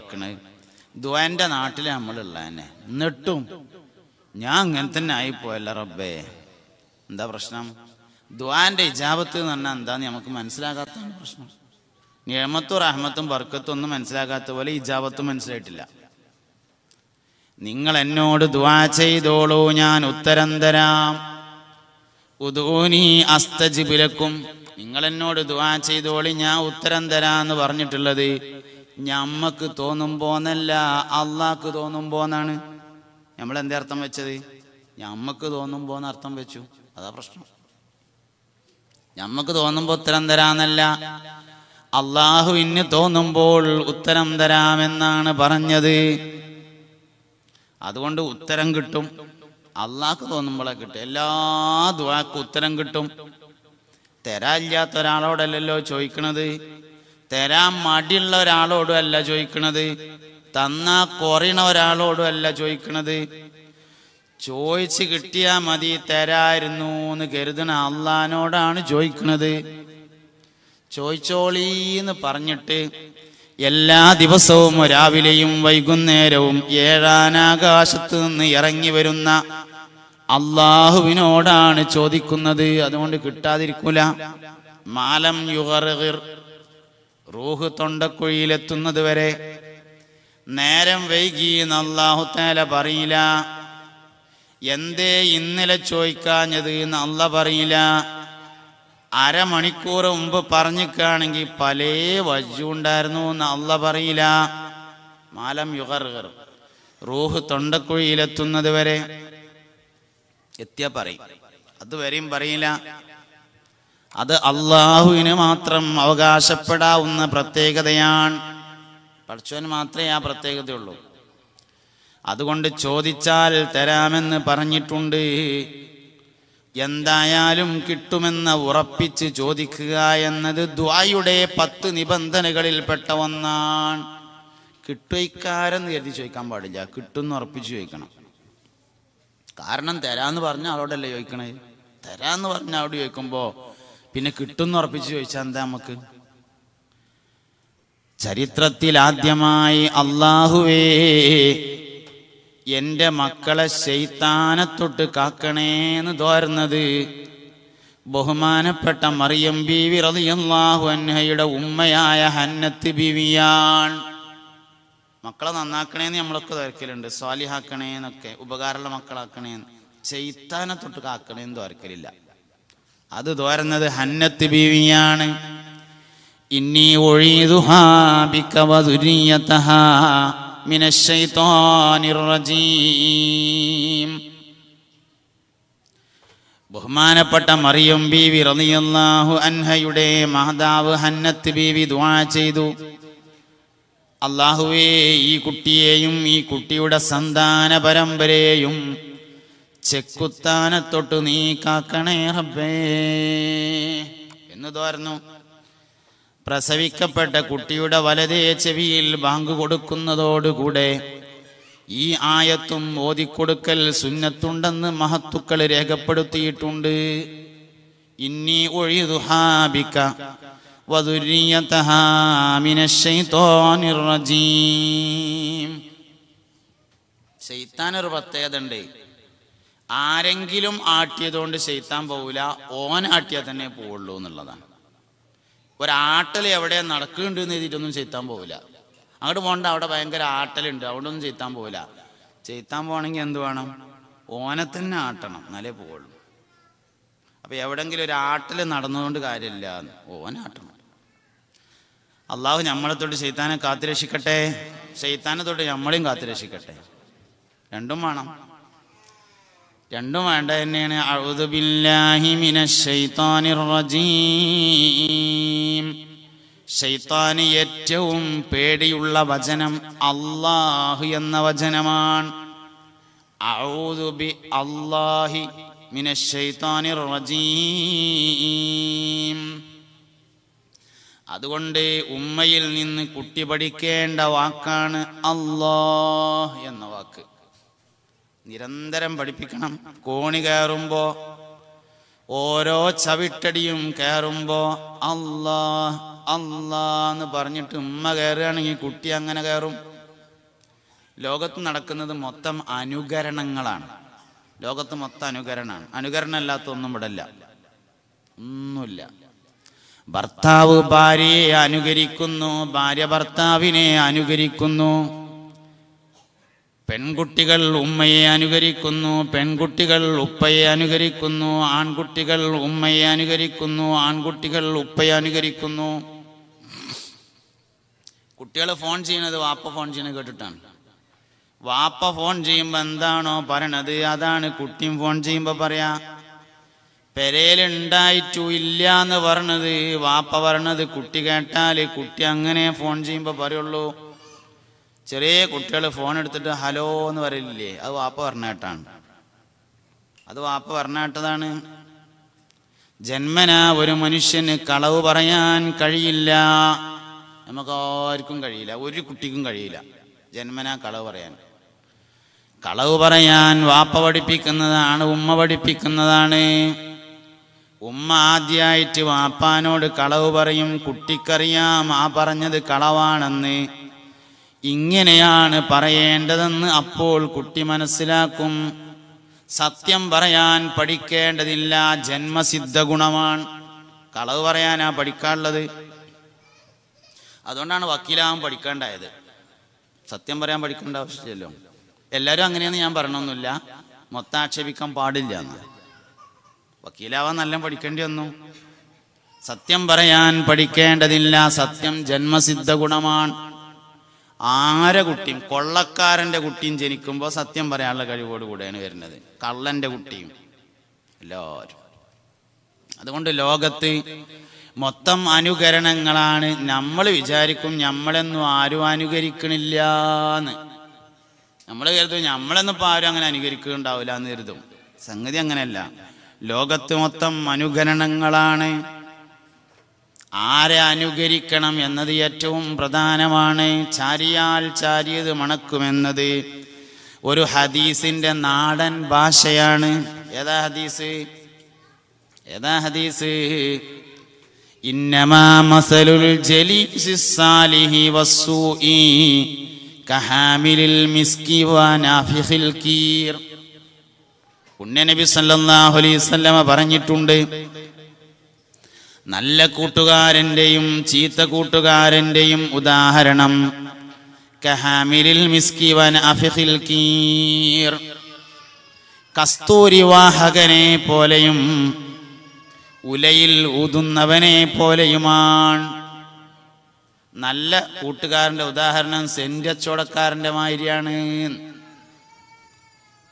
നിൽക്കണത് ദ്വാന്റെ നാട്ടിൽ നമ്മളുള്ള തന്നെ എന്നിട്ടും ഞാൻ അങ്ങനെ തന്നെ ആയിപ്പോയല്ല റബ്ബേ. എന്താ പ്രശ്നം? ദ്വാന്റെ ഇജാബത്ത് എന്ന് പറഞ്ഞാൽ എന്താന്ന് നമുക്ക് മനസ്സിലാകാത്തതാണ് പ്രശ്നം. നിയമത്തും റഹ്മത്തും ബർക്കത്തും ഒന്നും മനസ്സിലാകാത്ത പോലെ ഇജാബത്തും മനസ്സിലായിട്ടില്ല. നിങ്ങൾ എന്നോട് ദ്വാ ചെയ്തോളൂ ഞാൻ ഉത്തരം തരാം. ഉദൂനി അസ്തജിബിലക്കും നിങ്ങൾ എന്നോട് ദ്വാ ചെയ്തോളി ഞാൻ ഉത്തരം തരാന്ന് പറഞ്ഞിട്ടുള്ളത് ഞമ്മക്ക് തോന്നുമ്പോന്നല്ല അള്ളാക്ക് തോന്നുമ്പോന്നാണ്. നമ്മൾ എന്തേ അർത്ഥം വെച്ചത്? ഞമ്മക്ക് തോന്നുമ്പോന്ന് അർത്ഥം വെച്ചു. അതാ പ്രശ്നം. ഞമ്മക്ക് തോന്നുമ്പോൾ ഉത്തരം തരാന്നല്ല. അള്ളാഹുവിന് തോന്നുമ്പോൾ ഉത്തരം തരാമെന്നാണ് പറഞ്ഞത്. അതുകൊണ്ട് ഉത്തരം കിട്ടും. അള്ളാഹ്ക്ക് തോന്നുമ്പോഴേ കിട്ടും. എല്ലാ ദുവാക്കും ഉത്തരം കിട്ടും. തരാനില്ലാത്ത ഒരാളോടല്ലല്ലോ ചോദിക്കണത്? തരാൻ മടിയുള്ള ഒരാളോടും അല്ല ചോദിക്കണത്. തന്നാ കുറയണ ഒരാളോടും അല്ല ചോദിക്കണത്. ചോദിച്ച് കിട്ടിയാ മതി തരായിരുന്നു എന്ന് കരുതണ അള്ളഹാനോടാണ് ചോദിക്കണത്. ചോദിച്ചോളീന്ന് പറഞ്ഞിട്ട് എല്ലാ ദിവസവും രാവിലെയും വൈകുന്നേരവും ഏഴാനാകാശത്ത് നിന്ന് ഇറങ്ങി വരുന്ന അള്ളാഹുവിനോടാണ് ചോദിക്കുന്നത്. അതുകൊണ്ട് കിട്ടാതിരിക്കൂല. മാലം യുഗർഗിർ റൂഹ് തൊണ്ടക്കുഴിയിലെത്തുന്നത് വരെ നേരം വൈകി അള്ളാഹു പറയില്ല. എന്തേ ഇന്നലെ ചോദിക്കാഞ്ഞത് എന്ന് അല്ല പറയില്ല. അരമണിക്കൂർ മുമ്പ് പറഞ്ഞിക്കാണെങ്കിൽ പല വജ്ജുണ്ടായിരുന്നു എന്ന് അല്ല പറയില്ല. മാലം യുഗർഗർ. റൂഹ് തൊണ്ടക്കുഴിയിലെത്തുന്നത് വരെ എത്തിയ പറയും. അതുവരെയും പറയില്ല. അത് അള്ളാഹുവിന് മാത്രം അവകാശപ്പെടാവുന്ന പ്രത്യേകതയാണ്. പഠിച്ചവന് മാത്രമേ ആ പ്രത്യേകതയുള്ളൂ. അതുകൊണ്ട് ചോദിച്ചാൽ തരാമെന്ന് പറഞ്ഞിട്ടുണ്ട്. എന്തായാലും കിട്ടുമെന്ന് ഉറപ്പിച്ച് ചോദിക്കുക എന്നത് ദ്വായുടെ പത്ത് നിബന്ധനകളിൽപ്പെട്ട ഒന്നാണ്. കിട്ടുവയ്ക്കാരെന്ന് കരുതി ചോദിക്കാൻ പാടില്ല. കിട്ടുമെന്ന് ഉറപ്പിച്ച് ചോദിക്കണം. കാരണം തരാന്ന് പറഞ്ഞ ആളോടല്ലേ ചോദിക്കണേ? തരാന്ന് പറഞ്ഞ അവിടെ ചോദിക്കുമ്പോ പിന്നെ കിട്ടുമെന്ന് ഉറപ്പിച്ച് ചോദിച്ചാൽ എന്താ നമുക്ക്? ചരിത്രത്തിൽ ആദ്യമായി അള്ളാഹുവേ എന്റെ മക്കളെ ശൈത്താനത്തൊട്ട് കാക്കണേന്ന് തോരുന്നത് ബഹുമാനപ്പെട്ട മറിയം ബീവി റളിയല്ലാഹു അൻഹയുടെ ഉമ്മയായ ഹന്നത്ത് ബീവിയാണ്. മക്കളെ നന്നാക്കണേന്ന് നമ്മളൊക്കെ തോർക്കലുണ്ട് സ്വാലിഹാക്കണേന്നൊക്കെ ഉപകാരമുള്ള മക്കളാക്കണേന്ന്. ചെയ്ത്താനെ തൊട്ട് കാക്കണേന്ന് തോർക്കലില്ല അത് തോരുന്നത് ഹന്നത്ത് ബീവിയാണ്. ഇന്നി ഒഴീതുഹാ ബിക വദുരിയതഹാ മിനശ്ശൈത്വാനിർ റജീം ബഹുമാനപ്പെട്ട മറിയം ബീവി റളിയല്ലാഹു അൻഹയുടെ മാതാവ് ഹന്നത്ത് ബീവി ദുആ ചെയ്തു. അള്ളാഹുവേ ഈ കുട്ടിയെയും ഈ കുട്ടിയുടെ സന്താന പരമ്പരയെയും ചെക്കുത്താനത്തൊട്ട് നീ കാക്കണേ റബ്ബേ. എന്ന് തോർന്നു പ്രസവിക്കപ്പെട്ട കുട്ടിയുടെ വലതേ ചെവിയിൽ ബാങ്ക് കൊടുക്കുന്നതോടുകൂടെ ഈ ആയത്തും ഓതിക്കൊടുക്കൽ സുന്നത്തുണ്ടെന്ന് മഹത്തുക്കൾ രേഖപ്പെടുത്തിയിട്ടുണ്ട്. ഇന്നി ഒഴിതുഹാബിക്ക ശൈത്താനൊരു പ്രത്യേകത ഉണ്ട് ആരെങ്കിലും ആട്ടിയതുകൊണ്ട് ശൈത്താൻ പോവില്ല ഓൻ ആട്ടിയാൽ തന്നെ പോവുള്ളൂ എന്നുള്ളതാണ്. ഒരാട്ടൽ എവിടെ നടക്കുന്നുണ്ട് എന്ന് എഴുതിയിട്ടൊന്നും ചെയ്ത്താൻ പോവില്ല അങ്ങോട്ട് പോകണ്ട അവിടെ ഭയങ്കര ആട്ടലുണ്ട് അവിടെ ഒന്നും ചെയ്ത്താൻ പോവില്ല ചെയ്ത്താൻ പോകണമെങ്കിൽ എന്ത് വേണം? ഓനെ തന്നെ ആട്ടണം എന്നാലേ പോവുള്ളൂ. അപ്പൊ എവിടെങ്കിലും ഒരു ആട്ടൽ നടന്നുകൊണ്ട് കാര്യമില്ല ഓനാട്ടണം അള്ളാഹു നമ്മളെ തൊട്ട് ചെയ്ത്താനെ കാത്തുരക്ഷിക്കട്ടെ ചെയ്ത്താനെ തൊട്ട് നമ്മളെയും കാത്തുരക്ഷിക്കട്ടെ. രണ്ടും വേണം. രണ്ടും വേണ്ട തന്നെയാണ്. ശൈത്താന് ഏറ്റവും പേടിയുള്ള വചനം അള്ളാഹു എന്ന വചനമാണ്. അതുകൊണ്ട് ഉമ്മയിൽ നിന്ന് കുട്ടി പഠിക്കേണ്ട വാക്കാണ് അല്ലാഹ് എന്ന വാക്ക്. നിരന്തരം പഠിപ്പിക്കണം. കോണി കയറുമ്പോ ഓരോ ചവിട്ടടിയും കയറുമ്പോ അല്ലാ അല്ലാ എന്ന് പറഞ്ഞിട്ട് ഉമ്മ കയറുകയാണെങ്കിൽ കുട്ടി അങ്ങനെ കയറും. ലോകത്ത് നടക്കുന്നത് മൊത്തം അനുകരണങ്ങളാണ്. ലോകത്ത് മൊത്തം അനുകരണമാണ് അനുകരണം അല്ലാത്ത ഒന്നും ഇടല്ല ഒന്നുമില്ല. ഭർത്താവ് ഭാര്യയെ അനുകരിക്കുന്നു ഭാര്യ ഭർത്താവിനെ അനുകരിക്കുന്നു. പെൺകുട്ടികൾ ഉമ്മയെ അനുകരിക്കുന്നു പെൺകുട്ടികൾ ഉപ്പയെ അനുകരിക്കുന്നു ആൺകുട്ടികൾ ഉമ്മയെ അനുകരിക്കുന്നു ആൺകുട്ടികൾ ഉപ്പയെ അനുകരിക്കുന്നു. കുട്ടികൾ ഫോൺ ചെയ്യുന്നത് വാപ്പ ഫോൺ ചെയ്യുന്നത് കേട്ടിട്ടാണ്. വാപ്പ ഫോൺ ചെയ്യുമ്പോൾ എന്താണോ പറയണത്? അതാണ് കുട്ടിയും ഫോൺ ചെയ്യുമ്പോൾ പറയാ പെരയിലുണ്ടായിട്ടു ഇല്ല എന്ന് പറഞ്ഞത് വാപ്പ പറഞ്ഞത് കുട്ടി കേട്ടാൽ കുട്ടി അങ്ങനെ ഫോൺ ചെയ്യുമ്പോൾ പറയുള്ളൂ. ചെറിയ കുട്ടികൾ ഫോൺ എടുത്തിട്ട് ഹലോ എന്ന് പറയില്ലേ? അത് വാപ്പ പറഞ്ഞാട്ടാണ് അത് വാപ്പ പറഞ്ഞാട്ടതാണ് ജന്മന ഒരു മനുഷ്യന് കളവ് പറയാൻ കഴിയില്ല. നമുക്ക് ആർക്കും കഴിയില്ല. ഒരു കുട്ടിക്കും കഴിയില്ല. ജന്മന കളവ് പറയാൻ. കളവ് പറയാൻ വാപ്പ പഠിപ്പിക്കുന്നതാണ് ഉമ്മ പഠിപ്പിക്കുന്നതാണ്. ഉമ്മ ആദ്യമായിട്ട് വാപ്പാനോട് കളവ് പറയും കുട്ടിക്കറിയാം ആ പറഞ്ഞത് കളവാണെന്ന്. ഇങ്ങനെയാണ് പറയേണ്ടതെന്ന് അപ്പോൾ കുട്ടി മനസ്സിലാക്കും. സത്യം പറയാൻ പഠിക്കേണ്ടതില്ല ജന്മസിദ്ധ ഗുണമാണ്. കളവ് പറയാനാ പഠിക്കാനുള്ളത്. അതുകൊണ്ടാണ് വക്കീലാവാൻ പഠിക്കേണ്ടായത്. സത്യം പറയാൻ പഠിക്കേണ്ട ആവശ്യമില്ലല്ലോ. എല്ലാവരും അങ്ങനെയെന്ന് ഞാൻ പറയണമെന്നില്ല മൊത്തം ആക്ഷേപിക്കാൻ പാടില്ല എന്ന്. വക്കീലാവാൻ നല്ല പഠിക്കേണ്ടി വന്നു. സത്യം പറയാൻ പഠിക്കേണ്ടതില്ല സത്യം ജന്മസിദ്ധ ഗുണമാണ്. ആരെ കുട്ടിയും? കൊള്ളക്കാരന്റെ കുട്ടിയും ജനിക്കുമ്പോൾ സത്യം പറയാനുള്ള കഴിവോട് കൂടെയാണ് വരുന്നത്. കള്ളന്റെ കുട്ടിയും. എല്ലാവരും. അതുകൊണ്ട് ലോകത്ത് മൊത്തം അനുകരണങ്ങളാണ്. നമ്മൾ വിചാരിക്കും നമ്മളെന്നും ആരും അനുകരിക്കണില്ല എന്ന്. നമ്മൾ കരുതും നമ്മളെന്നും ഇപ്പം ആരും അങ്ങനെ അനുകരിക്കുന്നുണ്ടാവില്ല എന്ന് കരുതും. സംഗതി അങ്ങനെയല്ല. ലോകത്ത് മൊത്തം അനുകരണങ്ങളാണ്. ആരെ അനുകരിക്കണം എന്നത് ഏറ്റവും പ്രധാനമാണ്. ചാരിയാൽ ചാരിയത് മണക്കുമെന്നത്. ഒരു ഹദീസിന്റെ നാടൻ ഭാഷയാണ്. ഏതാ ഹദീസ്? ഏതാ ഹദീസ്? ഇന്നമാ മസലുൽ ജലീസി സാലിഹി വസ്സൂഇ കഹാമിലിൽ മിസ്കി വനാഫിഹിൽ കീർ. പുണ്യനബി സല്ലല്ലാഹു അലൈഹി വസല്ലമ പറഞ്ഞിട്ടുണ്ട് നല്ല കൂട്ടുകാരന്റെയും ചീത്ത കൂട്ടുകാരന്റെയും ഉദാഹരണം. കഹാമിലിൽ മിസ്കി അഫിഹിൽ കീർ. കസ്തൂരി വാഹകനെ പോലെയും ഉലയിൽ ഊതുന്നവനെ പോലെയുമാണ്. നല്ല കൂട്ടുകാരന്റെ ഉദാഹരണം സെന്റച്ചോടക്കാരന്റെ മാതിരിയാണ്.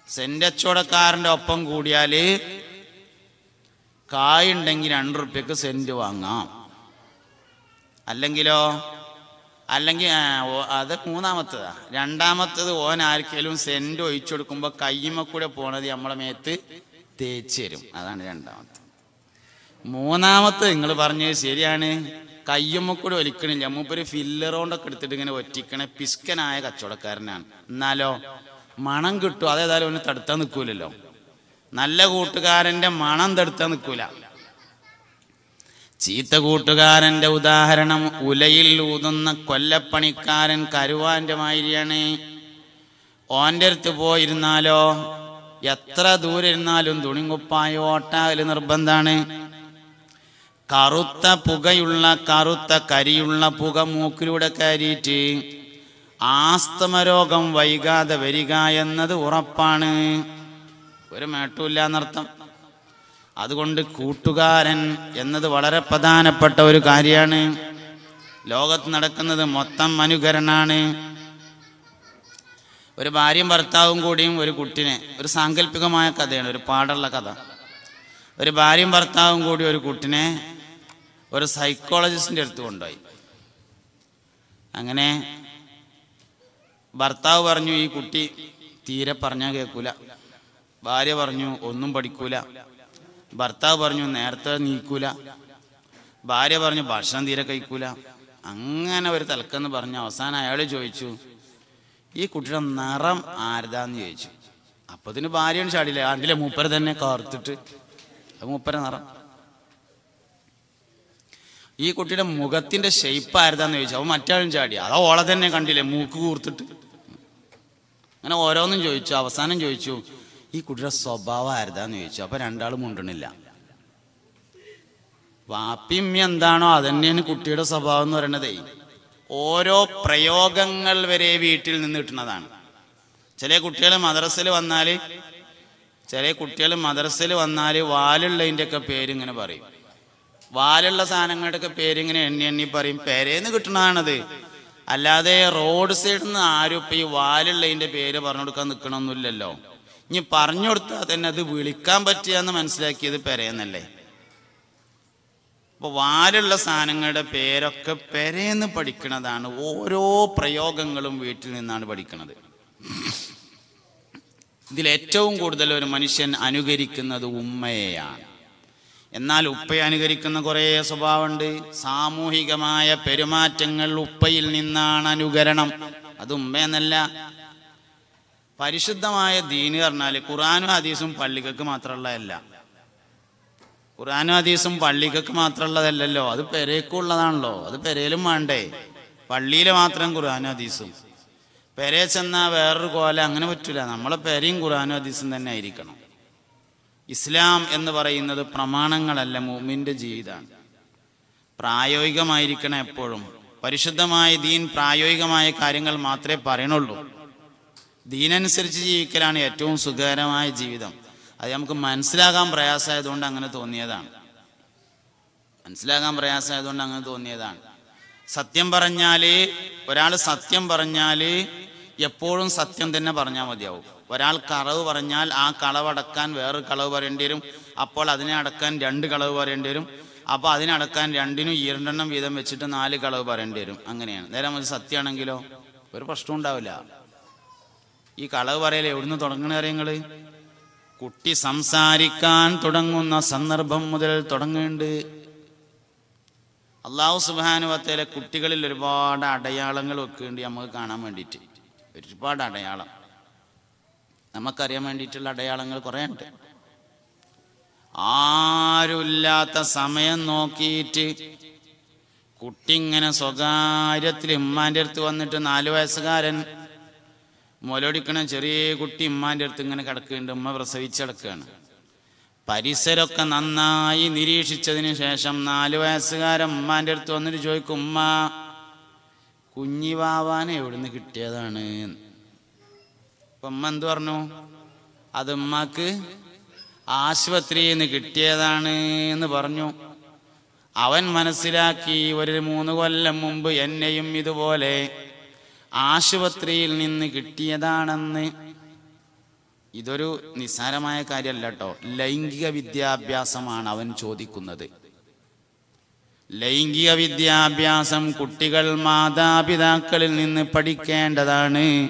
സെന്റച്ചോടക്കാരന്റെ ഒപ്പം കൂടിയാൽ കായുണ്ടെങ്കിൽ രണ്ട് റുപ്യക്ക് സെന്റ് വാങ്ങാം. അല്ലെങ്കിലോ? അല്ലെങ്കിൽ അത് മൂന്നാമത്തതാ. രണ്ടാമത്തത് ഓൻ ആർക്കെങ്കിലും സെന്റ് ഒഴിച്ചു കൊടുക്കുമ്പോൾ കയ്യുമ്മ കൂടെ പോണത് നമ്മളെ മേത്ത് തേച്ച് തരും. അതാണ് രണ്ടാമത്തെ മൂന്നാമത്തെ നിങ്ങൾ പറഞ്ഞത് ശരിയാണ്. കയ്യുമ്മ കൂടെ ഒലിക്കണില്ല. മൂപ്പര് ഫില്ലറോണ്ടൊക്കെ എടുത്തിട്ട് ഇങ്ങനെ ഒറ്റിക്കണ പിസ്കനായ കച്ചവടക്കാരനാണ്. എന്നാലോ മണം കിട്ടും. അതേതായാലും ഒന്ന് തടുത്താൻ നിൽക്കൂലല്ലോ നല്ല കൂട്ടുകാരന്റെ മണം തെടുത്ത നിൽക്കൂല ചീത്ത കൂട്ടുകാരന്റെ ഉദാഹരണം ഉലയിൽ ഊതുന്ന കൊല്ലപ്പണിക്കാരൻ കരുവാന്റെ മാതിരിയാണ്. ഓന്റെ അടുത്ത് പോയിരുന്നാലോ എത്ര ദൂരെ ഇരുന്നാലും തുണിങ്കുപ്പായ ഓട്ടാകൽ നിർബന്ധാണ്. കറുത്ത പുകയുള്ള കറുത്ത കരിയുള്ള പുക മൂക്കിലൂടെ കയറിയിട്ട് ആസ്തമ രോഗം വൈകാതെ വരിക എന്നത് ഉറപ്പാണ്. ഒരു മേട്ടുമില്ല എന്നർത്ഥം. അതുകൊണ്ട് കൂട്ടുകാരൻ എന്നത് വളരെ പ്രധാനപ്പെട്ട ഒരു കാര്യമാണ്. ലോകത്ത് നടക്കുന്നത് മൊത്തം അനുകരണാണ് ഒരു ഭാര്യയും ഭർത്താവും കൂടിയും ഒരു കുട്ടിനെ ഒരു സാങ്കല്പികമായ കഥയാണ് ഒരു പാടുള്ള കഥ. ഒരു ഭാര്യയും ഭർത്താവും കൂടി ഒരു കുട്ടിനെ ഒരു സൈക്കോളജിസ്റ്റിന്റെ അടുത്ത് കൊണ്ടുപോയി. അങ്ങനെ ഭർത്താവ് പറഞ്ഞു ഈ കുട്ടി തീരെ പറഞ്ഞാൽ കേൾക്കൂല ഭാര്യ പറഞ്ഞു ഒന്നും പഠിക്കൂല. ഭർത്താവ് പറഞ്ഞു നേരത്തെ നീക്കൂല. ഭാര്യ പറഞ്ഞു ഭക്ഷണം തീരെ കഴിക്കൂല. അങ്ങനെ ഒരു തലക്കെന്ന് പറഞ്ഞു അവസാനം അയാൾ ചോദിച്ചു ഈ കുട്ടിയുടെ നിറം ആരതാന്ന് ചോദിച്ചു? അപ്പൊ ഇതിന് ഭാര്യയാണ് ചാടിയില്ല. അതിലെ മൂപ്പര തന്നെ കാർത്തിട്ട്. മൂപ്പര നിറം. ഈ കുട്ടിയുടെ മുഖത്തിന്റെ ഷെയ്പ്പ് ആരതാന്ന് ചോദിച്ചു. അവൻ മറ്റാളും ചാടി. അതാ ഓളെ തന്നെ കണ്ടില്ലേ മൂക്ക് കൂർത്തിട്ട്. അങ്ങനെ ഓരോന്നും ചോദിച്ചു. അവസാനം ചോദിച്ചു ഈ കുട്ടിയുടെ സ്വഭാവം ആരുതാന്ന് ചോദിച്ചു. അപ്പൊ രണ്ടാളും മുണ്ടണില്ല. വാപ്പിമ്മ എന്താണോ അതന്നെയാണ് കുട്ടിയുടെ സ്വഭാവം എന്ന് പറയണതേ. ഓരോ പ്രയോഗങ്ങൾ വരെ വീട്ടിൽ നിന്ന് കിട്ടുന്നതാണ് ചില കുട്ടികൾ മദ്രസയിൽ വന്നാൽ ചില കുട്ടികൾ മദ്രസയിൽ വന്നാൽ വാലുള്ളതിന്റെ ഒക്കെ പേരിങ്ങനെ പറയും. വാലുള്ള സാധനങ്ങളുടെ ഒക്കെ പേരിങ്ങനെ എണ്ണി എണ്ണി പറയും. പേരേന്ന് കിട്ടണതാണത്. അല്ലാതെ റോഡ് സൈഡിൽ നിന്ന് ആരും ഇപ്പം ഈ വാലുള്ളതിന്റെ പേര് പറഞ്ഞു കൊടുക്കാൻ നിൽക്കണമൊന്നുമില്ലല്ലോ ഇനി പറഞ്ഞു കൊടുത്താൽ തന്നെ അത് വിളിക്കാൻ പറ്റിയെന്ന് മനസ്സിലാക്കിയത് പെരയെന്നല്ലേ അപ്പോൾ വാലുള്ള സാധനങ്ങളുടെ പേരൊക്കെ പെരയെന്ന് പഠിക്കണതാണ്. ഓരോ പ്രയോഗങ്ങളും വീട്ടിൽ നിന്നാണ് പഠിക്കുന്നത് ഇതിൽ ഏറ്റവും കൂടുതൽ ഒരു മനുഷ്യൻ അനുകരിക്കുന്നത് ഉമ്മയെയാണ്. എന്നാൽ ഉപ്പയെ അനുകരിക്കുന്ന കുറേ സ്വഭാവമുണ്ട്. സാമൂഹികമായ പെരുമാറ്റങ്ങൾ ഉപ്പയിൽ നിന്നാണ് അനുകരണം. അത് ഉമ്മയെന്നല്ല. പരിശുദ്ധമായ ദീന് പറഞ്ഞാൽ ഖുറാനും ഹദീസും പള്ളികൾക്ക് മാത്രമുള്ളതല്ല. ഖുറാനും ഹദീസും പള്ളികൾക്ക് മാത്രമുള്ളതല്ലല്ലോ. അത് പെരേക്കുള്ളതാണല്ലോ. അത് പെരയിലും വേണ്ടേ. പള്ളിയിൽ മാത്രം ഖുറാനും ഹദീസും. പെരയെ ചെന്നാൽ വേറൊരു കോല അങ്ങനെ പറ്റില്ല നമ്മളെ പെരയും ഖുറാനും ഹദീസും തന്നെ ആയിരിക്കണം. ഇസ്ലാം എന്ന് പറയുന്നത് പ്രമാണങ്ങളല്ല മൂമിന്റെ ജീവിതമാണ് പ്രായോഗികമായിരിക്കണം എപ്പോഴും. പരിശുദ്ധമായ ദീൻ പ്രായോഗികമായ കാര്യങ്ങൾ മാത്രമേ പറയണുള്ളൂ. ദീനനുസരിച്ച് ജീവിക്കലാണ് ഏറ്റവും സുഖകരമായ ജീവിതം. അത് നമുക്ക് മനസ്സിലാകാൻ പ്രയാസമായതുകൊണ്ട് അങ്ങനെ തോന്നിയതാണ്. മനസ്സിലാകാൻ പ്രയാസമായതുകൊണ്ട് അങ്ങനെ തോന്നിയതാണ്. സത്യം പറഞ്ഞാൽ ഒരാൾ സത്യം പറഞ്ഞാൽ എപ്പോഴും സത്യം തന്നെ പറഞ്ഞാൽ മതിയാവും. ഒരാൾ കളവ് പറഞ്ഞാൽ ആ കളവടക്കാൻ വേറൊരു കളവ് പറയേണ്ടി വരും. അപ്പോൾ അതിനെ അടക്കാൻ രണ്ട് കളവ് പറയേണ്ടി വരും. അപ്പോൾ അതിനടക്കാൻ രണ്ടിനും ഈരണ്ടെണ്ണം വീതം വെച്ചിട്ട് നാല് കളവ് പറയേണ്ടി വരും. അങ്ങനെയാണ്. നേരെ മതി സത്യമാണെങ്കിലോ? ഒരു പ്രശ്നം ഉണ്ടാവില്ല. ഈ കളവ് പറയലേ എവിടുന്ന് തുടങ്ങണ അറിയങ്ങൾ കുട്ടി സംസാരിക്കാൻ തുടങ്ങുന്ന സന്ദർഭം മുതൽ തുടങ്ങുന്നുണ്ട് അള്ളാഹു സുബാനുവത്തേലെ കുട്ടികളിൽ ഒരുപാട് അടയാളങ്ങൾ വെക്കുന്നുണ്ട് നമുക്ക് കാണാൻ വേണ്ടിയിട്ട്. ഒരുപാട് അടയാളം. നമുക്കറിയാൻ വേണ്ടിയിട്ടുള്ള അടയാളങ്ങൾ കുറേ ഉണ്ട്. ആരുമില്ലാത്ത സമയം നോക്കിയിട്ട് കുട്ടി ഇങ്ങനെ സ്വകാര്യത്തിൽ ഉമ്മാന്റെ അടുത്ത് വന്നിട്ട് നാല് വയസ്സുകാരൻ മുലൊടിക്കണ ചെറിയ കുട്ടി ഉമ്മാന്റെ അടുത്ത് ഇങ്ങനെ കിടക്കുന്നുണ്ട്. ഉമ്മ പ്രസവിച്ച് കിടക്കുകയാണ്. പരിസരമൊക്കെ നന്നായി നിരീക്ഷിച്ചതിന് ശേഷം നാല് വയസ്സുകാരൻ ഉമ്മാന്റെ അടുത്ത് വന്നിട്ട് ചോദിക്കും ഉമ്മ കുഞ്ഞിവാവാന എവിടുന്ന് കിട്ടിയതാണ്? അപ്പം ഉമ്മ എന്ത് പറഞ്ഞു? അത് ഉമ്മക്ക് ആശുപത്രിയിൽ നിന്ന് കിട്ടിയതാണ് എന്ന് പറഞ്ഞു. അവൻ മനസ്സിലാക്കി ഒരു മൂന്ന് കൊല്ലം മുമ്പ് എന്നെയും ഇതുപോലെ ആശുപത്രിയിൽ നിന്ന് കിട്ടിയതാണെന്ന്. ഇതൊരു നിസ്സാരമായ കാര്യമല്ല കേട്ടോ ലൈംഗിക വിദ്യാഭ്യാസമാണ് അവൻ ചോദിക്കുന്നത്. ലൈംഗിക വിദ്യാഭ്യാസം കുട്ടികൾ മാതാപിതാക്കളിൽ നിന്ന് പഠിക്കേണ്ടതാണ്.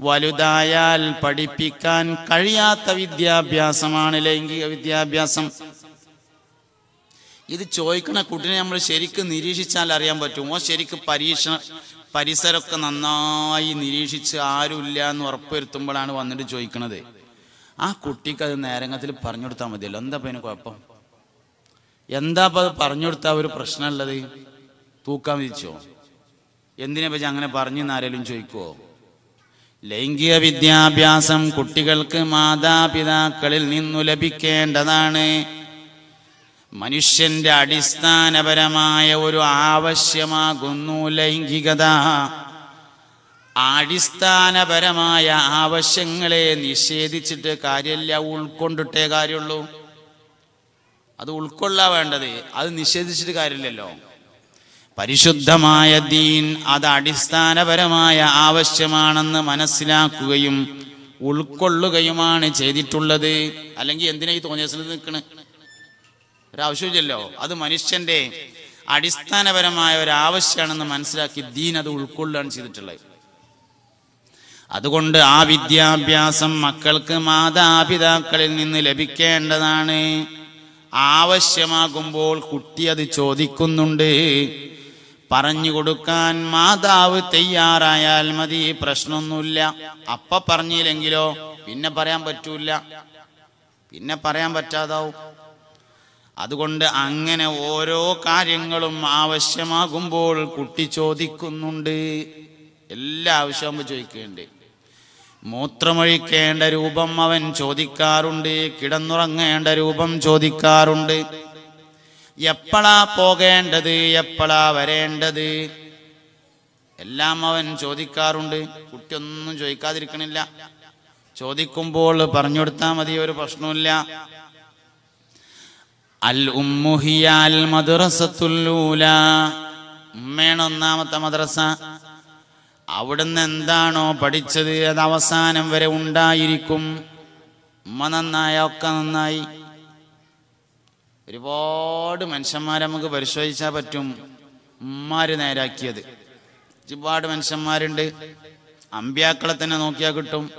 വലുതായാൽ പഠിപ്പിക്കാൻ കഴിയാത്ത വിദ്യാഭ്യാസമാണ് ലൈംഗിക വിദ്യാഭ്യാസം. ഇത് ചോദിക്കുന്ന കുട്ടിനെ നമ്മൾ ശരിക്കും നിരീക്ഷിച്ചാൽ അറിയാൻ പറ്റും. ശരിക്കും പരീക്ഷ പരിസരമൊക്കെ നന്നായി നിരീക്ഷിച്ച് ആരുമില്ല എന്ന് ഉറപ്പുവരുത്തുമ്പോഴാണ് വന്നിട്ട് ചോദിക്കണത്. ആ കുട്ടിക്ക് അത് നേരങ്ങത്തിൽ പറഞ്ഞു കൊടുത്താൽ മതിയല്ലോ. എന്താ അതിന് കുഴപ്പം? എന്താ അപ്പം അത് പറഞ്ഞു കൊടുത്താൽ ഒരു പ്രശ്നമുള്ളത്? തൂക്കാൻ വിധിച്ചോ? എന്തിനെ പറ്റി അങ്ങനെ പറഞ്ഞു എന്നാരേലും ചോദിക്കുവോ? ലൈംഗിക വിദ്യാഭ്യാസം കുട്ടികൾക്ക് മാതാപിതാക്കളിൽ നിന്നു ലഭിക്കേണ്ടതാണ്. മനുഷ്യന്റെ അടിസ്ഥാനപരമായ ഒരു ആവശ്യമാകുന്നു ലൈംഗികത. അടിസ്ഥാനപരമായ ആവശ്യങ്ങളെ നിഷേധിച്ചിട്ട് കാര്യമില്ല ഉൾക്കൊണ്ടിട്ടേ കാര്യമുള്ളൂ. അത് ഉൾക്കൊള്ളാ വേണ്ടത്. അത് നിഷേധിച്ചിട്ട് കാര്യമില്ലല്ലോ. പരിശുദ്ധമായ ദീൻ അത് അടിസ്ഥാനപരമായ ആവശ്യമാണെന്ന് മനസ്സിലാക്കുകയും ഉൾക്കൊള്ളുകയുമാണ് ചെയ്തിട്ടുള്ളത്. അല്ലെങ്കിൽ എന്തിനാ ഈ തോന്നിയ നിൽക്കണേ? ഒരാവശ്യമില്ലല്ലോ അത് മനുഷ്യന്റെ അടിസ്ഥാനപരമായ ഒരു ആവശ്യമാണെന്ന് മനസ്സിലാക്കി ദീൻ അത് ഉൾക്കൊള്ളുകയാണ് ചെയ്തിട്ടുള്ളത്. അതുകൊണ്ട് ആ വിദ്യാഭ്യാസം മക്കൾക്ക് മാതാപിതാക്കളിൽ നിന്ന് ലഭിക്കേണ്ടതാണ്. ആവശ്യമാകുമ്പോൾ കുട്ടി അത് ചോദിക്കുന്നുണ്ട്. പറഞ്ഞു കൊടുക്കാൻ മാതാവ് തയ്യാറായാൽ മതി പ്രശ്നമൊന്നുമില്ല. അപ്പ പറഞ്ഞില്ലെങ്കിലോ പിന്നെ പറയാൻ പറ്റൂല. പിന്നെ പറയാൻ പറ്റാതാവും. അതുകൊണ്ട് അങ്ങനെ ഓരോ കാര്യങ്ങളും ആവശ്യമാകുമ്പോൾ കുട്ടി ചോദിക്കുന്നുണ്ട്. എല്ലാ ആവശ്യമാകുമ്പോൾ ചോദിക്കുന്നുണ്ട് മൂത്രമൊഴിക്കേണ്ട രൂപം അവൻ ചോദിക്കാറുണ്ട് കിടന്നുറങ്ങേണ്ട രൂപം ചോദിക്കാറുണ്ട്. എപ്പോഴാ പോകേണ്ടത് എപ്പോഴാ വരേണ്ടത്? എല്ലാം അവൻ ചോദിക്കാറുണ്ട്. കുട്ടിയൊന്നും ചോദിക്കാതിരിക്കണില്ല. ചോദിക്കുമ്പോൾ പറഞ്ഞു കൊടുത്താൽ മതി ഒരു പ്രശ്നമില്ല അൽ ഒന്നാമത്തെ മദ്രസ. അവിടുന്ന് എന്താണോ പഠിച്ചത് അത് അവസാനം വരെ ഉണ്ടായിരിക്കും. ഉമ്മ നന്നായ ഒക്കെ നന്നായി. ഒരുപാട് മനുഷ്യന്മാരെ നമുക്ക് പരിശോധിച്ചാൽ പറ്റും. ഉമ്മാര് നേരാക്കിയത്. ഒരുപാട് മനുഷ്യന്മാരുണ്ട്. അമ്പ്യാക്കളെ തന്നെ നോക്കിയാൽ കിട്ടും.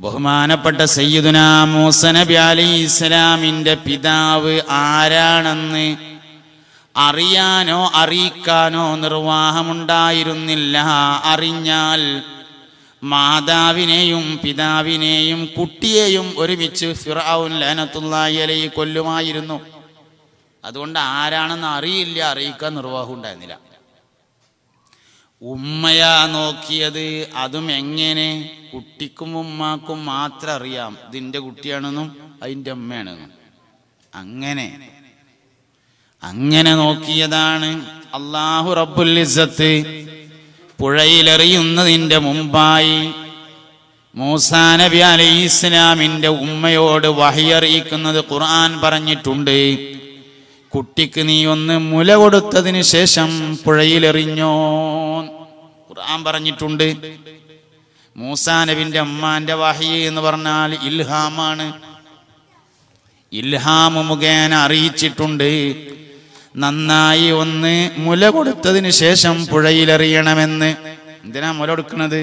ബഹുമാനപ്പെട്ട സയ്യിദുന മൂസ നബി അലി ഇസ്ലാമിന്റെ പിതാവ് ആരാണെന്ന് അറിയാനോ അറിയിക്കാനോ നിർവാഹമുണ്ടായിരുന്നില്ല. അറിഞ്ഞാൽ മാതാവിനെയും പിതാവിനെയും കുട്ടിയെയും ഒരുമിച്ച് ഫിറാവുൻ അലൈഹി കൊല്ലുമായിരുന്നു. അതുകൊണ്ട് ആരാണെന്ന് അറിയില്ല അറിയിക്കാൻ നിർവാഹം ഉണ്ടായിരുന്നില്ല ഉമ്മയാ നോക്കിയത് അതും എങ്ങനെ? കുട്ടിക്കും ഉമ്മാക്കും മാത്രം അറിയാം ഇതിന്റെ കുട്ടിയാണെന്നും അതിന്റെ അമ്മയാണെന്നും. അങ്ങനെ. അങ്ങനെ നോക്കിയതാണ് അള്ളാഹു റബ്ബുൽ ഇസ്സത്ത് പുഴയിലെറിയുന്നതിന്റെ മുമ്പായി മൂസാ നബി അലൈഹി ഇസ്ലാമിന്റെ ഉമ്മയോട് വഹിയറിയിക്കുന്നത് ഖുർആൻ പറഞ്ഞിട്ടുണ്ട്. കുട്ടിക്ക് നീ ഒന്ന് മുല കൊടുത്തതിന് ശേഷം പുഴയിലെറിഞ്ഞോ ഖുർആൻ പറഞ്ഞിട്ടുണ്ട് മൂസാ നബിന്റെ അമ്മാന്റെ വഹി എന്ന് പറഞ്ഞാൽ ഇൽഹാമാണ്. ഇൽഹാമ മുഖേന അറിയിച്ചിട്ടുണ്ട് നന്നായി ഒന്ന് മുല കൊടുത്തതിന് ശേഷം പുഴയിലെറിയണമെന്ന്. എന്തിനാ മുല കൊടുക്കണത്?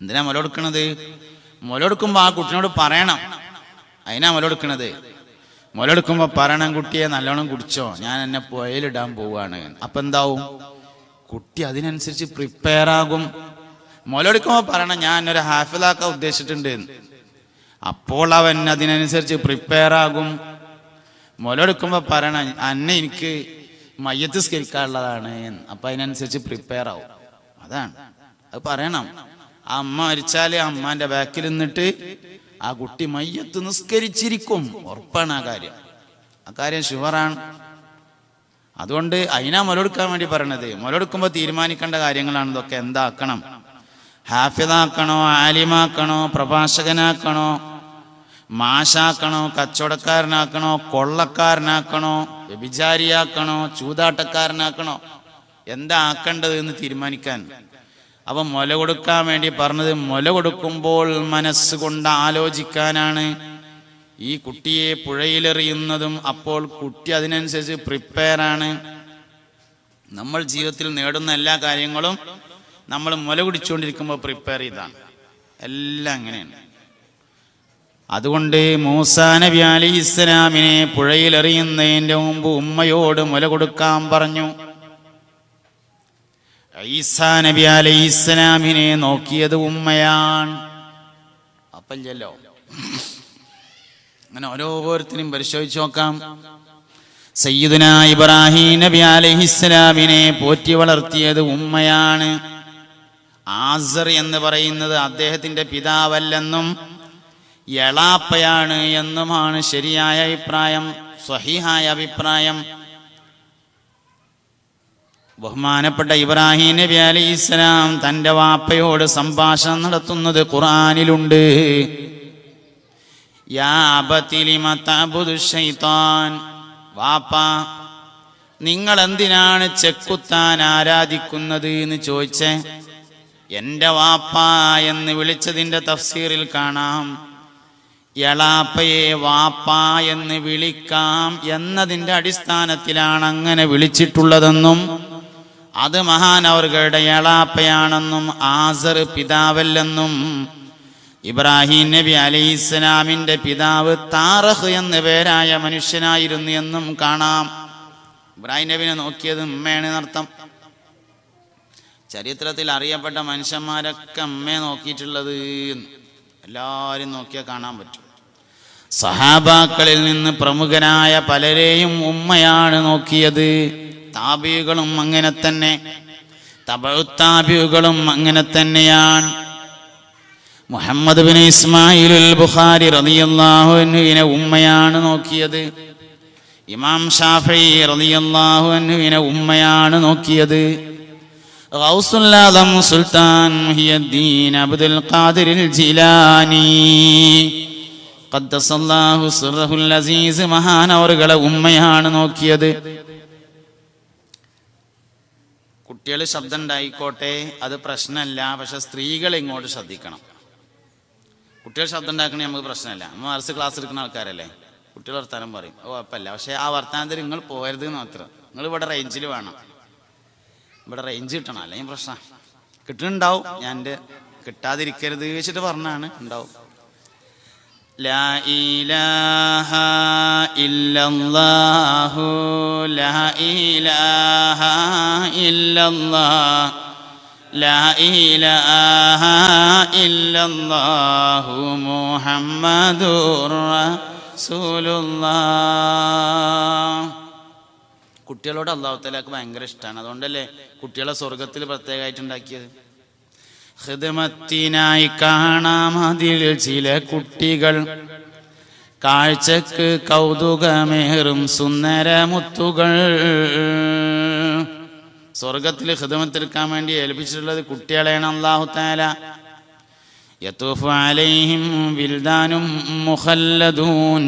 എന്തിനാ മുല കൊടുക്കണത്? മുല കൊടുക്കുമ്പോ ആ കുട്ടിനോട് പറയണം അതിനാ മുല കൊടുക്കണത്? മുല കൊടുക്കുമ്പോ പറയണം കുട്ടിയെ നല്ലോണം കുടിച്ചോ ഞാൻ എന്നെ പുഴയിലിടാൻ പോവാണ് അപ്പൊ എന്താവും? കുട്ടി അതിനനുസരിച്ച് പ്രിപ്പയർ ആകും. മുല കൊടുക്കുമ്പോ പറയണം ഞാൻ ഒരു ഹാഫിലാക്കാൻ ഉദ്ദേശിച്ചിട്ടുണ്ട്. അപ്പോൾ അവൻ അതിനനുസരിച്ച് പ്രിപ്പയർ ആകും. മുലെടുക്കുമ്പോൾ പറയണം അന്നെ എനിക്ക് മയ്യത്ത് സ്കരിക്കാനുള്ളതാണ്. അപ്പൊ അതിനനുസരിച്ച് പ്രിപ്പയർ ആവും. അതാണ്. അത് പറയണം. അമ്മ മരിച്ചാൽ അമ്മാന്റെ ബാക്കിൽ നിന്നിട്ട് ആ കുട്ടി മയ്യത്ത് നിസ്കരിച്ചിരിക്കും. ഉറപ്പാണ് ആ കാര്യം. ആ കാര്യം ഷുവറാണ്. അതുകൊണ്ട് അതിനാ മുലെടുക്കാൻ വേണ്ടി പറയണത്. മുലെടുക്കുമ്പോൾ തീരുമാനിക്കേണ്ട കാര്യങ്ങളാണ് ഇതൊക്കെ. എന്താക്കണം? ഹാഫിദാക്കണോ ആലിമാക്കണോ പ്രഭാഷകനാക്കണോ മാഷാക്കണോ കച്ചവടക്കാരനാക്കണോ കൊള്ളക്കാരനാക്കണോ വ്യഭിചാരിയാക്കണോ ചൂതാട്ടക്കാരനാക്കണോ? എന്താ ആക്കേണ്ടത് എന്ന് തീരുമാനിക്കാൻ? അപ്പൊ മുല കൊടുക്കാൻ വേണ്ടി പറഞ്ഞത് മുല കൊടുക്കുമ്പോൾ മനസ്സുകൊണ്ട് ആലോചിക്കാനാണ് ഈ കുട്ടിയെ പുഴയിലെറിയുന്നതും അപ്പോൾ കുട്ടി അതിനനുസരിച്ച് പ്രിപ്പയർ ആണ് നമ്മൾ ജീവിതത്തിൽ നേടുന്ന എല്ലാ കാര്യങ്ങളും നമ്മൾ മുല കുടിച്ചുകൊണ്ടിരിക്കുമ്പോൾ പ്രിപ്പയർ ചെയ്താണ്. എല്ലാം അങ്ങനെയാണ്. അതുകൊണ്ട് മൂസാ നബി അലി ഇസ്ലാമിനെ പുഴയിലെറിയുന്നതിന്റെ മുമ്പ് ഉമ്മയോട് മുല കൊടുക്കാൻ പറഞ്ഞു. ഈസാ നബി അലൈഹി ഇസ്ലാമിനെ നോക്കിയത് ഉമ്മയാണ്. അപ്പല്ലോ അങ്ങനെ ഓരോരുത്തരും പരിശോധിച്ച് നോക്കാം. സയ്യിദുന ഇബ്രാഹിം നബി അലഹിസ്ലാമിനെ പോറ്റി വളർത്തിയത് ഉമ്മയാണ്. ആസർ എന്ന് പറയുന്നത് അദ്ദേഹത്തിന്റെ പിതാവല്ലെന്നും എളാപ്പയാണ് എന്നുമാണ് ശരിയായ അഭിപ്രായം സ്വഹിഹായ അഭിപ്രായം. ബഹുമാനപ്പെട്ട ഇബ്രാഹിം നബി അലി ഇസ്ലാം തന്റെ വാപ്പയോട് സംഭാഷണം നടത്തുന്നത് ഖുറാനിലുണ്ട് വാപ്പ നിങ്ങൾ എന്തിനാണ് ചെക്കുത്താൻ ആരാധിക്കുന്നത് എന്ന് ചോദിച്ചേ. എന്റെ വാപ്പ എന്ന് വിളിച്ചതിന്റെ തഫ്സീറിൽ കാണാം. എളാപ്പയെ വാപ്പ എന്ന് വിളിക്കാം എന്നതിന്റെ അടിസ്ഥാനത്തിലാണ് അങ്ങനെ വിളിച്ചിട്ടുള്ളതെന്നും അത് മഹാൻ അവരുടെ എളാപ്പയാണെന്നും ആസർ പിതാവല്ലെന്നും ഇബ്രാഹിം നബി അലി പിതാവ് താറഹ് എന്ന പേരായ മനുഷ്യനായിരുന്നു എന്നും കാണാം. ഇബ്രാഹിം നബിനെ നോക്കിയത് ഉമ്മയാണ് എന്നർത്ഥം. ചരിത്രത്തിൽ അറിയപ്പെട്ട മനുഷ്യന്മാരൊക്കെ അമ്മയെ നോക്കിയിട്ടുള്ളത് എല്ലാവരും നോക്കിയാൽ കാണാൻ പറ്റും. സഹാബാക്കളിൽ നിന്ന് പ്രമുഖരായ പലരെയും ഉമ്മയാണ് നോക്കിയത്. താബിയുകളും അങ്ങനെ തന്നെ. തബുത്താബിയുകളും അങ്ങനെ തന്നെയാണ്. മുഹമ്മദ് ബിൻ ഇസ്മായിലുൽ ബുഖാരി റതിയല്ലാഹുവിനെ ഉമ്മയാണ് നോക്കിയത്. ഇമാം ഷാഫി റതിയല്ലാഹുവിനെ ഉമ്മയാണ് നോക്കിയത്. ഗൗസുൽ ആദം സുൽത്താൻ മുഹിയുദ്ദീൻ അബ്ദുൽ ഖാദിറിൽ ജിലാനി. ഖദ്ദസല്ലാഹു സിർഹുൽ അസീസ് മഹാനവറുകളെ ഉമ്മയാണ് നോക്കിയത്. കുട്ടികൾ ശബ്ദം ഉണ്ടായിക്കോട്ടെ അത് പ്രശ്നമല്ല. പക്ഷെ സ്ത്രീകൾ ഇങ്ങോട്ട് ശ്രദ്ധിക്കണം. കുട്ടികൾ ശബ്ദം ഉണ്ടാക്കണേ നമുക്ക് പ്രശ്നമല്ല. നമ്മൾ മറിച്ച് ക്ലാസ് എടുക്കുന്ന ആൾക്കാരല്ലേ? കുട്ടികൾ വർത്താനം പറയും. ഓ കുഴപ്പമില്ല പക്ഷെ ആ വർത്താനത്തിൽ നിങ്ങൾ പോകരുത് മാത്രം. നിങ്ങൾ ഇവിടെ റേഞ്ചിൽ വേണം. ഇവിടെ റേഞ്ച് കിട്ടണം. അല്ലെങ്കിൽ പ്രശ്നം. കിട്ടുന്നുണ്ടാവും. ഞാൻ എന്റെ കിട്ടാതിരിക്കരുത് വെച്ചിട്ട് പറഞ്ഞാണ് ഉണ്ടാവും. لا إله إلا الله لا إله إلا الله لا إله إلا الله محمد رسول الله കുട്ടികളോട് അള്ളാഹു തലാക്ക് ഭയങ്കര ഇഷ്ടമാണ് അതുകൊണ്ടല്ലേ കുട്ടികളെ സ്വർഗത്തിൽ പ്രത്യേകമായിട്ട് ഉണ്ടാക്കിയത് ഹൃദമത്തിനായി കാണാം അതിൽ ചില കുട്ടികൾ കാഴ്ചക്ക് കൗതുകമേറും സുന്ദരമുത്തുകൾ സ്വർഗത്തിൽ ഹൃദമത്തെടുക്കാൻ വേണ്ടി ഏൽപ്പിച്ചിട്ടുള്ളത് കുട്ടികളെയാണ് അള്ളാഹു താല യത്തൂഫു അലൈഹിം വിൽദാനും മുഖല്ലദൂൻ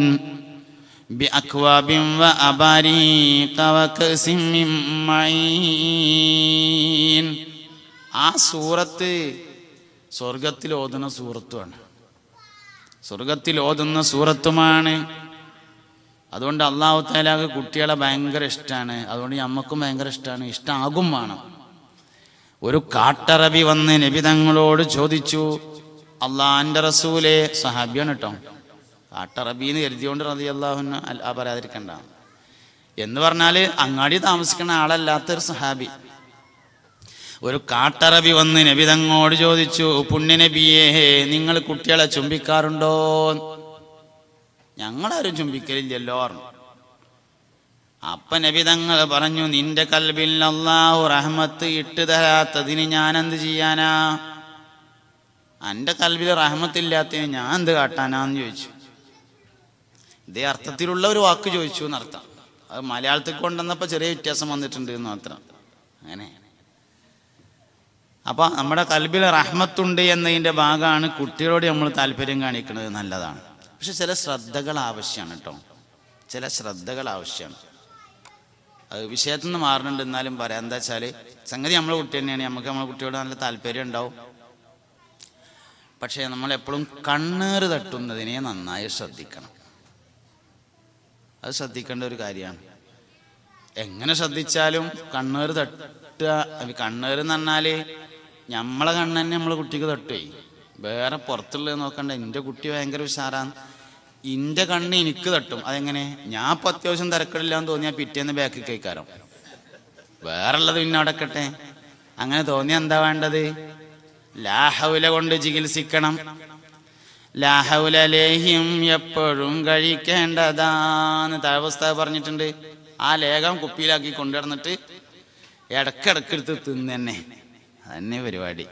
بأكواب وأباريق وكأس من معين ആ സൂറത്ത് സ്വർഗത്തിൽ ഓതുന്ന സൂറത്തുമാണ്. സ്വർഗത്തിൽ ഓതുന്ന സൂറത്തുമാണ്. അതുകൊണ്ട് അള്ളാഹു താലാക്ക് കുട്ടികളെ ഭയങ്കര ഇഷ്ടമാണ് അതുകൊണ്ട് നമ്മക്കും ഭയങ്കര ഇഷ്ടമാണ് ഇഷ്ടമാകും വേണം. ഒരു കാട്ടറബി വന്ന് നബി തങ്ങളോട് ചോദിച്ചു അള്ളാഹാന്റെ റസൂലെ? സഹാബിയാണ് കേട്ടോ കാട്ടറബിന്ന് കരുതിയോണ്ട് റതി അള്ളാഹുന് പറയാതിരിക്കണ്ട. എന്ന് പറഞ്ഞാൽ അങ്ങാടി താമസിക്കുന്ന ആളല്ലാത്തൊരു സഹാബി. ഒരു കാട്ടറബി വന്ന് നബിതങ്ങോട് ചോദിച്ചു പുണ്യനബിയേ നിങ്ങൾ കുട്ടികളെ ചുംബിക്കാറുണ്ടോ? ഞങ്ങളാരും ചുംബിക്കലില്ലല്ലോ അപ്പ നബി തങ്ങൾ പറഞ്ഞു നിന്റെ കൽബിൽ അള്ളാഹു റഹ്മത്ത് ഇട്ട് തരാത്തതിന് ഞാൻ എന്ത് ചെയ്യാനാ? എന്റെ കൽബിൽ റഹ്മത്തില്ലാത്തതിന് ഞാൻ എന്ത് കാട്ടാനാന്ന് ചോദിച്ചു. ഇതേ അർത്ഥത്തിലുള്ള ഒരു വാക്ക് ചോദിച്ചു എന്നർത്ഥം. അത് മലയാളത്തിൽ കൊണ്ടുവന്നപ്പോൾ ചെറിയ വ്യത്യാസം വന്നിട്ടുണ്ട് എന്ന് മാത്രം. അങ്ങനെ. അപ്പൊ നമ്മുടെ കൽബിൽ റഹ്മത്തുണ്ട് എന്നതിന്റെ ഭാഗമാണ് കുട്ടികളോട് നമ്മൾ താല്പര്യം കാണിക്കുന്നത് നല്ലതാണ്. പക്ഷെ ചില ശ്രദ്ധകൾ ആവശ്യമാണ് കേട്ടോ. ചില ശ്രദ്ധകൾ ആവശ്യമാണ്. അത് വിഷയത്തിൽ നിന്ന് മാറുന്നുണ്ട് എന്നാലും പറയാം. എന്താ വെച്ചാൽ സംഗതി നമ്മളെ കുട്ടി തന്നെയാണ്. നമുക്ക് നമ്മളെ കുട്ടിയോട് നല്ല താല്പര്യം ഉണ്ടാവും. പക്ഷേ നമ്മൾ എപ്പോഴും കണ്ണേറ് തട്ടുന്നതിനെ നന്നായി ശ്രദ്ധിക്കണം. അത് ശ്രദ്ധിക്കേണ്ട ഒരു കാര്യമാണ്. എങ്ങനെ ശ്രദ്ധിച്ചാലും കണ്ണേറ് തട്ടുക കണ്ണേറ് എന്ന് പറഞ്ഞാൽ നമ്മളെ കണ്ണ് തന്നെ നമ്മളെ കുട്ടിക്ക് തട്ടുവേ. വേറെ പുറത്തുള്ളത് നോക്കണ്ട. എന്റെ കുട്ടി ഭയങ്കര ഉഷാറാണ്. എന്റെ കണ്ണ് എനിക്ക് തട്ടും. അതെങ്ങനെ? ഞാൻ ഇപ്പം അത്യാവശ്യം തിരക്കിടില്ലാന്ന് തോന്നിയാൽ പിറ്റേന്ന് ബാക്കിൽ കഴിക്കാരോ വേറെ ഉള്ളത് പിന്നെ അടക്കട്ടെ. അങ്ങനെ തോന്നി എന്താ വേണ്ടത്? ലാഹൗല കൊണ്ട് ചികിത്സിക്കണം. ലാഹൗല ലേഹ്യം എപ്പോഴും കഴിക്കേണ്ടതാന്ന് താഴ്വസ്ഥ പറഞ്ഞിട്ടുണ്ട്. ആ ലേഖം കുപ്പിയിലാക്കി കൊണ്ടുവന്നിട്ട് ഇടക്കിടക്കെടുത്ത് തന്നെ അതന്നെ പരിപാടി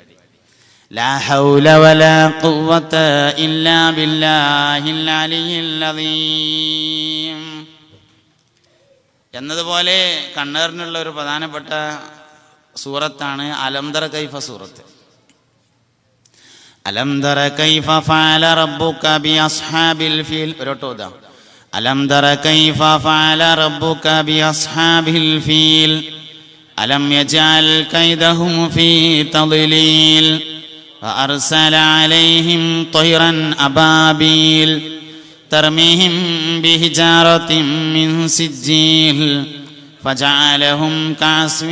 എന്നതുപോലെ കണ്ണേറിനുള്ള ഒരു പ്രധാനപ്പെട്ട സൂറത്താണ് അലംദർ കൈഫ സൂറത്ത്. അലംദർ കൈഫ ഫാല റബ്ബുക ബി അസ്ഹാബിൽ ഫീൽ ഒരോട്ടോ ഇതാ. അലംദർ കൈഫ ഫാല റബ്ബുക ബി അസ്ഹാബിൽ ഫീൽ. അലം യജഅൽ കൈദഹും ഫീ തദ്ലീൽ فأرسل عليهم طيرا أبابيل ترميهم بحجارة من سجيل فجعلهم كعصف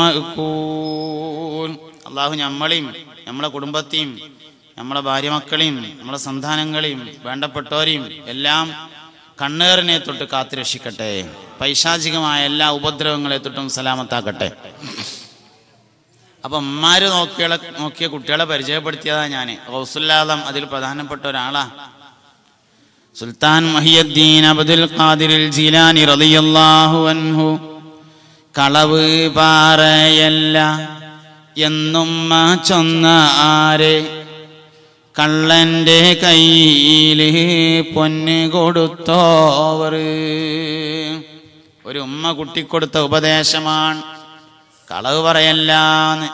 مأكول അള്ളാഹു നമ്മളെയും നമ്മളെ കുടുംബത്തെയും നമ്മളെ ഭാര്യ മക്കളെയും നമ്മളെ സന്താനങ്ങളെയും വേണ്ടപ്പെട്ടവരെയും എല്ലാം കണ്ണേറിനെ തൊട്ട് കാത്തുരക്ഷിക്കട്ടെ. പൈശാചികമായ എല്ലാ ഉപദ്രവങ്ങളെ തൊട്ടും സലാമത്താക്കട്ടെ. അപ്പം അമ്മമാര് നോക്കിയ നോക്കിയ കുട്ടികളെ പരിചയപ്പെടുത്തിയതാ ഞാൻ ഹൗസുല്ലാദം അതിൽ പ്രധാനപ്പെട്ട ഒരാളാ. സുൽത്താൻ മഹിയുദ്ദീൻ അബ്ദുൽ ഖാദിരിൽ ജീലാനി റളിയല്ലാഹു അൻഹു. കളവ് പാറയല്ല. എന്നും ചൊന്ന ആരെ? കള്ളന്റെ കയ്യിൽ പൊന്ന് കൊടുത്തോവർ. ഒരു ഉമ്മ കുട്ടിക്കൊടുത്ത ഉപദേശമാണ്. കളവ് പറയല്ലാന്ന്.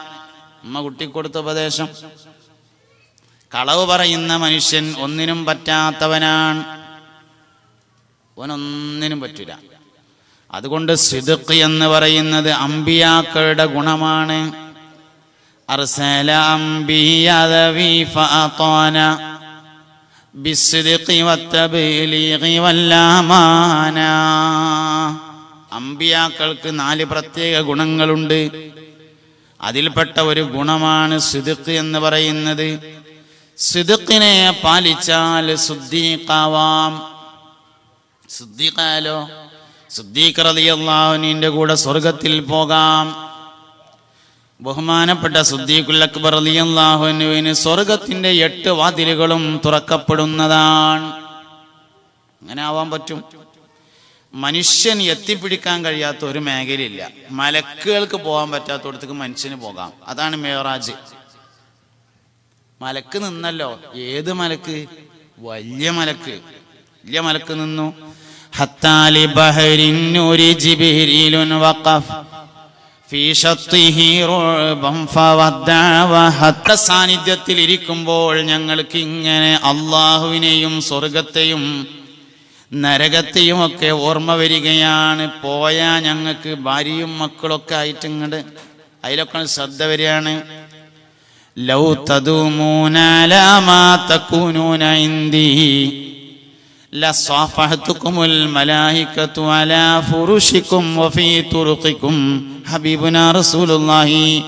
ഉമ്മ കുട്ടിക്കൊടുത്ത ഉപദേശം. കളവ് പറയുന്ന മനുഷ്യൻ ഒന്നിനും പറ്റാത്തവനാണ്. അവനൊന്നിനും പറ്റില്ല അതുകൊണ്ട് സിദുക്ക് എന്ന് പറയുന്നത് അമ്പിയാക്കളുടെ ഗുണമാണ്. വല്ലമാന അമ്പിയാക്കൾക്ക് നാല് പ്രത്യേക ഗുണങ്ങളുണ്ട്. അതിൽപ്പെട്ട ഒരു ഗുണമാണ് സിദുക്ക് എന്ന് പറയുന്നത്. സിദുക്കിനെ പാലിച്ചാൽ സുദ്ദീഖാവാം. സുദ്ദീഖാലോ സുദ്ദീഖ് റതിയല്ലാവിന്റെ കൂടെ സ്വർഗത്തിൽ പോകാം. ബഹുമാനപ്പെട്ട സുദ്ദീഖുൽ അക്ബർ സ്വർഗത്തിന്റെ എട്ട് വാതിലുകളും തുറക്കപ്പെടുന്നതാണ്. അങ്ങനെ ആവാൻ പറ്റും. മനുഷ്യൻ എത്തിപ്പിടിക്കാൻ കഴിയാത്ത ഒരു മേഖലയില്ല. മലക്കുകൾക്ക് പോകാൻ പറ്റാത്തടത്തേക്ക് മനുഷ്യന് പോകാം. അതാണ് മേറാജ്. മലക്ക് നിന്നല്ലോ. ഏത് മലക്ക്? വലിയ മലക്ക്. വലിയ മലക്ക് നിന്നു. ഹത്താലി ബഹരിൻ ഒരു ജിബിരിലുൻ വഖഫ്. സാന്നിധ്യത്തിൽ ഇരിക്കുമ്പോൾ ഞങ്ങൾക്ക് ഇങ്ങനെ അള്ളാഹുവിനെയും സ്വർഗത്തെയും നരകത്തെയും ഒക്കെ ഓർമ്മ വരികയാണ്. പോയാ ഞങ്ങൾക്ക് ഭാര്യയും മക്കളൊക്കെ ആയിട്ട് ഇങ്ങോട്ട് അതിലൊക്കെ ശ്രദ്ധ വരികയാണ്. ലൗ തദൂമൂന ലാ മാ എന്റെ അലാ വഫീ റസൂലുള്ളാഹി.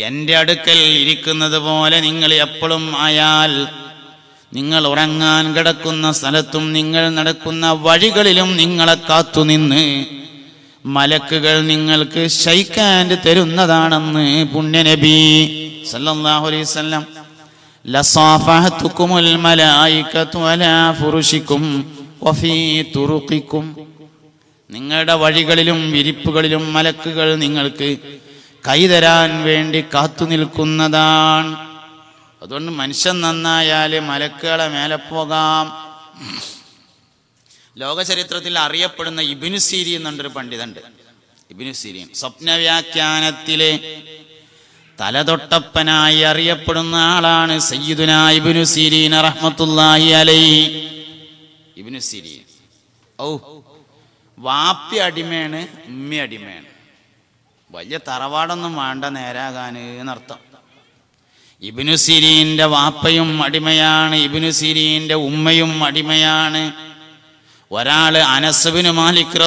എന്റെ അടുക്കൽ ഇരിക്കുന്നത് പോലെ നിങ്ങൾ എപ്പോഴും ആയാൽ നിങ്ങൾ ഉറങ്ങാൻ കിടക്കുന്ന സ്ഥലത്തും നിങ്ങൾ നടക്കുന്ന വഴികളിലും നിങ്ങളെ കാത്തുനിന്ന് മലക്കുകൾ നിങ്ങൾക്ക് ശൈക്കാൻ തരുന്നതാണെന്ന് പുണ്യനബി സല്ലാഹുലൈസ് അലൈവല്ലം വഫീ നിങ്ങളുടെ വഴികളിലും വിരിപ്പുകളിലും മലക്കുകൾ നിങ്ങൾക്ക് കൈതരാൻ വേണ്ടി കാത്തു നിൽക്കുന്നതാണ്. അതുകൊണ്ട് മനുഷ്യൻ നന്നായാൽ മലക്കുകളെ മേലെ പോകാം. ലോക ചരിത്രത്തിൽ അറിയപ്പെടുന്ന ഇബിനു സീരി എന്നുണ്ടൊരു പണ്ഡിതണ്ട്. ഇബിനു സീരിയൻ സ്വപ്നവ്യാഖ്യാനത്തിലെ തലതൊട്ടപ്പനായി അറിയപ്പെടുന്ന ആളാണ് സയ്യിദുന ഇബിനു സിരീൻ റഹ്മത്തുല്ലാഹി അലൈ ഇബിനു സിരീൻ. ഔ വാപ്പി അടിമയാണ് ഉമ്മി അടിമയാണ്. വലിയ തറവാടൊന്നും വേണ്ട നേരാകാന് എന്നർത്ഥം. ഇബിനു സിരീന്റെ വാപ്പയും അടിമയാണ് ഇബിനു സിരീന്റെ ഉമ്മയും അടിമയാണ്. ഒരാൾ അനസബിന് മാലിക്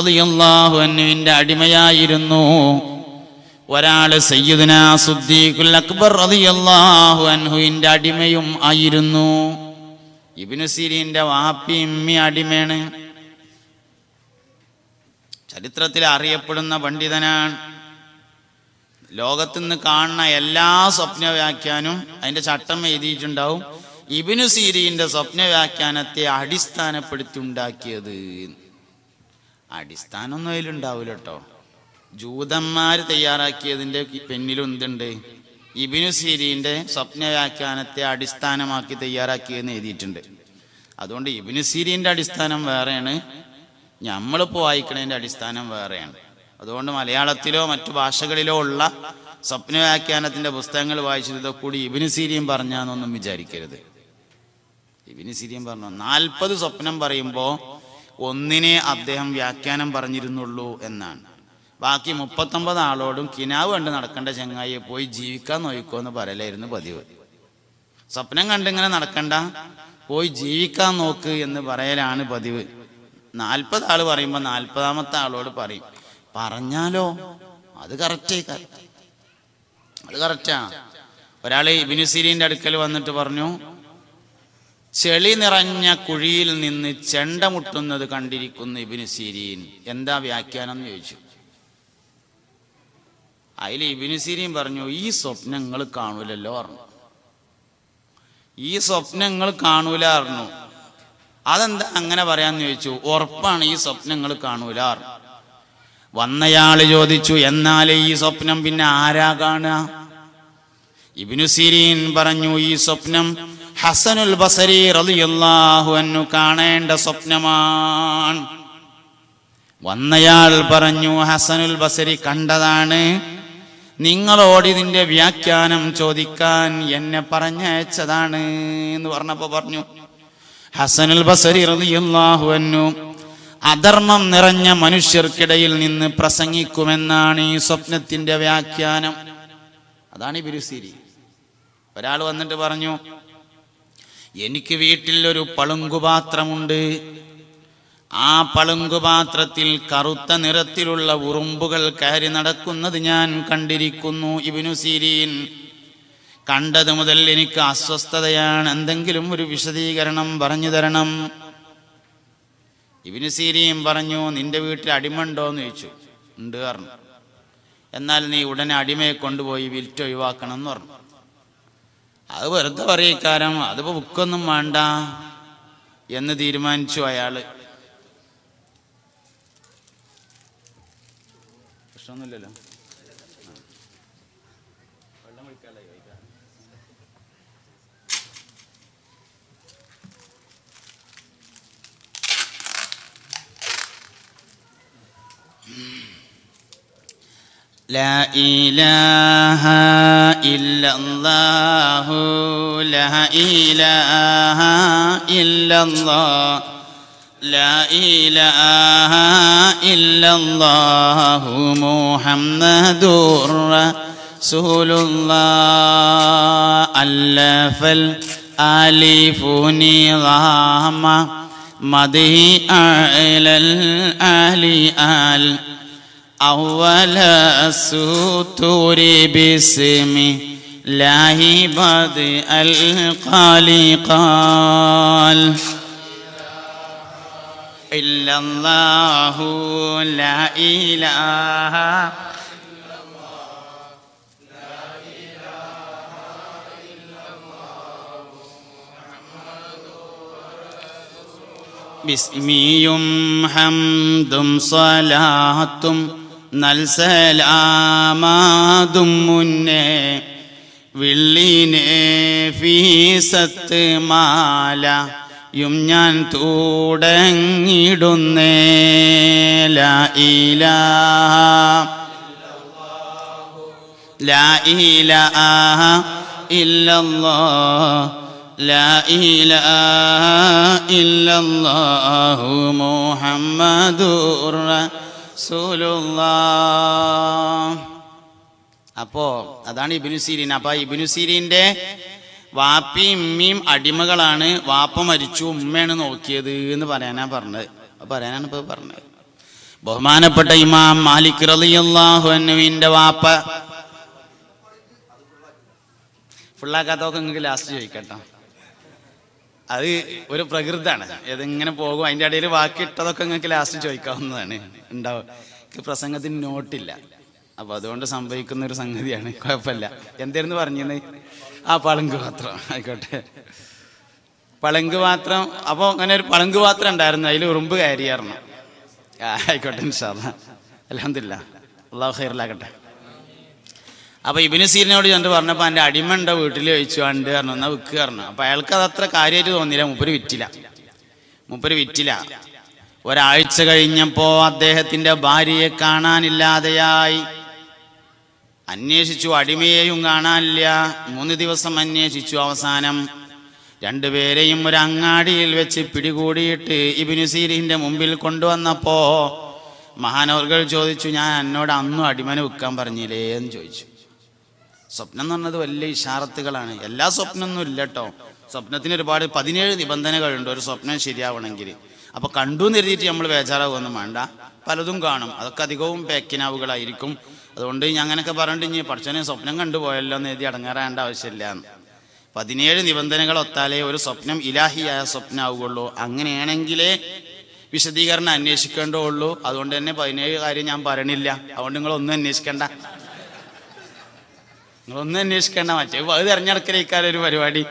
അൻഹുവിന്റെ അടിമയായിരുന്നു. ഒരാൾ സയ്യിദുന സുദ്ദീഖുൽ അക്ബർ റളിയല്ലാഹു അൻഹുവിന്റെ അടിമയും ആയിരുന്നു. ഇബിനുസീരിന്റെ വാപ്പി ഇമ്മി അടിമയാണ്. ചരിത്രത്തിൽ അറിയപ്പെടുന്ന പണ്ഡിതനാണ്. ലോകത്തുനിന്ന് കാണുന്ന എല്ലാ സ്വപ്ന വ്യാഖ്യാനവും അതിന്റെ ചട്ടം എഴുതിയിട്ടുണ്ടാവും. ഇബിനു സീരിന്റെ സ്വപ്ന വ്യാഖ്യാനത്തെ അടിസ്ഥാനപ്പെടുത്തി ഉണ്ടാക്കിയത്. അടിസ്ഥാനമൊന്നും അതിലുണ്ടാവില്ല കേട്ടോ ജൂതന്മാർ തയ്യാറാക്കിയതിന്റെ പിന്നിലും എന്തുണ്ട് ഇബിനു സീരീന്റെ സ്വപ്ന വ്യാഖ്യാനത്തെ അടിസ്ഥാനമാക്കി തയ്യാറാക്കിയെന്ന് എഴുതിയിട്ടുണ്ട്. അതുകൊണ്ട് ഇബിനു സീരീന്റെ അടിസ്ഥാനം വേറെയാണ് നമ്മളിപ്പോൾ വായിക്കണതിന്റെ അടിസ്ഥാനം വേറെയാണ്. അതുകൊണ്ട് മലയാളത്തിലോ മറ്റു ഭാഷകളിലോ ഉള്ള സ്വപ്ന വ്യാഖ്യാനത്തിന്റെ പുസ്തകങ്ങൾ വായിച്ചത് കൂടി ഇബിന് സീരിയും പറഞ്ഞാന്നൊന്നും വിചാരിക്കരുത്. ഇബിന് സീരിയും പറഞ്ഞു നാൽപ്പത് സ്വപ്നം പറയുമ്പോൾ ഒന്നിനെ അദ്ദേഹം വ്യാഖ്യാനം പറഞ്ഞിരുന്നുള്ളൂ എന്നാണ്. ബാക്കി മുപ്പത്തൊമ്പത് ആളോടും കിനാവ് കണ്ട് നടക്കേണ്ട ചങ്ങായിയെ പോയി ജീവിക്കാൻ നോയിക്കോ എന്ന് പറയലായിരുന്നു പതിവ്. സ്വപ്നം കണ്ടിങ്ങനെ നടക്കണ്ട പോയി ജീവിക്കാൻ നോക്ക് എന്ന് പറയലാണ് പതിവ്. നാൽപ്പത് ആൾ പറയുമ്പോൾ നാൽപ്പതാമത്തെ ആളോട് പറയും പറഞ്ഞാലോ? അത് കറക്റ്റേ അത് കറക്റ്റാ ഒരാൾ ബിനുസിരീന്റെ അടുക്കൽ വന്നിട്ട് പറഞ്ഞു ചെളി നിറഞ്ഞ കുഴിയിൽ നിന്ന് ചെണ്ട മുട്ടുന്നത് കണ്ടിരിക്കുന്ന ഇബിനു സീരീൻ. എന്താ വ്യാഖ്യാനം എന്ന് ചോദിച്ചു. അതിൽ ഇബിനുസീരിയും പറഞ്ഞു ഈ സ്വപ്നങ്ങൾ കാണൂലല്ലോ പറഞ്ഞു. ഈ സ്വപ്നങ്ങൾ കാണൂല പറഞ്ഞു. അതെന്താ അങ്ങനെ പറയാന്ന് ചോദിച്ചു. ഉറപ്പാണ് ഈ സ്വപ്നങ്ങൾ കാണൂല വന്നയാൾ ചോദിച്ചു എന്നാൽ ഈ സ്വപ്നം പിന്നെ ആരാ കാണുക? ഇബ്നു സിരീൻ പറഞ്ഞു ഈ സ്വപ്നം ഹസനുൽ ബസരി റളിയല്ലാഹു അൻഹു കാണേണ്ട സ്വപ്നമാണ്. വന്നയാൾ പറഞ്ഞു ഹസനുൽ ബസരി കണ്ടതാണ് നിങ്ങളോട് ഇതിന്റെ വ്യാഖ്യാനം ചോദിക്കാൻ എന്നെ പറഞ്ഞയച്ചതാണ് എന്ന് പറഞ്ഞപ്പോ പറഞ്ഞു. ഹസനുൽ ബസരി അധർമ്മം നിറഞ്ഞ മനുഷ്യർക്കിടയിൽ നിന്ന് പ്രസംഗിക്കുമെന്നാണ് ഈ സ്വപ്നത്തിന്റെ വ്യാഖ്യാനം. അതാണ് ഈ ബിരുസിരി ഒരാൾ വന്നിട്ട് പറഞ്ഞു എനിക്ക് വീട്ടിൽ ഒരു പളുങ്കുപാത്രമുണ്ട്. ആ പളുങ്കുപാത്രത്തിൽ കറുത്ത നിറത്തിലുള്ള ഉറുമ്പുകൾ കയറി നടക്കുന്നത് ഞാൻ കണ്ടിരിക്കുന്നു ഇബിനു സീരീൻ. കണ്ടത് മുതൽ എനിക്ക് അസ്വസ്ഥതയാണ്. എന്തെങ്കിലും ഒരു വിശദീകരണം പറഞ്ഞു തരണം. ഇബിനു സീരീൻ പറഞ്ഞു നിന്റെ വീട്ടിൽ അടിമണ്ടോ എന്ന് ചോദിച്ചു. ഉണ്ട് പറഞ്ഞു. എന്നാൽ നീ ഉടനെ അടിമയെ കൊണ്ടുപോയി വിൽറ്റ് ഒഴിവാക്കണം എന്ന് പറഞ്ഞു. അത് വെറുതെ പറയിക്കാരം അതിപ്പോ ബുക്കൊന്നും വേണ്ട എന്ന് തീരുമാനിച്ചു അയാൾ. പ്രശ്നമൊന്നുമില്ലല്ലോ لا إله إلا الله لا إله إلا الله لا إله إلا الله محمد رسول الله ألف الألف نظام مده أعلى الأهل أهل أول السطور باسم الله بدء القال قال. إلا الله لا إله ബിസ്മിയും ഹംദും സ്വലാത്തും നൽസലാമാതും മുന്നേ വിള്ളിനെ ഫീസത്ത് മാല യും ഞാൻ തൂടങ്ങിടുന്നേല ഇല ഇല്ലല്ലോ ഇല്ലല്ലാഹു. മുഹമ്മദുർ റസൂലുള്ളാഹ്. അപ്പോ അതാണ് ഇബിനു സീരീൻ. അപ്പോൾ ഇബിനു സീരീന്റെ വാപ്പിയും ഉമ്മയും അടിമകളാണ്. വാപ്പ മരിച്ചു ഉമ്മയാണ് നോക്കിയത് എന്ന് പറയാനാ പറഞ്ഞത്. പറയാനാണ് ഇപ്പൊ പറഞ്ഞത്. ബഹുമാനപ്പെട്ട ഇമാം മാലിക് റളിയല്ലാഹു അൻഹുവിന്റെ വാപ്പ. ഫുള്ളാക്കാത്തൊക്കെ നിങ്ങൾക്ക് ലാസ്റ്റ് ചോദിക്കട്ടോ. അത് ഒരു പ്രകൃതാണ്. ഏതെങ്ങനെ പോകും അതിന്റെ ഇടയിൽ ബാക്കി ഇട്ടതൊക്കെ നിങ്ങൾക്ക് ലാസ്റ്റ് ചോദിക്കാവുന്നതാണ്. ഉണ്ടാവും. പ്രസംഗത്തിന് നോട്ടില്ല അപ്പൊ അതുകൊണ്ട് സംഭവിക്കുന്ന ഒരു സംഗതിയാണ്. കുഴപ്പമില്ല. എന്തായിരുന്നു പറഞ്ഞത് ആ പളുങ്ക് പാത്രം ആയിക്കോട്ടെ. പളുങ്ക് പാത്രം അപ്പൊ അങ്ങനെ ഒരു പളുങ്ക് പാത്രം ഉണ്ടായിരുന്നു. അതിൽ ഉറുമ്പ് കയറിയായിരുന്നു ആയിക്കോട്ടെ ഇൻഷാല്ല അലഹമില്ല അള്ളാഹു ഖൈറിലാക്കട്ടെ അപ്പൊ ഇബിന് സീരിനോട് ചെന്ന് പറഞ്ഞപ്പോ എന്റെ അടിമ ഉണ്ടോ വീട്ടിൽ ചോദിച്ചു. കണ്ട് പറഞ്ഞു. എന്നാ വിൽക്കു പറഞ്ഞു. അപ്പൊ അയാൾക്ക് അത് അത്ര കാര്യമായിട്ട് തോന്നിയില്ല. മുപ്പര് വിറ്റില്ല. മുപ്പര് വിറ്റില്ല. ഒരാഴ്ച കഴിഞ്ഞപ്പോ അദ്ദേഹത്തിന്റെ ഭാര്യയെ കാണാനില്ലാതെയായി. അന്വേഷിച്ചു അടിമയെയും കാണാനില്ല. മൂന്ന് ദിവസം അന്വേഷിച്ചു അവസാനം. രണ്ടുപേരെയും ഒരു അങ്ങാടിയിൽ വെച്ച് പിടികൂടിയിട്ട് ഇബിനു സീരിന്റെ മുമ്പിൽ കൊണ്ടുവന്നപ്പോ മഹാനവർകൾ ചോദിച്ചു ഞാൻ എന്നോട് അന്നും അടിമനെ വിൽക്കാൻ പറഞ്ഞില്ലേ? എന്ന് ചോദിച്ചു. സ്വപ്നം എന്ന് പറഞ്ഞത് വലിയ ഇഷാറത്തുകളാണ്. എല്ലാ സ്വപ്നമൊന്നും ഇല്ല കേട്ടോ സ്വപ്നത്തിന് ഒരുപാട് പതിനേഴ് നിബന്ധനകളുണ്ട്. ഒരു സ്വപ്നം ശരിയാവണമെങ്കിൽ. അപ്പൊ കണ്ടു എന്ന് എഴുതിയിട്ട് നമ്മൾ ബേജാറാവൊന്നും വേണ്ട. പലതും കാണും. അതൊക്കെ അധികവും പേക്കിനാവുകളായിരിക്കും. അതുകൊണ്ട് ഞാൻ അങ്ങനെയൊക്കെ പറഞ്ഞിട്ട് ഇനി പഠിച്ചനെ സ്വപ്നം കണ്ടുപോയല്ലോ എന്ന് എഴുതി അടങ്ങാറേണ്ട ആവശ്യമില്ല. പതിനേഴ് നിബന്ധനകൾ ഒത്താലേ ഒരു സ്വപ്നം ഇലാഹിയായ സ്വപ്നമാവുകയുള്ളൂ അങ്ങനെയാണെങ്കിലേ വിശദീകരണം അന്വേഷിക്കേണ്ടുള്ളൂ അതുകൊണ്ട് തന്നെ പതിനേഴ് കാര്യം ഞാൻ പറയണില്ല. അതുകൊണ്ട് നിങ്ങൾ നിങ്ങളൊന്നും അന്വേഷിക്കണ്ട. നിങ്ങളൊന്നും അന്വേഷിക്കേണ്ട. മറ്റേ അത് തിരഞ്ഞെടുക്കലേക്കാരൊരു പരിപാടി.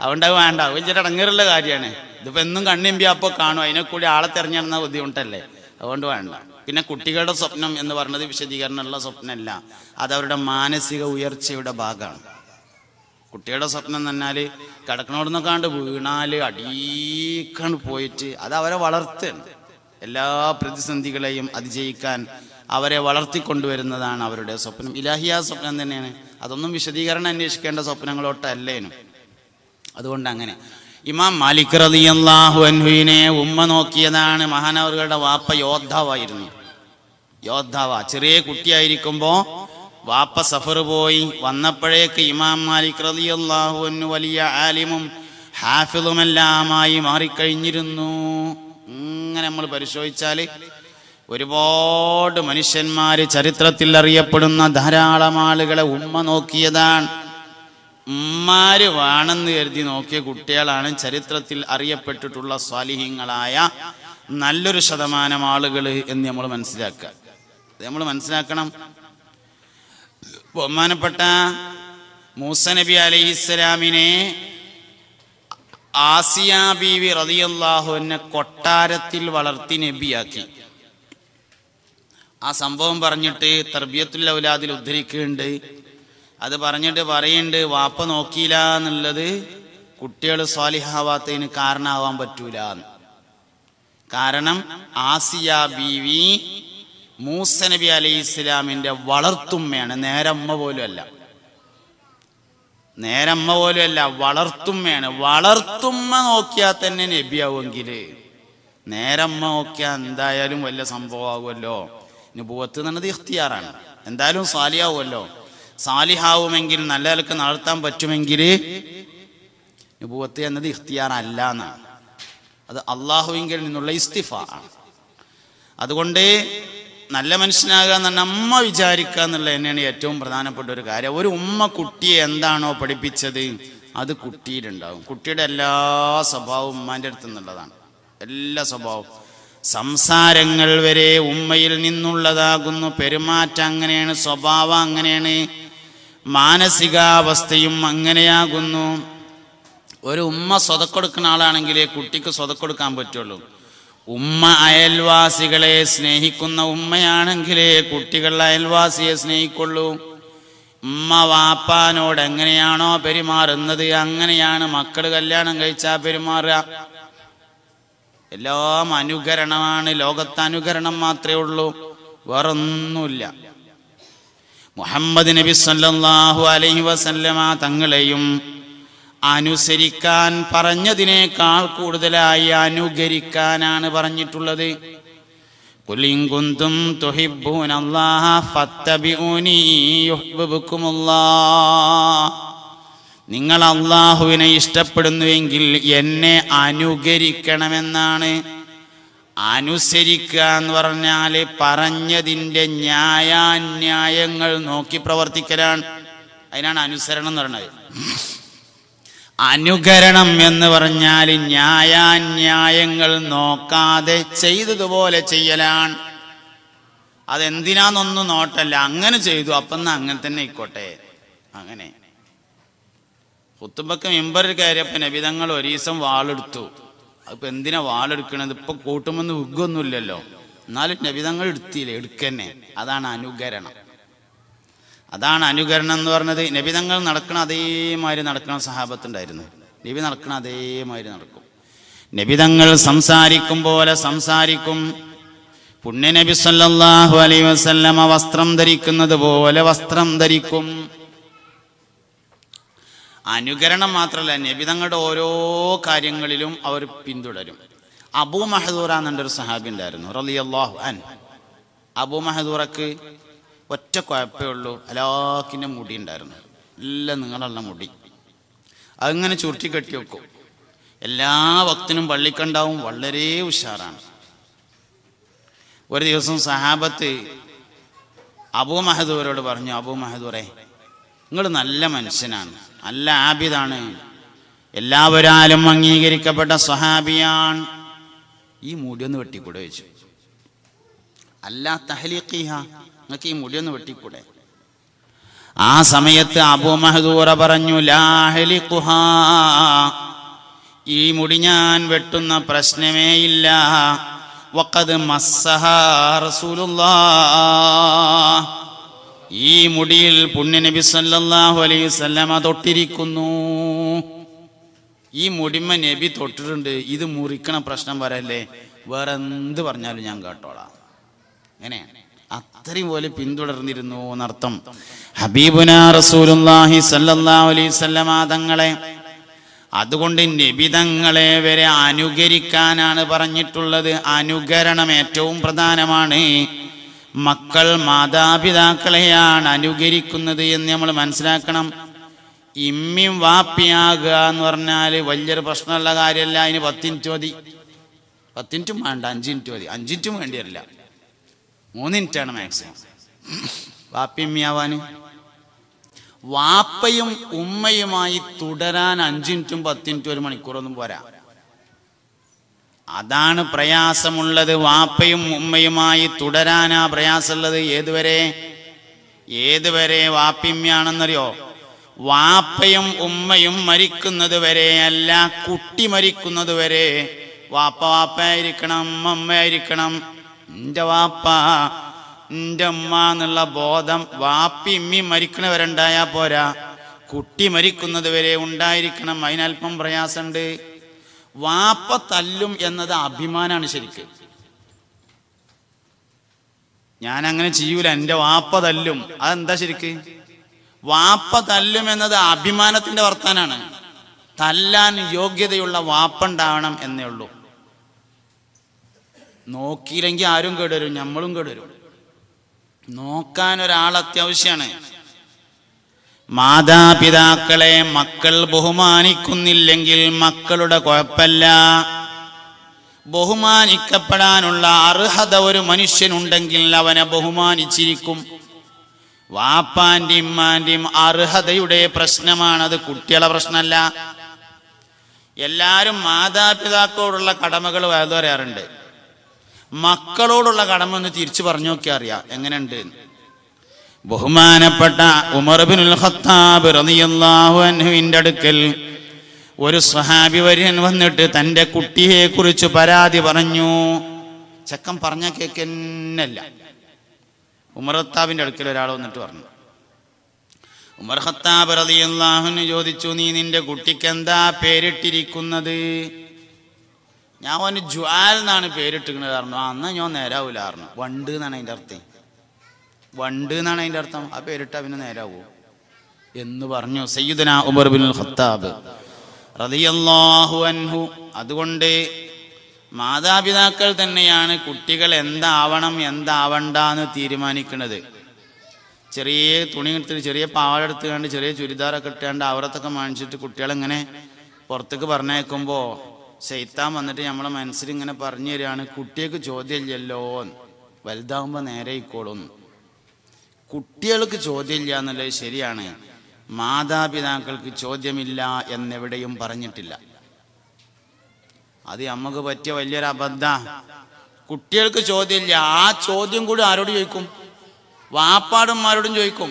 അതുകൊണ്ട് അത് വേണ്ട. അത് ഇച്ചിരി അടങ്ങാറുള്ള കാര്യമാണ്. ഇതിപ്പോ എന്നും കണ്ണിമ്പി അപ്പോൾ കാണും. അതിനെ കൂടി ആളെ തിരഞ്ഞെടുന്ന ബുദ്ധിമുട്ടല്ലേ? അതുകൊണ്ട് വേണ്ട. പിന്നെ കുട്ടികളുടെ സ്വപ്നം എന്ന് പറഞ്ഞത് വിശദീകരണമുള്ള സ്വപ്നമല്ല. അതവരുടെ മാനസിക ഉയർച്ചയുടെ ഭാഗമാണ്. കുട്ടിയുടെ സ്വപ്നം എന്ന് പറഞ്ഞാൽ കിടക്കണോടൊന്നും കണ്ട് വീണാൽ അടീക്കാണ് പോയിട്ട് അത് അവരെ വളർത്തുകയാണ്. എല്ലാ പ്രതിസന്ധികളെയും അതിജയിക്കാൻ അവരെ വളർത്തിക്കൊണ്ടുവരുന്നതാണ് അവരുടെ സ്വപ്നം. ഇലാഹിയ സ്വപ്നം തന്നെയാണ്. അതൊന്നും വിശദീകരണം അന്വേഷിക്കേണ്ട സ്വപ്നങ്ങളോട്ടല്ലേനും. അതുകൊണ്ട് അങ്ങനെ. ഇമാം മാലിക് റളിയല്ലാഹു അൻഹുവിനെ ഉമ്മ നോക്കിയതാണ് മഹാനവറുകളുടെ വാപ്പ യോദ്ധാവായിരുന്നു. യോദ്ധാവ ചെറിയ കുട്ടിയായിരിക്കുമ്പോ വാപ്പ സഫർ പോയി. വന്നപ്പോഴേക്ക് ഇമാം മാലിക് റളിയല്ലാഹു അൻഹു വലിയ ആലിമും ഹാഫിളുമെല്ലാമായി മാറിക്കഴിഞ്ഞിരുന്നു. ഇങ്ങനെ നമ്മൾ പരിശോധിച്ചാൽ ഒരുപാട് മനുഷ്യന്മാര് ചരിത്രത്തിൽ അറിയപ്പെടുന്ന ധാരാളം ആളുകളെ ഉമ്മ നോക്കിയതാണ്. ഉമ്മാര് വേണമെന്ന് കരുതി നോക്കിയ കുട്ടികളാണ് ചരിത്രത്തിൽ അറിയപ്പെട്ടിട്ടുള്ള സ്വാലിഹ്യങ്ങളായ നല്ലൊരു ശതമാനം ആളുകൾ എന്ന് നമ്മൾ മനസ്സിലാക്കുക. നമ്മൾ മനസ്സിലാക്കണം. ബഹുമാനപ്പെട്ട മൂസ നബി അലൈഹിസ്സലാമിനെ ആസിയ ബീവി റതിയല്ലാഹുവിനെ കൊട്ടാരത്തിൽ വളർത്തി നബിയാക്കി. ആ സംഭവം പറഞ്ഞിട്ട് തർബിയത്തുൽ ഔലാദിൽ ഉദ്ധരിക്കുന്നുണ്ട്. അത് പറഞ്ഞിട്ട് പറയുന്നുണ്ട് വാപ്പ നോക്കിയില്ല എന്നുള്ളത് കുട്ടികൾ സ്വാലിഹാവാത്തതിന് കാരണമാവാൻ പറ്റൂല കാരണം ആസിയ ബീവി മൂസ നബി അലൈഹി ഇസ്ലാമിന്റെ വളർത്തുമ്മയാണ്. നേരമ്മ പോലും അല്ല. നേരമ്മ പോലും അല്ല വളർത്തുമ്മയാണ്. വളർത്തുമ്മ നോക്കിയാൽ തന്നെ നബിയാവുമെങ്കിൽ നേരമ്മ നോക്കിയാൽ എന്തായാലും വലിയ സംഭവമാകുമല്ലോ നുപൂവത്ത് എന്നുള്ളത് ഇഖ്തിയാറാണ്. എന്തായാലും സാലിയാവുമല്ലോ സാലിഹാവുമെങ്കിൽ നല്ല നിലയ്ക്ക് നടത്താൻ പറ്റുമെങ്കിൽ നുപൂവത്ത് എന്നത് ഇഖ്തിയാറല്ല എന്നാണ് അത് അള്ളാഹുവിങ്കിൽ നിന്നുള്ള ഇസ്തിഫ ആണ്. അതുകൊണ്ട് നല്ല മനുഷ്യനാകുക എന്ന് പറഞ്ഞാൽ അമ്മ വിചാരിക്കുക എന്നുള്ളത് തന്നെയാണ് ഏറ്റവും പ്രധാനപ്പെട്ട ഒരു കാര്യം. ഒരു ഉമ്മ കുട്ടിയെ എന്താണോ പഠിപ്പിച്ചത് അത് കുട്ടിയിലുണ്ടാവും കുട്ടിയുടെ എല്ലാ സ്വഭാവവും ഉമ്മാന്റെ അടുത്ത് നിന്നുള്ളതാണ്. എല്ലാ സ്വഭാവവും. സംസാരങ്ങൾ വരെ ഉമ്മയിൽ നിന്നുള്ളതാകുന്നു. പെരുമാറ്റം അങ്ങനെയാണ് സ്വഭാവം അങ്ങനെയാണ് മാനസികാവസ്ഥയും അങ്ങനെയാകുന്നു. ഒരു ഉമ്മ സ്വതക്കൊടുക്കുന്ന ആളാണെങ്കിലേ കുട്ടിക്ക് സ്വതക്കൊടുക്കാൻ പറ്റുള്ളൂ. ഉമ്മ അയൽവാസികളെ സ്നേഹിക്കുന്ന ഉമ്മയാണെങ്കിലേ കുട്ടികൾ അയൽവാസിയെ സ്നേഹിക്കുള്ളൂ. ഉമ്മ വാപ്പാനോട് എങ്ങനെയാണോ പെരുമാറുന്നത് അങ്ങനെയാണ് മക്കൾ കല്യാണം കഴിച്ചാൽ പെരുമാറുക. എല്ലാം അനുകരണമാണ് ലോകത്ത് അനുകരണം മാത്രമേ ഉള്ളൂ വേറൊന്നുമില്ല. മുഹമ്മദ് നബി സല്ലാഹു അലൈഹി വസല്ലമ തങ്ങളെയും അനുസരിക്കാൻ പറഞ്ഞതിനേക്കാൾ കൂടുതലായി അനുകരിക്കാനാണ് പറഞ്ഞിട്ടുള്ളത്. കുലിങ്കുന്തും നിങ്ങൾ അള്ളാഹുവിനെ ഇഷ്ടപ്പെടുന്നുവെങ്കിൽ എന്നെ അനുകരിക്കണമെന്നാണ്. അനുസരിക്കുക എന്ന് പറഞ്ഞാൽ പറഞ്ഞതിന്റെ ന്യായാന്യായങ്ങൾ നോക്കി പ്രവർത്തിക്കലാണ്. അതിനാണ് അനുസരണം എന്ന് പറയുന്നത് അനുകരണം എന്ന് പറഞ്ഞാൽ ന്യായാന്യായങ്ങൾ നോക്കാതെ ചെയ്തതുപോലെ ചെയ്യലാണ്. അതെന്തിനാന്നൊന്നും നോട്ടല്ല. അങ്ങനെ ചെയ്തു അപ്പം അങ്ങനെ തന്നെ ആയിക്കോട്ടെ. അങ്ങനെ. കുത്തുമ്പക്ക് മെമ്പറിൽ കയറിയപ്പോ നബിതങ്ങൾ ഒരീസം വാളെടുത്തു. അപ്പൊ എന്തിനാ വാളെടുക്കണത്? ഇപ്പൊ കൂട്ടുമെന്ന് ഉഗ്ഗൊന്നുമില്ലല്ലോ എന്നാലും നബിതങ്ങൾ എടുത്തില്ലേ? എടുക്കന്നെ. അതാണ് അനുകരണം. അതാണ് അനുകരണം എന്ന് പറഞ്ഞത്. നബി തങ്ങൾ നടക്കണ അതേമാതിരി നടക്കണ സഹാബത്തുണ്ടായിരുന്നു. നബി നടക്കണ അതേമാതിരി നടക്കും. നബി തങ്ങൾ സംസാരിക്കും പോലെ സംസാരിക്കും. പുണ്യ നബി സല്ലല്ലാഹു അലൈഹി വസല്ലമ വസ്ത്രം ധരിക്കുന്നത് പോലെ വസ്ത്രം ധരിക്കും. അനുകരണം മാത്രമല്ല നബിതങ്ങളുടെ ഓരോ കാര്യങ്ങളിലും അവർ പിന്തുടരും. അബൂ മഹദൂറ എന്നൊരു സഹാബി ഉണ്ടായിരുന്നു റളിയല്ലാഹു അൻ അബൂ മഹദൂറക്ക് ഒറ്റ കുഴപ്പമേ ഉള്ളൂ. അലാക്കിന്റെ മുടി ഉണ്ടായിരുന്നു. എല്ലാം നിങ്ങളുള്ള മുടി. അതിങ്ങനെ ചുരുട്ടി കെട്ടി വെക്കും. എല്ലാ ഭക്തനും പള്ളിക്കണ്ടാവും. വളരെ ഉഷാറാണ്. ഒരു ദിവസം സഹാബത്ത് അബൂ മഹദൂരോട് പറഞ്ഞു അബൂ മഹദൂറെ നിങ്ങൾ നല്ല മനുഷ്യനാണ്. നല്ല ആബിദാണ്. എല്ലാവരാലും അംഗീകരിക്കപ്പെട്ട സ്വഹാബിയാണ്. ഈ മുടി ഒന്ന് വെട്ടിക്കൂടെ വെച്ചു അല്ല തഹലീഖിഹ. നിങ്ങൾക്ക് ഈ മുടി ഒന്ന് വെട്ടിക്കൂടെ? ആ സമയത്ത് അബൂ മഹദൂറ പറഞ്ഞു ലാഹലി കുഹാ ഈ മുടി ഞാൻ വെട്ടുന്ന പ്രശ്നമേ ഇല്ല. വക്കത് ഈ മുടിയിൽ പുണ്യനബി സല്ലല്ലാഹു അലൈഹി വസല്ലമ തൊട്ടിരിക്കുന്നു. ഈ മുടിമ നബി തൊട്ടിട്ടുണ്ട്. ഇത് മുറിക്കണ പ്രശ്നം വരല്ലേ? വേറെ എന്ത് പറഞ്ഞാലും ഞാൻ കേട്ടോളാം. അങ്ങനെ അത്രയും പോലെ പിന്തുടർന്നിരുന്നു എന്നർത്ഥം. ഹബീബുന റസൂലുല്ലാഹി സല്ലല്ലാഹു അലൈഹി വസല്ലമ തങ്ങളെ അതുകൊണ്ട് നിബിതങ്ങളെ വരെ അനുകരിക്കാനാണ് പറഞ്ഞിട്ടുള്ളത്. അനുകരണം ഏറ്റവും പ്രധാനമാണ്. മക്കൾ മാതാപിതാക്കളെയാണ് അനുകരിക്കുന്നത് എന്ന് നമ്മൾ മനസ്സിലാക്കണം. ഇമ്മിയും വാപ്പിയാകുക എന്ന് പറഞ്ഞാൽ വലിയൊരു പ്രശ്നമുള്ള കാര്യമല്ല. അതിന് പത്ത് മിനിറ്റ് മതി പത്ത് വേണ്ട അഞ്ച് മിനിറ്റ് മതി. അഞ്ചിന്റും വേണ്ടിയല്ല മൂന്ന് മിനിറ്റാണ് മാക്സിമം വാപ്പിയമ്മിയാവാൻ വാപ്പയും ഉമ്മയുമായി തുടരാൻ അഞ്ച് മിനിറ്റും പത്ത് മിനിറ്റും ഒരു മണിക്കൂറൊന്നും പോരാ. അതാണ് പ്രയാസമുള്ളത്. വാപ്പയും ഉമ്മയുമായി തുടരാനാ പ്രയാസമുള്ളത്. ഏതുവരെ? ഏതുവരെ വാപ്പിമ്മയാണെന്നറിയോ വാപ്പയും ഉമ്മയും മരിക്കുന്നത് വരെ അല്ല കുട്ടി മരിക്കുന്നത് വരെ വാപ്പ വാപ്പയായിരിക്കണം അമ്മയായിരിക്കണം. എന്റെ വാപ്പ എന്റെ ഉമ്മ എന്നുള്ള ബോധം വാപ്പി ഇമ്മി മരിക്കണവരുണ്ടായാൽ പോരാ. കുട്ടി മരിക്കുന്നത് വരെ ഉണ്ടായിരിക്കണം അതിനല്പം പ്രയാസമുണ്ട് വാപ്പ തല്ലും എന്നത് അഭിമാനാണ് ശരിക്ക്. ഞാൻ അങ്ങനെ ചെയ്യൂല എന്റെ വാപ്പ തല്ലും. അതെന്താ ശരിക്ക്? വാപ്പ തല്ലും എന്നത് അഭിമാനത്തിന്റെ വർത്താനാണ്. തല്ലാൻ യോഗ്യതയുള്ള വാപ്പ ഉണ്ടാവണം എന്നേ ഉള്ളൂ. നോക്കിയില്ലെങ്കിൽ ആരും കേടുവരും നമ്മളും കേടുവരും നോക്കാൻ ഒരാൾ അത്യാവശ്യമാണ് മാതാപിതാക്കളെ മക്കൾ ബഹുമാനിക്കുന്നില്ലെങ്കിൽ മക്കളുടെ കുഴപ്പമില്ല. ബഹുമാനിക്കപ്പെടാനുള്ള അർഹത ഒരു മനുഷ്യനുണ്ടെങ്കിൽ അവനെ ബഹുമാനിച്ചിരിക്കും. വാപ്പാന്റെയും ഉമ്മാന്റെയും അർഹതയുടെ പ്രശ്നമാണത് കുട്ടികളെ പ്രശ്നമല്ല. എല്ലാവരും മാതാപിതാക്കളോടുള്ള കടമകൾ വേദ പറയാറുണ്ട് മക്കളോടുള്ള കടമ ഒന്ന് തിരിച്ചു പറഞ്ഞു നോക്കിയാ അറിയാം. എങ്ങനെയുണ്ട്? ബഹുമാനപ്പെട്ട ഉമർ ബിനുൽ ഖത്താബ് റളിയല്ലാഹു അടുക്കൽ ഒരു സ്വഹാബി വര്യൻ വന്നിട്ട് തന്റെ കുട്ടിയെ കുറിച്ച് പരാതി പറഞ്ഞു. ചെക്കൻ പറഞ്ഞ കേക്കന്നല്ല. ഉമർ ഖത്താബിന്റെ അടുക്കൽ ഒരാൾ വന്നിട്ട് പറഞ്ഞു. ഉമർ ഖത്താബ് റളിയല്ലാഹുവിന് ചോദിച്ചു നീ നിന്റെ കുട്ടിക്ക് എന്താ പേരിട്ടിരിക്കുന്നത്? ഞാൻ അവന് ജ്വാൽ എന്നാണ് പേരിട്ടിരിക്കുന്നത് പറഞ്ഞു. ആ എന്നാ ഞാൻ നേരാവൂല വണ്ട് എന്നാണ് അതിന്റെ അർത്ഥം. വണ്ട് എന്നാണ് അതിന്റെ അർത്ഥം. ആ പേരിട്ട പിന്നെ നേരാവൂ? എന്ന് പറഞ്ഞു സയ്യിദന ഉമർ ബിൻ ഖത്താബ് റതിയല്ലാഹു അൻഹു. അതുകൊണ്ട് മാതാപിതാക്കൾ തന്നെയാണ് കുട്ടികൾ എന്താവണം എന്താവണ്ട എന്ന് തീരുമാനിക്കുന്നത്. ചെറിയ തുണി എടുത്തിട്ട് ചെറിയ പാവടെടുത്ത് കണ്ട് ചെറിയ ചുരിദാറൊക്കെ ഇട്ടുകൊണ്ട് അവരത്തൊക്കെ മാണിച്ചിട്ട് കുട്ടികളെങ്ങനെ പുറത്തേക്ക് പറഞ്ഞേക്കുമ്പോൾ ശൈത്താൻ വന്നിട്ട് നമ്മളെ മനസ്സിൽ ഇങ്ങനെ പറഞ്ഞു തരികയാണ് കുട്ടികൾക്ക് ചോദ്യമില്ലല്ലോ ഇല്ലല്ലോ വലുതാവുമ്പോൾ നേരെ ഇക്കോളും കുട്ടികൾക്ക് ചോദ്യമില്ല എന്നുള്ളത് ശരിയാണ്. മാതാപിതാക്കൾക്ക് ചോദ്യമില്ല എന്നെവിടെയും പറഞ്ഞിട്ടില്ല. അത് നമുക്ക് പറ്റിയ വലിയൊരു അബദ്ധ. കുട്ടികൾക്ക് ചോദ്യമില്ല. ആ ചോദ്യം കൂടി ആരോട് ചോദിക്കും? വാപ്പാടുമാരോടും ചോദിക്കും.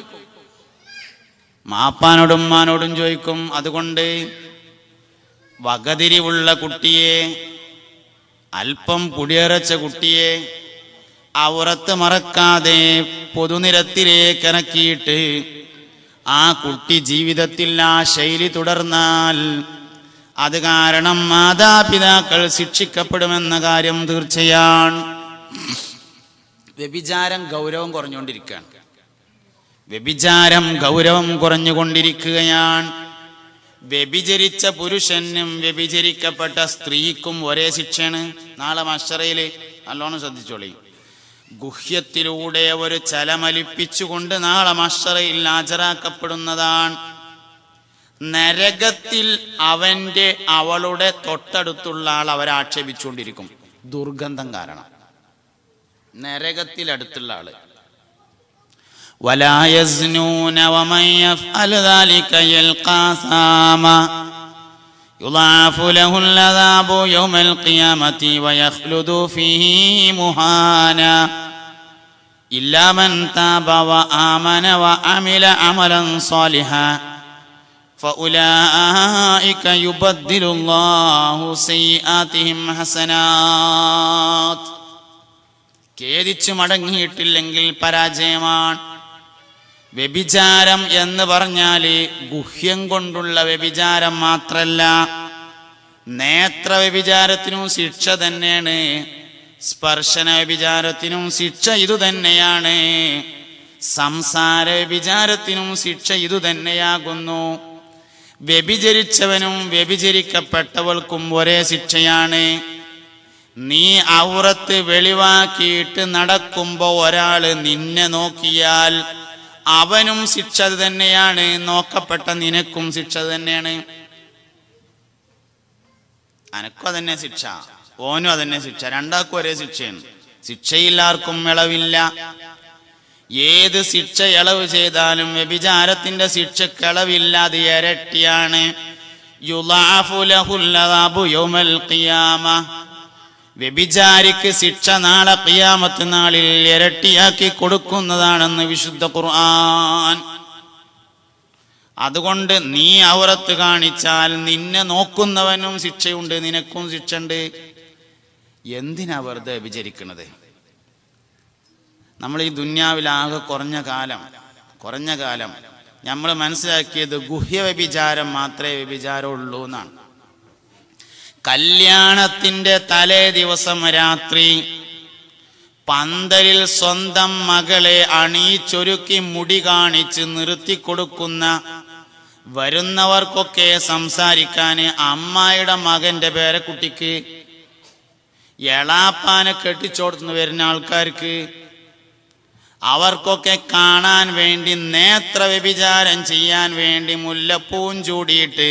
മാപ്പാനോടും ഉമ്മാനോടും ചോദിക്കും. അതുകൊണ്ട് വകതിരിവുള്ള കുട്ടിയെ അല്പം പുടിയറച്ച കുട്ടിയെ അവറത്ത് മറക്കാതെ പൊതുനിരത്തിലേക്ക് ഇറക്കിയിട്ട് ആ കുട്ടി ജീവിതത്തിൽ ആ ശൈലി തുടർന്നാൽ അത് കാരണം മാതാപിതാക്കൾ ശിക്ഷിക്കപ്പെടുമെന്ന കാര്യം തീർച്ചയാണ്. വ്യഭിചാരം ഗൗരവം കുറഞ്ഞുകൊണ്ടിരിക്കുകയാണ്. വ്യഭിചാരം ഗൗരവം കുറഞ്ഞുകൊണ്ടിരിക്കുകയാണ്. വ്യഭിചരിച്ച പുരുഷനും വ്യഭിചരിക്കപ്പെട്ട സ്ത്രീക്കും ഒരേ ശിക്ഷയാണ്. നാളെ മഷറയിൽ നല്ലോണം ശ്രദ്ധിച്ചോളി. ഗുഹ്യത്തിലൂടെ ഒരു ചലമലിപ്പിച്ചുകൊണ്ട് നാളെ മഷറയിൽ ഹാജരാക്കപ്പെടുന്നതാണ്. നരകത്തിൽ അവന്റെ അവളുടെ തൊട്ടടുത്തുള്ള ആൾ അവരെ ആക്ഷേപിച്ചുകൊണ്ടിരിക്കും. ദുർഗന്ധം കാരണം. നരകത്തിൽ അടുത്തുള്ള ആൾ. ولا يزنون ومن يفعل ذلك يلقى ثاما يضاعف له العذاب يوم القيامة ويخلد فيه مهانا إلا من تاب وآمن وعمل عملا صالحا فأولئك يبدل الله سيئاتهم حسنات ഖേദിച്ചു മടങ്ങിയിട്ടില്ലെങ്കിൽ പരാജയമാണ് വ്യഭിചാരം എന്ന് പറഞ്ഞാൽ ഗുഹ്യം കൊണ്ടുള്ള വ്യഭിചാരം മാത്രല്ല. നേത്ര വ്യഭിചാരത്തിനും ശിക്ഷ തന്നെയാണ്. സ്പർശന വ്യഭിചാരത്തിനും ശിക്ഷ ഇതു തന്നെയാണ്. സംസാര വ്യഭിചാരത്തിനും ശിക്ഷ ഇതു തന്നെയാകുന്നു. വ്യഭിചരിച്ചവനും വ്യഭിചരിക്കപ്പെട്ടവൾക്കും ഒരേ ശിക്ഷയാണ്. നീ ഔറത്ത് വെളിവാക്കിയിട്ട് നടക്കുമ്പോ ഒരാൾ നിന്നെ നോക്കിയാൽ അവനും ശിക്ഷ തന്നെയാണ്. നോക്കപ്പെട്ട നിനക്കും ശിക്ഷ തന്നെയാണ്. അനക്കും അതന്നെ ശിക്ഷ. ഓനും അതന്നെ ശിക്ഷ. രണ്ടാൾക്കും ഒരേ ശിക്ഷയാണ്. ശിക്ഷയില്ലാർക്കും ഇളവില്ല. ഏത് ശിക്ഷ ഇളവ് ചെയ്താലും വ്യഭിചാരത്തിന്റെ ശിക്ഷക്ക് ഇളവില്ല. അത് ഇരട്ടിയാണ്. അദാബു യൗമൽ ഖിയാമ. വ്യഭിചാരിക്ക് ശിക്ഷ നാളെ കിയാമത്ത് നാളിൽ ഇരട്ടിയാക്കി കൊടുക്കുന്നതാണെന്ന് വിശുദ്ധ ഖുർആൻ. അതുകൊണ്ട് നീ ഔറത്ത് കാണിച്ചാൽ നിന്നെ നോക്കുന്നവനും ശിക്ഷയുണ്ട് നിനക്കും ശിക്ഷയുണ്ട്. എന്തിനാ വെറുതെ വിചരിക്കുന്നത് നമ്മൾ ഈ ദുന്യാവിൽ ആകെ കുറഞ്ഞ കാലം കുറഞ്ഞ കാലം. നമ്മൾ മനസ്സിലാക്കിയത് ഗുഹ്യ വ്യഭിചാരം മാത്രമേ വ്യഭിചാരമുള്ളൂ എന്നാണ്. കല്യാണത്തിന്റെ തലേ ദിവസം രാത്രി പന്തലിൽ സ്വന്തം മകളെ അണിയിച്ചൊരുക്കി മുടി കാണിച്ച് നിർത്തി കൊടുക്കുന്ന വരുന്നവർക്കൊക്കെ സംസാരിക്കാന് അമ്മായിയുടെ മകന്റെ പേരക്കുട്ടിക്ക് എളാപ്പാനെ കെട്ടിച്ചോടുന്നു വരുന്ന ആൾക്കാർക്ക് അവർക്കൊക്കെ കാണാൻ വേണ്ടി നേത്ര വ്യഭിചാരം ചെയ്യാൻ വേണ്ടി മുല്ലപ്പൂവും ചൂടിയിട്ട്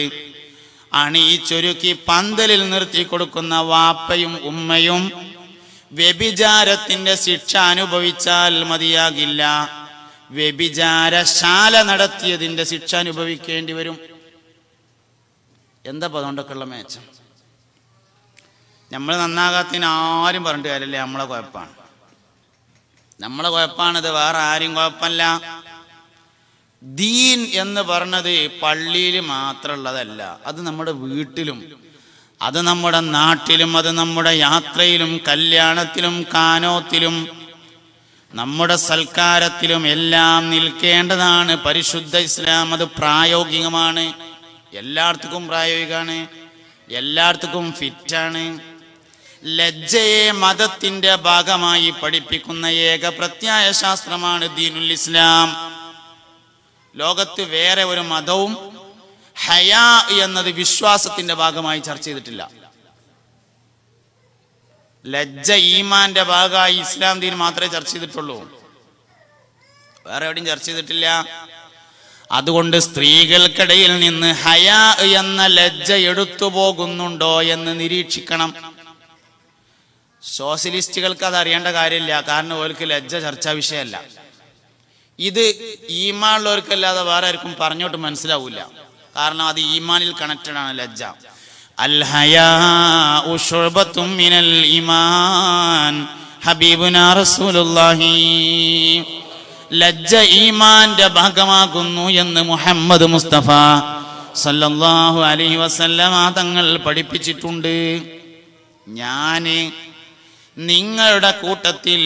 അണിയിച്ചൊരുക്കി പന്തലിൽ നിർത്തി കൊടുക്കുന്ന വാപ്പയും ഉമ്മയും വ്യഭിചാരത്തിന്റെ ശിക്ഷ അനുഭവിച്ചാൽ മതിയാകില്ല. വ്യഭിചാരശാല നടത്തിയതിന്റെ ശിക്ഷ അനുഭവിക്കേണ്ടി വരും. എന്താ പതുകൊണ്ടൊക്കെയുള്ള മേച്ചം? നമ്മൾ നന്നാകാത്തതിന് ആരും പറഞ്ഞിട്ട് കാര്യമില്ല നമ്മളെ കുഴപ്പമാണ്. നമ്മളെ കുഴപ്പമാണിത് വേറെ ആരും കുഴപ്പമല്ല. ദീൻ എന്ന് പറഞ്ഞത് പള്ളിയിൽ മാത്രമുള്ളതല്ല. അത് നമ്മുടെ വീട്ടിലും അത് നമ്മുടെ നാട്ടിലും അത് നമ്മുടെ യാത്രയിലും കല്യാണത്തിലും കാനോത്തിലും നമ്മുടെ സൽക്കാരത്തിലും എല്ലാം നിൽക്കേണ്ടതാണ്. പരിശുദ്ധ ഇസ്ലാം അത് പ്രായോഗികമാണ്. എല്ലായിടത്തും പ്രായോഗികമാണ്. എല്ലായിടത്തും ഫിറ്റാണ്. ലജ്ജയെ മതത്തിന്റെ ഭാഗമായി പഠിപ്പിക്കുന്ന ഏക പ്രത്യായ ശാസ്ത്രമാണ് ദീനുൽ ഇസ്ലാം. ലോകത്ത് വേറെ ഒരു മതവും ഹയാ എന്നത് വിശ്വാസത്തിന്റെ ഭാഗമായി ചർച്ച ചെയ്തിട്ടില്ല. ലജ്ജ ഈമാന്റെ ഭാഗമായി ഇസ്ലാം ദീൻ മാത്രമേ ചർച്ച ചെയ്തിട്ടുള്ളൂ. വേറെ എവിടെയും ചർച്ച ചെയ്തിട്ടില്ല. അതുകൊണ്ട് സ്ത്രീകൾക്കിടയിൽ നിന്ന് ഹയാ എന്ന ലജ്ജ എടുത്തു പോകുന്നുണ്ടോ എന്ന് നിരീക്ഷിക്കണം. സോഷ്യലിസ്റ്റുകൾക്ക് അത് അറിയേണ്ട കാര്യമില്ല. കാരണം ഓർക്ക് ലജ്ജ ചർച്ചാ വിഷയമല്ല. ഇത് ഈമാനുള്ളവർക്കല്ലാതെ വേറെ ആർക്കും പറഞ്ഞോട്ട് മനസ്സിലാവില്ല കാരണം അത് ഈമാനിൽ കണക്റ്റഡ് ആണ് ലജ്ജ. ലജ്ജ ഈമാന്റെ ഭാഗമാകുന്നു എന്ന് മുഹമ്മദ് മുസ്തഫ സല്ലല്ലാഹു അലൈഹി വസല്ലമ തങ്ങൾ പഠിപ്പിച്ചിട്ടുണ്ട്. ഞാൻ നിങ്ങളുടെ കൂട്ടത്തിൽ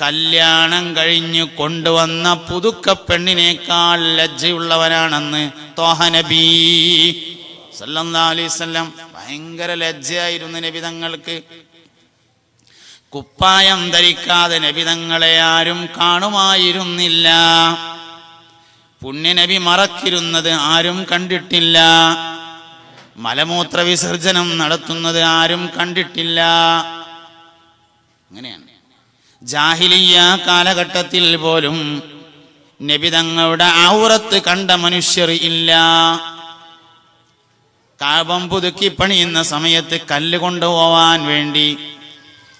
കല്യാണം കഴിഞ്ഞു കൊണ്ടുവന്ന പുതുക്ക പെണ്ണിനേക്കാൾ ലജ്ജയുള്ളവനാണെന്ന് തോഹനബീ വസല്ലം ഭയങ്കര ലജ്ജയായിരുന്നു നബിതങ്ങൾക്ക് കുപ്പായം ധരിക്കാതെ നബിതങ്ങളെ ആരും കാണുമായിരുന്നില്ല. പുണ്യനബി മറക്കിരുന്നത് ആരും കണ്ടിട്ടില്ല. മലമൂത്ര വിസർജനം നടത്തുന്നത് ആരും കണ്ടിട്ടില്ല. അങ്ങനെയാണ്. ജാഹിലിയ കാലഘട്ടത്തിൽ പോലും നബി തങ്ങളുടെ ഔറത്ത് കണ്ട മനുഷ്യർ ഇല്ല. കാപം പുതുക്കി പണിയുന്ന സമയത്ത് കല്ല് കൊണ്ടുപോവാൻ വേണ്ടി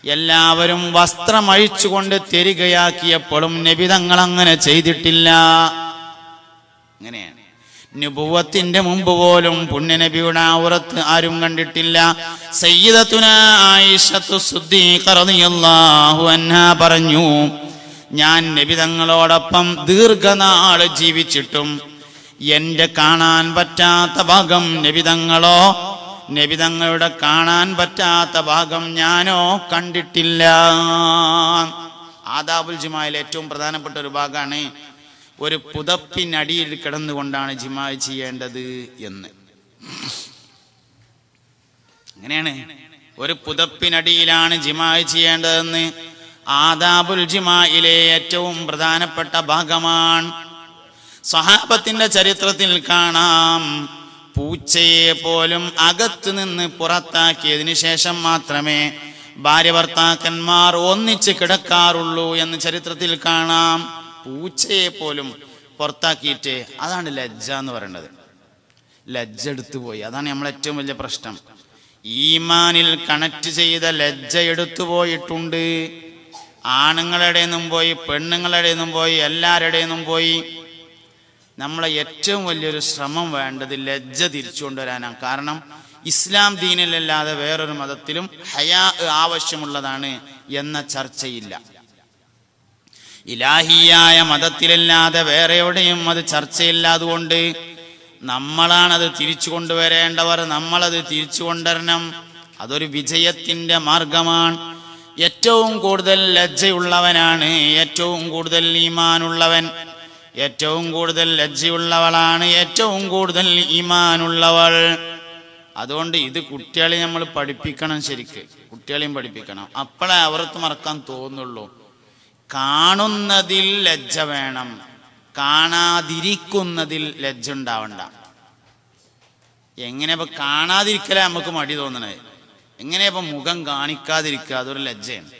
എല്ലാവരും വസ്ത്രമഴിച്ചുകൊണ്ട് തരികയാക്കിയപ്പോഴും നബി തങ്ങൾ അങ്ങനെ ചെയ്തിട്ടില്ല. അങ്ങനെയാണ് നുപുവത്തിന്റെ മുമ്പ് പോലും പുണ്യനബിയുടെ ഔറത്ത് ആരും കണ്ടിട്ടില്ല. ആയിഷത്തു റളിയല്ലാഹു പറഞ്ഞു ഞാൻ നബി തങ്ങളോടൊപ്പം ദീർഘനാൾ ജീവിച്ചിട്ടും എന്റെ കാണാൻ പറ്റാത്ത ഭാഗം നബിതങ്ങളോ നബിതങ്ങളുടെ കാണാൻ പറ്റാത്ത ഭാഗം ഞാനോ കണ്ടിട്ടില്ല. ആദാബുൽ ജുമായിൽ ഏറ്റവും പ്രധാനപ്പെട്ട ഒരു ഭാഗമാണ് ഒരു പുതപ്പിനടിയിൽ കിടന്നുകൊണ്ടാണ് ജിമാ ചെയ്യേണ്ടത് എന്ന്. അങ്ങനെയാണ്. ഒരു പുതപ്പിനടിയിലാണ് ജിമാ ചെയ്യേണ്ടതെന്ന് ആദാബുൽ ജിമായിലെ ഏറ്റവും പ്രധാനപ്പെട്ട ഭാഗമാണ്. സഹാബത്തിന്റെ ചരിത്രത്തിൽ കാണാം. പൂച്ചയെ പോലും അകത്തു നിന്ന് പുറത്താക്കിയതിനു ശേഷം മാത്രമേ ഭാര്യ ഭർത്താക്കന്മാർ ഒന്നിച്ച് കിടക്കാറുള്ളൂ എന്ന് ചരിത്രത്തിൽ കാണാം. പൂച്ചയെ പോലും പുറത്താക്കിയിട്ട് അതാണ് ലജ്ജ എന്ന് പറയുന്നത് ലജ്ജ എടുത്തു പോയി. അതാണ് നമ്മളെ ഏറ്റവും വലിയ പ്രശ്നം. ഈമാനിൽ കണക്ട് ചെയ്ത ലജ്ജ എടുത്തു പോയിട്ടുണ്ട്. ആണുങ്ങളുടെ നിന്നും പോയി പെണ്ണുങ്ങളുടെ നിന്നും പോയി എല്ലാവരുടെ നിന്നും പോയി. നമ്മളെ ഏറ്റവും വലിയൊരു ശ്രമം വേണ്ടത് ലജ്ജ തിരിച്ചു കൊണ്ടുവരാനാണ്. കാരണം ഇസ്ലാം ദീനിലല്ലാതെ വേറൊരു മതത്തിലും ഹയാ ആവശ്യമുള്ളതാണ് എന്ന ചർച്ചയില്ല. ഇലാഹിയായ മതത്തിലല്ലാതെ വേറെ എവിടെയും അത് ചർച്ചയില്ലാതുകൊണ്ട് നമ്മളാണത് തിരിച്ചു കൊണ്ടുവരേണ്ടവർ നമ്മളത് തിരിച്ചു കൊണ്ടുവരണം. അതൊരു വിജയത്തിന്റെ മാർഗമാണ്. ഏറ്റവും കൂടുതൽ ലജ്ജയുള്ളവനാണ് ഏറ്റവും കൂടുതൽ ഈമാനുള്ളവൻ. ഏറ്റവും കൂടുതൽ ലജ്ജയുള്ളവളാണ് ഏറ്റവും കൂടുതൽ ഈമാനുള്ളവൾ. അതുകൊണ്ട് ഇത് കുട്ടികളെ നമ്മൾ പഠിപ്പിക്കണം ശരിക്ക്. കുട്ടികളെയും പഠിപ്പിക്കണം. അപ്പോഴേ അവർക്ക് മറക്കാൻ തോന്നുള്ളൂ. കാണുന്നതിൽ ലജ്ജ വേണം. കാണാതിരിക്കുന്നതിൽ ലജ്ജ ഉണ്ടാവണ്ട. എങ്ങനെ ഇപ്പൊ കാണാതിരിക്കല നമുക്ക് മടി തോന്നണത്. എങ്ങനെ ഇപ്പൊ മുഖം കാണിക്കാതിരിക്കുക? അതൊരു ലജ്ജയാണ്.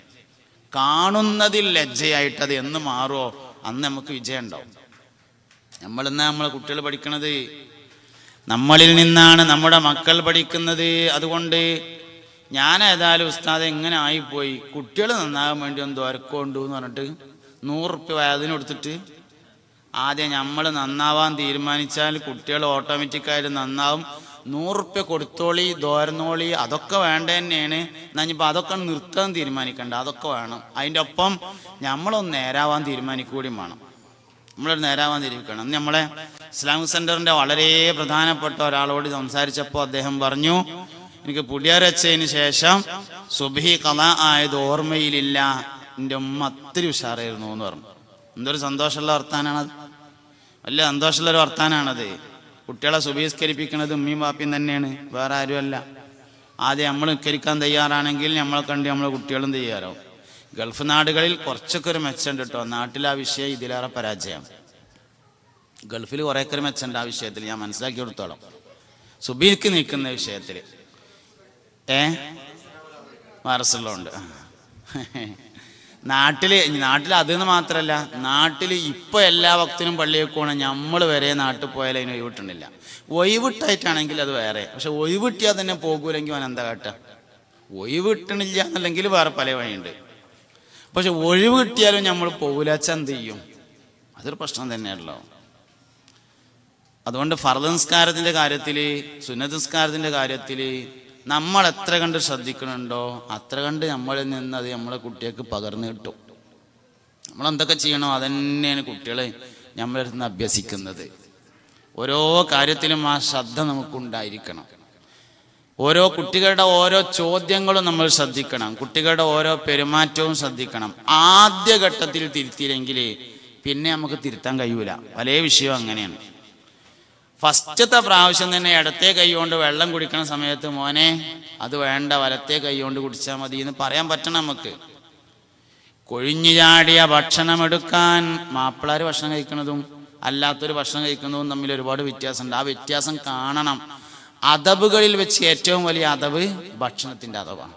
കാണുന്നതിൽ ലജ്ജയായിട്ട് അത് എന്ന് മാറുമോ അന്ന് നമുക്ക് വിജയം ഉണ്ടാവും. നമ്മളിന്ന് നമ്മളെ കുട്ടികൾ പഠിക്കണത് നമ്മളിൽ നിന്നാണ് നമ്മുടെ മക്കൾ പഠിക്കുന്നത്. അതുകൊണ്ട് ഞാൻ ഏതായാലും ഉസ്താദ് എങ്ങനെ ആയിപ്പോയി? കുട്ടികൾ നന്നാകാൻ വേണ്ടി ഒന്ന് ദ്വരക്കൊണ്ടു എന്ന് പറഞ്ഞിട്ട് നൂറുപ്യ അതിന് കൊടുത്തിട്ട് ആദ്യം നമ്മൾ നന്നാവാൻ തീരുമാനിച്ചാൽ കുട്ടികൾ ഓട്ടോമാറ്റിക്കായിട്ട് നന്നാവും. നൂറുപ്യ കൊടുത്തോളി ദോരന്നോളി അതൊക്കെ വേണ്ട തന്നെയാണ് ഇനിയിപ്പോൾ അതൊക്കെ നിർത്താൻ തീരുമാനിക്കണ്ട അതൊക്കെ വേണം. അതിന്റെ ഒപ്പം നമ്മളൊന്ന് നേരാവാൻ തീരുമാനിക്കുകയും വേണം. നമ്മളൊരു നേരാവാൻ തിരിക്കണം നമ്മളെ ഇസ്ലാമിക് സെന്ററിന്റെ വളരെ പ്രധാനപ്പെട്ട ഒരാളോട് സംസാരിച്ചപ്പോൾ അദ്ദേഹം പറഞ്ഞു എനിക്ക് പുളിയരച്ചതിന് ശേഷം സുബഹി കഥ ആയത് ഓർമ്മയിലില്ല. എന്റെ ഉമ്മ അത്തിരി ഉഷാറായിരുന്നു എന്ന് പറഞ്ഞു. എന്തൊരു സന്തോഷമുള്ള വർത്താനാണത്. വലിയ സന്തോഷമുള്ള ഒരു വർത്താനാണത്. കുട്ടികളെ സുബീസ്കരിപ്പിക്കുന്നത് ഉമ്മയും പാപ്പിയും തന്നെയാണ്. വേറെ ആരുമല്ല. ആദ്യം നമ്മൾ ഉക്കരിക്കാൻ തയ്യാറാണെങ്കിൽ നമ്മളെ കണ്ട് നമ്മളെ കുട്ടികളും തയ്യാറാവും. ഗൾഫ് നാടുകളിൽ കുറച്ചൊക്കെ ഒരു മെച്ചമുണ്ട് കേട്ടോ. നാട്ടിൽ ആ വിഷയം ഇതിലേറെ പരാജയം. ഗൾഫിൽ കുറേക്കൊരു മെച്ചമുണ്ട് ആ വിഷയത്തിൽ. ഞാൻ മനസ്സിലാക്കി കൊടുത്തോളാം. സുബീക്ക് നിൽക്കുന്ന വിഷയത്തിൽ. ഏ? ഉണ്ട്. നാട്ടിൽ നാട്ടിൽ അതെന്ന് മാത്രമല്ല നാട്ടിൽ ഇപ്പൊ എല്ലാ ഭക്തനും പള്ളിയിൽ പോകണം നമ്മൾ വരെ നാട്ടിൽ പോയാൽ അതിന് ഒഴിവിട്ടുന്നില്ല. ഒഴിവിട്ടായിട്ടാണെങ്കിൽ അത് വേറെ. പക്ഷെ ഒഴിവിട്ടിയാൽ തന്നെ പോകൂലെങ്കിൽ അവൻ എന്താ കാട്ടുക ഒഴിവിട്ടണില്ല എന്നല്ലെങ്കിൽ വേറെ പല വഴിയുണ്ട്. പക്ഷെ ഒഴിവ് കിട്ടിയാലും നമ്മൾ പോകൂലാച്ച എന്ത് ചെയ്യും? അതൊരു പ്രശ്നം തന്നെയാണല്ലോ. അതുകൊണ്ട് ഫർദ് നിസ്കാരത്തിന്റെ കാര്യത്തിൽ സുന്നത്ത് നിസ്കാരത്തിന്റെ കാര്യത്തിൽ നമ്മൾ എത്ര കണ്ട് ശ്രദ്ധിക്കണുണ്ടോ അത്ര കണ്ട് നമ്മളിൽ നിന്ന് അത് നമ്മളെ കുട്ടികൾക്ക് പകർന്നു കിട്ടും. നമ്മൾ എന്തൊക്കെ ചെയ്യണോ അതന്നെയാണ് കുട്ടികളെ നമ്മളിൽ നിന്ന് അഭ്യസിക്കുന്നത്. ഓരോ കാര്യത്തിലും ആ ശ്രദ്ധ നമുക്കുണ്ടായിരിക്കണം. ഓരോ കുട്ടികളുടെ ഓരോ ചോദ്യങ്ങളും നമ്മൾ ശ്രദ്ധിക്കണം. കുട്ടികളുടെ ഓരോ പെരുമാറ്റവും ശ്രദ്ധിക്കണം. ആദ്യ ഘട്ടത്തിൽ തിരുത്തിയില്ലെങ്കിൽ പിന്നെ നമുക്ക് തിരുത്താൻ കഴിയൂല. പല വിഷയവും അങ്ങനെയാണ്. ഫസ്റ്റത്തെ പ്രാവശ്യം തന്നെ ഇടത്തെ കൈകൊണ്ട് വെള്ളം കുടിക്കണ സമയത്ത് മോനെ അത് വേണ്ട വലത്തെ കൈകൊണ്ട് കുടിച്ചാൽ മതി എന്ന് പറയാൻ പറ്റണം നമുക്ക്. കൊഴിഞ്ഞു ചാടിയ ഭക്ഷണം എടുക്കാൻ മാപ്പിളാർ ഭക്ഷണം കഴിക്കുന്നതും അല്ലാത്തൊരു ഭക്ഷണം കഴിക്കുന്നതും തമ്മിൽ ഒരുപാട് വ്യത്യാസമുണ്ട്. ആ വ്യത്യാസം കാണണം. അതബുകളിൽ വെച്ച് ഏറ്റവും വലിയ അതബ് ഭക്ഷണത്തിന്റെ അതവാണ്.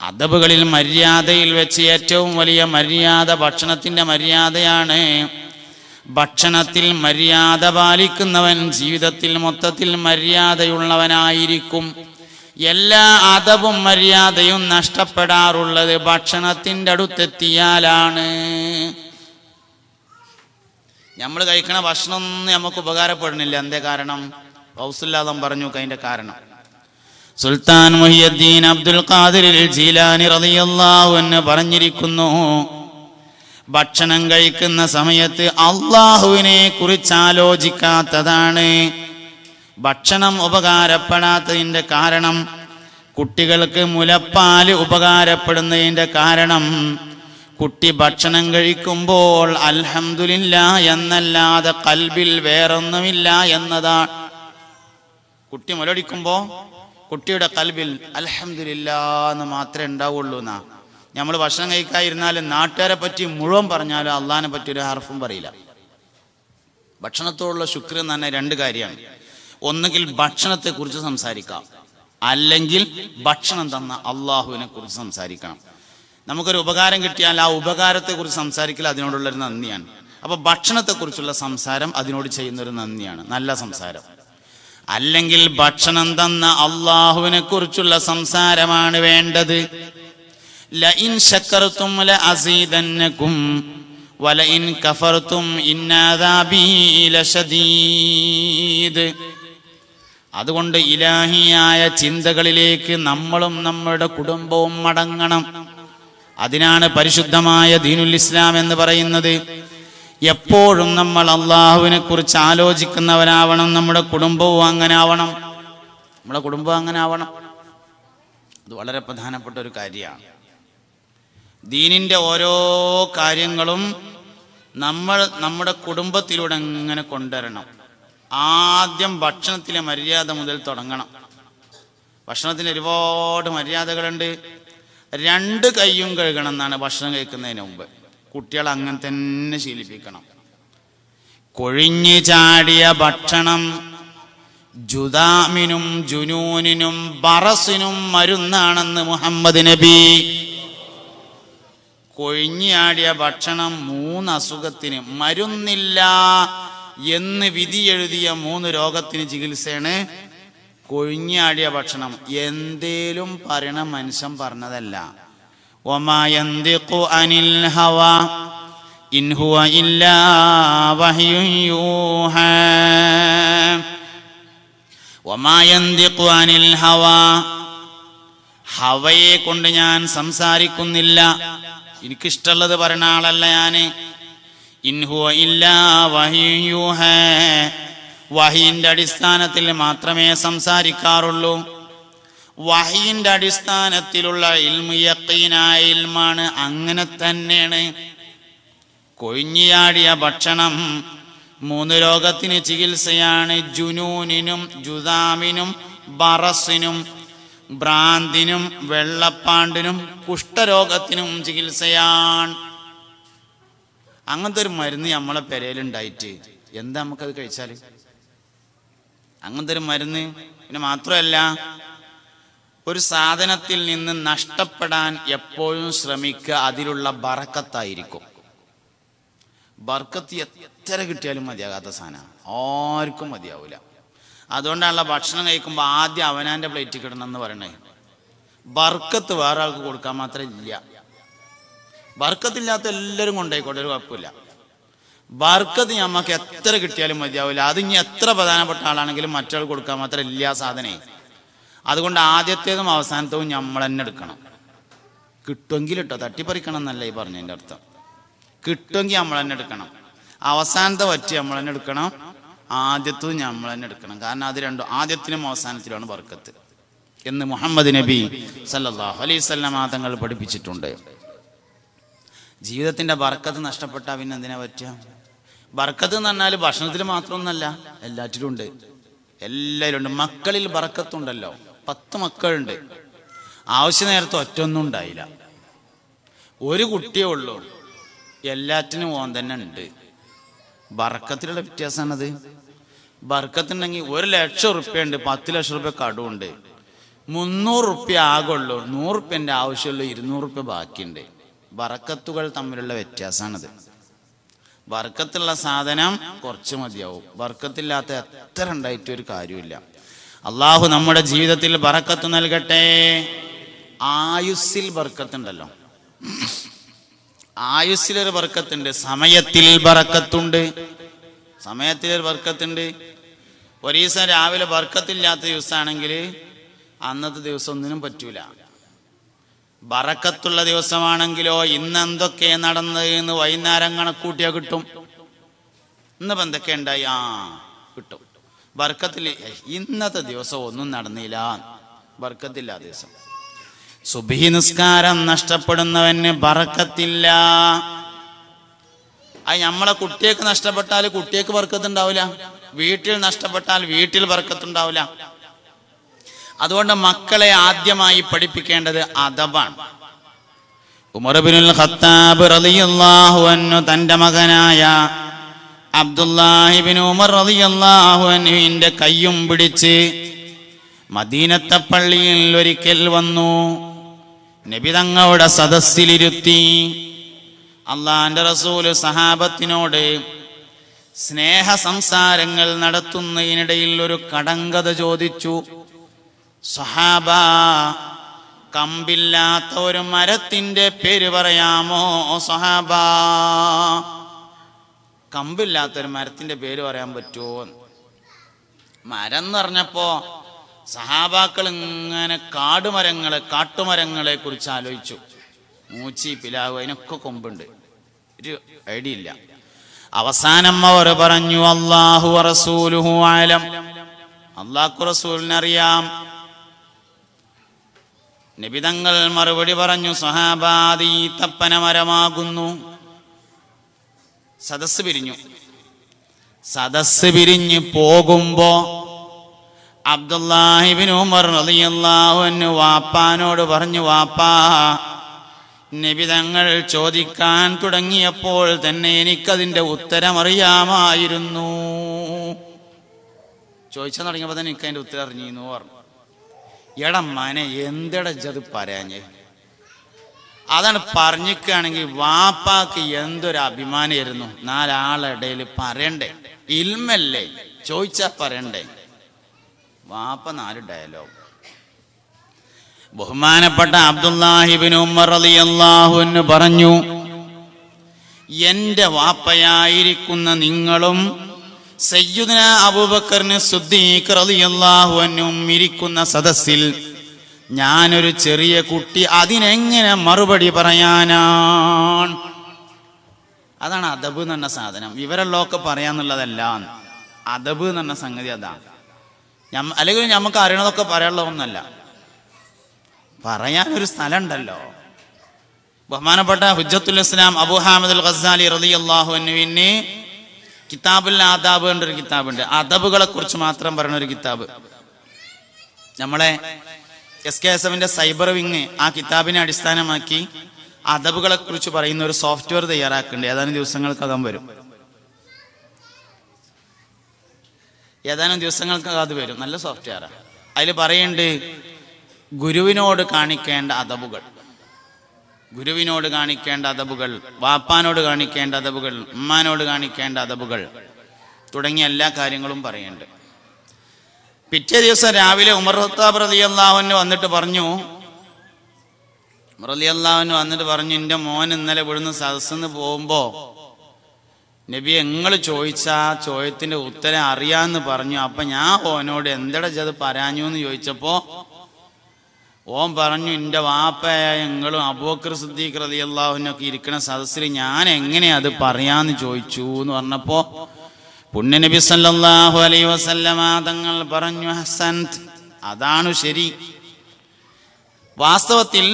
അതബുകളിൽ മര്യാദയിൽ വെച്ച് ഏറ്റവും വലിയ മര്യാദ ഭക്ഷണത്തിന്റെ മര്യാദയാണ് ഭക്ഷണത്തിൽ മര്യാദ പാലിക്കുന്നവൻ ജീവിതത്തിൽ മൊത്തത്തിൽ മര്യാദയുള്ളവനായിരിക്കും. എല്ലാ അതവും മര്യാദയും നഷ്ടപ്പെടാറുള്ളത് ഭക്ഷണത്തിന്റെ അടുത്തെത്തിയാലാണ്. നമ്മൾ കഴിക്കണ ഭക്ഷണം ഒന്നും നമുക്ക് ഉപകാരപ്പെടുന്നില്ല. എന്തേ കാരണം? ഹൗസുല്ലാദം പറഞ്ഞു അതിന്റെ കാരണം. സുൽത്താൻ മുഹിയുദ്ദീൻ അബ്ദുൽ ഖാദിർ ജീലാനി അൻഹു പറഞ്ഞിരിക്കുന്നു ഭക്ഷണം കഴിക്കുന്ന സമയത്ത് അള്ളാഹുവിനെ കുറിച്ച് ആലോചിക്കാത്തതാണ് ഭക്ഷണം ഉപകാരപ്പെടാത്തതിന്റെ കാരണം കുട്ടികൾക്ക് മുലപ്പാൽ ഉപകാരപ്പെടുന്നതിന്റെ കാരണം കുട്ടി ഭക്ഷണം കഴിക്കുമ്പോൾ അൽഹമില്ല എന്നല്ലാതെ കൽബിൽ വേറൊന്നുമില്ല എന്നതാണ് കുട്ടി മുലടിക്കുമ്പോൾ കുട്ടിയുടെ കൽബിൽ അൽഹമില്ല എന്ന് മാത്രമേ ഉണ്ടാവുള്ളൂ എന്നാ നമ്മൾ ഭക്ഷണം കഴിക്കാതിരുന്നാലും നാട്ടുകാരെ പറ്റി മുഴുവൻ പറഞ്ഞാലും അള്ളഹാനെ പറ്റി ഒരു ഹർഫും പറയില്ല. ഭക്ഷണത്തോടുള്ള ശുക്ർ എന്ന് പറഞ്ഞാൽ രണ്ട് കാര്യമാണ്. ഒന്നുകിൽ ഭക്ഷണത്തെ കുറിച്ച് സംസാരിക്കാം. അല്ലെങ്കിൽ ഭക്ഷണം തന്ന അള്ളാഹുവിനെ കുറിച്ച് സംസാരിക്കണം. നമുക്കൊരു ഉപകാരം കിട്ടിയാൽ ആ ഉപകാരത്തെ കുറിച്ച് സംസാരിക്കൽ അതിനോടുള്ളൊരു നന്ദിയാണ്. അപ്പൊ ഭക്ഷണത്തെ കുറിച്ചുള്ള സംസാരം അതിനോട് ചെയ്യുന്ന ഒരു നന്ദിയാണ്. നല്ല സംസാരം. അല്ലെങ്കിൽ ഭക്ഷണം തന്ന അള്ളാഹുവിനെ കുറിച്ചുള്ള സംസാരമാണ് വേണ്ടത്. ലഇൻ ശക്കർത്തും ലഅസീദന്നകും വലഇൻ കഫർത്തും ഇന്നാദാബി ലശദീദ് അതുകൊണ്ട് ഇലാഹിയായ ചിന്തകളിലേക്ക് നമ്മളും നമ്മുടെ കുടുംബവും മടങ്ങണം. അതിനാണ് പരിശുദ്ധമായ ദീനുൽ ഇസ്ലാം എന്ന് പറയുന്നത്. എപ്പോഴും നമ്മൾ അള്ളാഹുവിനെ കുറിച്ച് ആലോചിക്കുന്നവരാവണം നമ്മുടെ കുടുംബവും അങ്ങനെ ആവണം നമ്മുടെ കുടുംബം അങ്ങനെ ആവണം അത് വളരെ പ്രധാനപ്പെട്ട ഒരു കാര്യമാണ്. ദീനിന്റെ ഓരോ കാര്യങ്ങളും നമ്മൾ നമ്മുടെ കുടുംബത്തിലൂടെ എങ്ങനെ കൊണ്ടുവരണം. ആദ്യം ഭക്ഷണത്തിലെ മര്യാദ മുതൽ തുടങ്ങണം. ഭക്ഷണത്തിന് ഒരുപാട് മര്യാദകളുണ്ട്. രണ്ട് കൈയും കഴുകണം എന്നാണ് ഭക്ഷണം കഴിക്കുന്നതിന് മുമ്പ്. കുട്ടികൾ അങ്ങനെ തന്നെ ശീലിപ്പിക്കണം. കൊഴിഞ്ഞു ചാടിയ ഭക്ഷണം ജുദാമിനും ജുനൂനിനും ബറസിനും മരുന്നാണെന്ന് മുഹമ്മദ് നബി. കൊഴിഞ്ഞാടിയ ഭക്ഷണം മൂന്ന് അസുഖത്തിന് മരുന്നില്ല എന്ന് വിധി എഴുതിയ മൂന്ന് രോഗത്തിന് ചികിത്സയാണ് കൊഴിഞ്ഞാടിയ ഭക്ഷണം. എന്തേലും പറയണ മനുഷ്യൻ പറഞ്ഞതല്ല. അനിൽ ഹവ ഇല്ലാ ഹവയെ കൊണ്ട് ഞാൻ സംസാരിക്കുന്നില്ല. എനിക്കിഷ്ടമുള്ളത് പറയുന്ന ആളല്ല ഞാൻ. ഇൻഹുവ ഇല്ലാ വഹിയൂഹ. അടിസ്ഥാനത്തിൽ മാത്രമേ സംസാരിക്കാറുള്ളൂ. വഹീന്റെ അടിസ്ഥാനത്തിലുള്ള ഇൽമു ഇൽമാണ് അങ്ങനെ തന്നെയാണ്. കൊഴിഞ്ഞിയാടിയ ഭക്ഷണം മൂന്ന് രോഗത്തിന് ചികിത്സയാണ്. ജുനൂനിനും ജുദാമിനും ബറസിനും ഭ്രാന്തിനും വെള്ളപ്പാണ്ടിനും കുഷ്ഠരോഗത്തിനും ചികിത്സയാണ്. അങ്ങനത്തെ ഒരു മരുന്ന് നമ്മളെ പെരയിലുണ്ടായിട്ട് എന്താ നമുക്കത് കഴിച്ചാൽ അങ്ങനത്തെ ഒരു മരുന്ന് പിന്നെ മാത്രമല്ല ഒരു സാധനത്തിൽ നിന്ന് നഷ്ടപ്പെടാൻ എപ്പോഴും ശ്രമിക്കുക അതിലുള്ള ബറക്കത്തായിരിക്കും. ബർക്കത്ത് എത്ര കിട്ടിയാലും മതിയാകാത്ത സാധനമാണ്. ആർക്കും മതിയാവില്ല അതുകൊണ്ടാണല്ലോ ഭക്ഷണം കഴിക്കുമ്പോൾ ആദ്യം അവനാന്റെ പ്ലേറ്റിൽ കിടണം എന്ന് പറയണേ. ബർക്കത്ത് വേറെ ആൾക്ക് കൊടുക്കാൻ മാത്രം ഇല്ല. ബർക്കത്തില്ലാത്ത എല്ലാവരും കൊണ്ടായിക്കോട്ടെ ഒരു കുഴപ്പമില്ല. ബർക്കത്ത് നമ്മൾക്ക് എത്ര കിട്ടിയാലും മതിയാവില്ല. അത് ഇനി എത്ര പ്രധാനപ്പെട്ട ആളാണെങ്കിലും മറ്റൊരാൾ കൊടുക്കാൻ മാത്രം ഇല്ല സാധനേ. അതുകൊണ്ട് ആദ്യത്തേതും അവസാനത്തവും നമ്മൾ തന്നെ എടുക്കണം. കിട്ടുമെങ്കിൽ ഇട്ടോ തട്ടിപ്പറിക്കണം എന്നല്ല ഈ പറഞ്ഞതിന്റെ അർത്ഥം. കിട്ടുമെങ്കിൽ നമ്മൾ തന്നെ എടുക്കണം. അവസാനത്തെ പറ്റി നമ്മൾ തന്നെ എടുക്കണം. ആദ്യത്തതും നമ്മൾ തന്നെ എടുക്കണം. കാരണം അത് രണ്ടും ആദ്യത്തിനും അവസാനത്തിലുമാണ് വർക്കത്ത് എന്ന് മുഹമ്മദ് നബി സല്ലാഹു അലൈഹി സ്വല്ലാ തങ്ങൾ പഠിപ്പിച്ചിട്ടുണ്ട്. ജീവിതത്തിന്റെ ബർക്കത്ത് നഷ്ടപ്പെട്ട പിന്നെ എന്തിനാ പറ്റുക? ബർക്കത്ത് എന്ന് പറഞ്ഞാൽ ഭക്ഷണത്തിൽ മാത്രമൊന്നല്ല എല്ലാറ്റിലും ഉണ്ട്. എല്ലാവരും ഉണ്ട്. മക്കളിൽ ബർക്കത്തുണ്ടല്ലോ. പത്ത് മക്കളുണ്ട്. ആവശ്യ നേരത്തെ ഒറ്റൊന്നും ഉണ്ടായില്ല. ഒരു കുട്ടിയേ ഉള്ളൂ. എല്ലാറ്റിനും ഓൻ തന്നെ ഉണ്ട്. ബർക്കത്തിലുള്ള വ്യത്യാസമാണത്. ബർക്കത്തുണ്ടെങ്കിൽ ഒരു ലക്ഷം റുപ്യ ഉണ്ട് പത്ത് ലക്ഷം റുപ്യ കടമുണ്ട് മുന്നൂറ് റുപ്യ ആകുള്ളൂ നൂറ് റുപ്യന്റെ ആവശ്യമുള്ളൂ ഇരുന്നൂറ് റുപ്യ ബാക്കിയുണ്ട്. ബർക്കത്തുകൾ തമ്മിലുള്ള വ്യത്യാസമാണത്. ബർക്കത്തുള്ള സാധനം കുറച്ച് മതിയാവും. ബർക്കത്തില്ലാത്ത എത്ര ഉണ്ടായിട്ട് ഒരു കാര്യമില്ല അള്ളാഹു നമ്മുടെ ജീവിതത്തിൽ ബറക്കത്ത് നൽകട്ടെ. ആയുസ്സിൽ ബർക്കത്തുണ്ടല്ലോ. ആയുസ്സിലൊരു ബർക്കത്തുണ്ട് സമയത്തിൽ ബറക്കത്തുണ്ട് സമയത്തിലൊരു ബർക്കത്തുണ്ട് ഒരു ദിവസം രാവിലെ വർക്കത്തില്ലാത്ത ദിവസമാണെങ്കിൽ അന്നത്തെ ദിവസം ഒന്നിനും പറ്റൂല. ബറക്കത്തുള്ള ദിവസമാണെങ്കിലോ ഇന്ന് എന്തൊക്കെ നടന്നത് എന്ന് വൈകുന്നേരം കണക്കൂട്ടിയാ കിട്ടും. ഇന്നിപ്പോ എന്തൊക്കെ ഉണ്ടായി? ആ കിട്ടും. ബർക്കത്തിൽ ഇന്നത്തെ ദിവസം ഒന്നും നടന്നില്ല. ബർക്കത്തില്ല ആ ദിവസം. സുബഹി നിസ്കാരം നഷ്ടപ്പെടുന്നവന് ബറക്കത്തില്ല. അത് നമ്മളെ കുട്ടിയേക്ക് നഷ്ടപ്പെട്ടാൽ കുട്ടിയൊക്കെ വർക്കത്തുണ്ടാവില്ല വീട്ടിൽ നഷ്ടപ്പെട്ടാൽ വീട്ടിൽ വർക്കത്തുണ്ടാവില്ല അതുകൊണ്ട് മക്കളെ ആദ്യമായി പഠിപ്പിക്കേണ്ടത് അദബാണ്. ഉമർബിനുൽ ഖത്താബ് റളിയല്ലാഹു അൻഹു തന്റെ മകനായ അബ്ദുല്ലാഹിബിൻ ഉമർ റളിയല്ലാഹു അൻഹുവിന്റെ കയ്യും പിടിച്ച് മദീനത്തെ പള്ളിയിൽ ഒരിക്കൽ വന്നു. നബി തങ്ങളുടെ സദസ്സിലിരുത്തി അള്ളാന്റെ റസൂൽ സഹാബത്തിനോട് സ്നേഹ സംസാരങ്ങൾ നടത്തുന്നതിനിടയിൽ ഒരു കടങ്കഥ ചോദിച്ചു. സഹാബ കമ്പില്ലാത്ത ഒരു മരത്തിന്റെ പേര് പറയാമോ സഹാബ? കമ്പില്ലാത്ത ഒരു മരത്തിന്റെ പേര് പറയാൻ പറ്റുമോ? മരം എന്ന് പറഞ്ഞപ്പോ സഹാബാക്കൾ ഇങ്ങനെ കാടുമരങ്ങളെ കാട്ടുമരങ്ങളെ കുറിച്ച് ആലോചിച്ചു. മൂച്ചി പിലാവ് അതിനൊക്കെ കൊമ്പുണ്ട്. ഒരു ഐഡിയ ഇല്ല. അവസാനം അവർ പറഞ്ഞു അള്ളാഹു റസൂലുഹു ആലം അള്ളാഹു റസൂലിനറിയാം നിബിതങ്ങൾ മറുപടി പറഞ്ഞു സഹാബാദി തപ്പന മരമാകുന്നു. സദസ് പിരിഞ്ഞു. സദസ് പിരിഞ്ഞ് പോകുമ്പോ അബ്ദുല്ലാഹിബിൻ ഉമർ റളിയല്ലാഹു വാപ്പാനോട് പറഞ്ഞു വാപ്പാ നബി തങ്ങൾ ചോദിക്കാൻ തുടങ്ങിയപ്പോൾ തന്നെ എനിക്കതിന്റെ ഉത്തരമറിയാമായിരുന്നു. ചോദിച്ചാൽ തുടങ്ങിയപ്പോൾ തന്നെ എനിക്ക് അതിന്റെ ഉത്തരം അറിഞ്ഞിരുന്നു പറഞ്ഞു. എടമ്മാനെ മനെ എന്തെടാ ഇജ്ജത് പറയാഞ്ഞ്? അതാണ് പറഞ്ഞിക്കുകയാണെങ്കിൽ വാപ്പാക്ക് എന്തൊരു അഭിമാനമായിരുന്നു. നാലാളിടയിൽ പറയണ്ടേ? ഇൽമല്ലേ? ചോദിച്ചാൽ പറയണ്ടേ? വാപ്പ നാല് ഡയലോഗ് ബഹുമാനപ്പെട്ട അബ്ദുല്ലാഹിബിൻ ഉമർ റളിയല്ലാഹു അൻഹു പറഞ്ഞു എന്റെ വാപ്പയായിരിക്കുന്ന നിങ്ങളും സയ്യുദിന അബൂബക്കറിന് സുദ്ദീഖ് റളിയല്ലാഹു അൻഹും ഇരിക്കുന്ന സദസ്സിൽ ഞാനൊരു ചെറിയ കുട്ടി അതിനെങ്ങനെ മറുപടി പറയാനാണ്? അതാണ് അദബ് എന്ന് പറഞ്ഞ സാധനം. വിവരമുള്ളതൊക്കെ പറയാന്നുള്ളതല്ല അദബ് എന്ന് പറഞ്ഞ സംഗതി അതാണ്. അല്ലെങ്കിൽ നമുക്ക് അറിയണതൊക്കെ പറയാനുള്ള ഒന്നല്ല പറയാനൊരു സ്ഥലം ഉണ്ടല്ലോ ബഹുമാനപ്പെട്ട ഹുജ്ജത്തുൽ ഇസ്ലാം അബു ഹാമിദ് അൽ ഖസാലി റലി അള്ളാഹു അനുവിന് കിതാബുൽ ആദാബ് എന്നൊരു കിതാബുണ്ട്. അദബുകളെ കുറിച്ച് മാത്രം പറയുന്ന ഒരു കിതാബ്. നമ്മളെ എസ് കെ എസ് എഫിന്റെ സൈബർ വിങ് ആ കിതാബിനെ അടിസ്ഥാനമാക്കി അദബുകളെ കുറിച്ച് പറയുന്ന ഒരു സോഫ്റ്റ്വെയർ തയ്യാറാക്കുന്നുണ്ട്. ഏതാനും ദിവസങ്ങൾക്കകം വരും. ഏതാനും ദിവസങ്ങൾക്കകം അത് വരും. നല്ല സോഫ്റ്റ്വെയറാണ് അതിൽ പറയുന്നുണ്ട് ഗുരുവിനോട് കാണിക്കേണ്ട അതവുകൾ. ഗുരുവിനോട് കാണിക്കേണ്ട അതവുകൾ വാപ്പാനോട് കാണിക്കേണ്ട അതവുകൾ ഉമ്മാനോട് കാണിക്കേണ്ട അതവുകൾ തുടങ്ങിയ എല്ലാ കാര്യങ്ങളും പറയേണ്ടത് പിറ്റേ ദിവസം രാവിലെ ഉമർ ഹത്താബ് റതി അള്ളാഹുവിന് വന്നിട്ട് പറഞ്ഞു റതി അള്ളാഹുവിന് വന്നിട്ട് പറഞ്ഞു എന്റെ മോൻ ഇന്നലെ ഇവിടുന്ന് സദസ്സിന്ന് പോകുമ്പോൾ നബി നിങ്ങൾ ചോദിച്ച ചോദ്യത്തിന്റെ ഉത്തരം അറിയാന്ന് പറഞ്ഞു. അപ്പൊ ഞാൻ ഓനോട് എന്തട അത്? പറയാഞ്ഞു എന്ന് ചോദിച്ചപ്പോ ഓൻ പറഞ്ഞു എന്റെ വാപ്പയായ ഞങ്ങളും അബൂക്കർ സിദ്ദീഖ് റതി അള്ളാഹുവിനൊക്കെ ഇരിക്കുന്ന സദസ്സിൽ ഞാൻ എങ്ങനെ അത് പറയാന്ന് ചോദിച്ചു എന്ന് പറഞ്ഞപ്പോ പുണ്യനബി സല്ലാഹു അലൈ വസല്ലമ തങ്ങൾ പറഞ്ഞു ഹസൻ അതാണ് ശരി. വാസ്തവത്തിൽ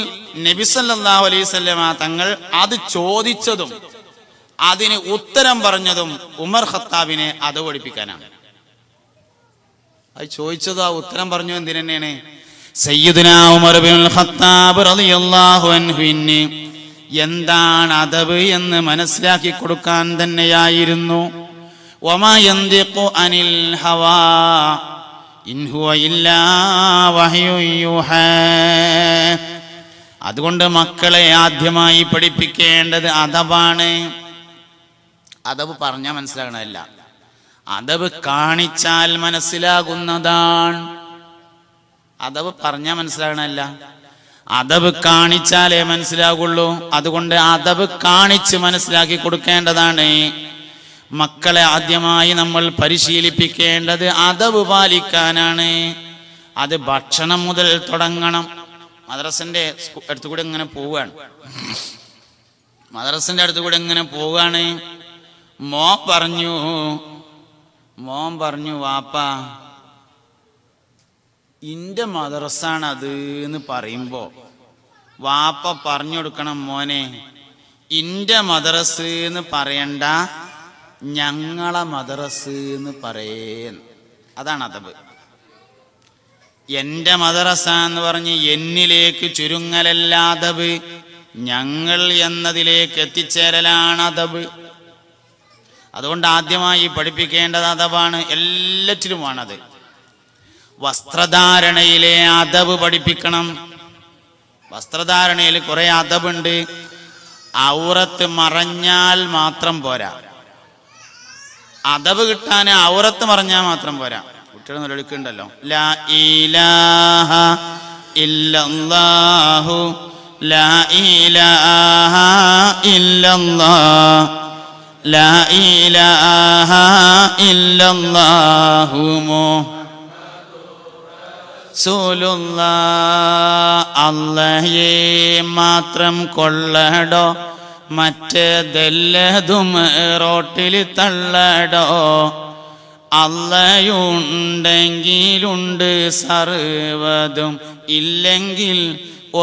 നബി സല്ലല്ലാഹു അലൈഹി വസല്ലമ തങ്ങൾ അത് ചോദിച്ചതും അതിന് ഉത്തരം പറഞ്ഞതും ഉമർ ഖത്താബിനെ അത് പഠിപ്പിക്കാനാണ്. അത് ചോദിച്ചത് ആ ഉത്തരം പറഞ്ഞു എന്തിനെന്നെയാണ്? സയ്യിദുന ഉമർ ബിൻ ഖത്താബ് റളിയല്ലാഹു എന്താണ് അദബ് എന്ന് മനസ്സിലാക്കി കൊടുക്കാൻ തന്നെയായിരുന്നു. വമാ യന്തിഖു അനിൽ ഇല്ലാ അതുകൊണ്ട് മക്കളെ ആദ്യമായി പഠിപ്പിക്കേണ്ടത് അദബാണ്. അദബ് പറഞ്ഞാൽ മനസ്സിലാകണമല്ല അദബ് കാണിച്ചാൽ മനസ്സിലാകുന്നതാണ്. അദബ് പറഞ്ഞാൽ മനസ്സിലാകണമല്ല അദബ് കാണിച്ചാലേ മനസ്സിലാകുള്ളൂ. അതുകൊണ്ട് അദബ് കാണിച്ച് മനസ്സിലാക്കി കൊടുക്കേണ്ടതാണ്. മക്കളെ ആദ്യമായി നമ്മൾ പരിശീലിപ്പിക്കേണ്ടത് അദബ് പാലിക്കാനാണ്. അത് ഭക്ഷണം മുതൽ തുടങ്ങണം. മദ്രസന്റെ അടുത്തുകൂടെ അടുത്ത് കൂടെ ഇങ്ങനെ പോവുകയാണ് മദ്രസന്റെ അടുത്തുകൂടെ ഇങ്ങനെ പോവുകയാണ് മോൻ പറഞ്ഞു മോൻ പറഞ്ഞു വാപ്പ ഇന്റെ മദ്രസാണ് അത് എന്ന് പറയുമ്പോ വാപ്പ പറഞ്ഞു കൊടുക്കണം മോനെ ഇന്റെ മദ്രസ് എന്ന് പറയണ്ട ഞങ്ങളെ മദ്രസ് എന്ന് പറയേ അതാണ് അതബ്. എന്റെ മദ്രസ എന്ന് പറഞ്ഞ് എന്നിലേക്ക് ചുരുങ്ങലല്ല അതബ്. ഞങ്ങൾ എന്നതിലേക്ക് എത്തിച്ചേരലാണ് അതബ്. അതുകൊണ്ട് ആദ്യമായി പഠിപ്പിക്കേണ്ടത് അതവാണ് എല്ലാറ്റിലുമാണത്. വസ്ത്രധാരണയിലെ അദബ് പഠിപ്പിക്കണം. വസ്ത്രധാരണയിൽ കുറെ അതവുണ്ട് ഔറത്ത് മറഞ്ഞാൽ മാത്രം പോരാ. അദബ് കിട്ടാൻ ഔറത്ത് മറഞ്ഞാൽ മാത്രം പോരാ. കുട്ടികൾ നിലവിളിക്കുണ്ടല്ലോ ലാ ഇലാഹ ഇല്ലല്ലാഹു ലാ ഇലാഹ ഇല്ലല്ലാഹ് ലാ ഇലാഹ ഇല്ലല്ലാഹു റസൂലുള്ള അല്ലാഹയെ മാത്രം കൊള്ളടോ മറ്റേതെല്ലതും റോട്ടിൽ തള്ളടോ. അല്ലയുണ്ടെങ്കിലുണ്ട് സർവതും ഇല്ലെങ്കിൽ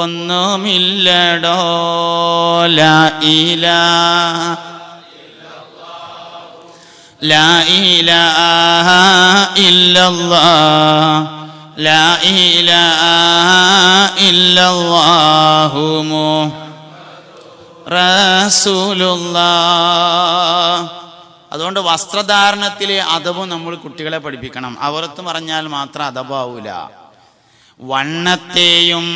ഒന്നുമില്ലടോ. ലാ ലൈല ഇല്ലല്ലാ. لا إله إلا الله رسول الله അതുകൊണ്ട് വസ്ത്രധാരണത്തിലെ അതവും നമ്മൾ കുട്ടികളെ പഠിപ്പിക്കണം അവരത്ത് പറഞ്ഞാൽ മാത്രം അതവാവൂല വണ്ണത്തെയും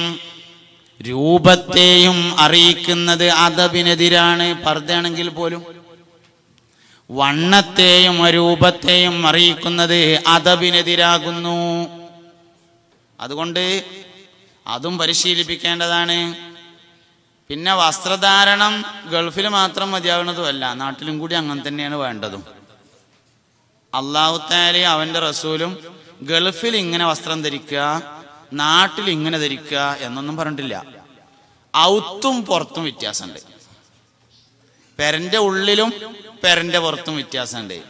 രൂപത്തെയും അറിയിക്കുന്നത് അതബിനെതിരാണ് പർദ്ദയാണെങ്കിൽ പോലും വണ്ണത്തെയും രൂപത്തെയും അറിയിക്കുന്നത് അതബിനെതിരാകുന്നു അതുകൊണ്ട് അതും പരിശീലിപ്പിക്കേണ്ടതാണ്. പിന്നെ വസ്ത്രധാരണം ഗൾഫിൽ മാത്രം മതിയാവുന്നതുമല്ല നാട്ടിലും കൂടി അങ്ങനെ തന്നെയാണ് വേണ്ടതും. അള്ളാഹുത്താലി അവന്റെ റസൂലും ഗൾഫിൽ ഇങ്ങനെ വസ്ത്രം ധരിക്കുക നാട്ടിൽ ഇങ്ങനെ ധരിക്കുക എന്നൊന്നും പറഞ്ഞിട്ടില്ല. ഔത്തും പുറത്തും വ്യത്യാസമുണ്ട്. പെരന്റെ ഉള്ളിലും പെരന്റെ പുറത്തും വ്യത്യാസമുണ്ട്.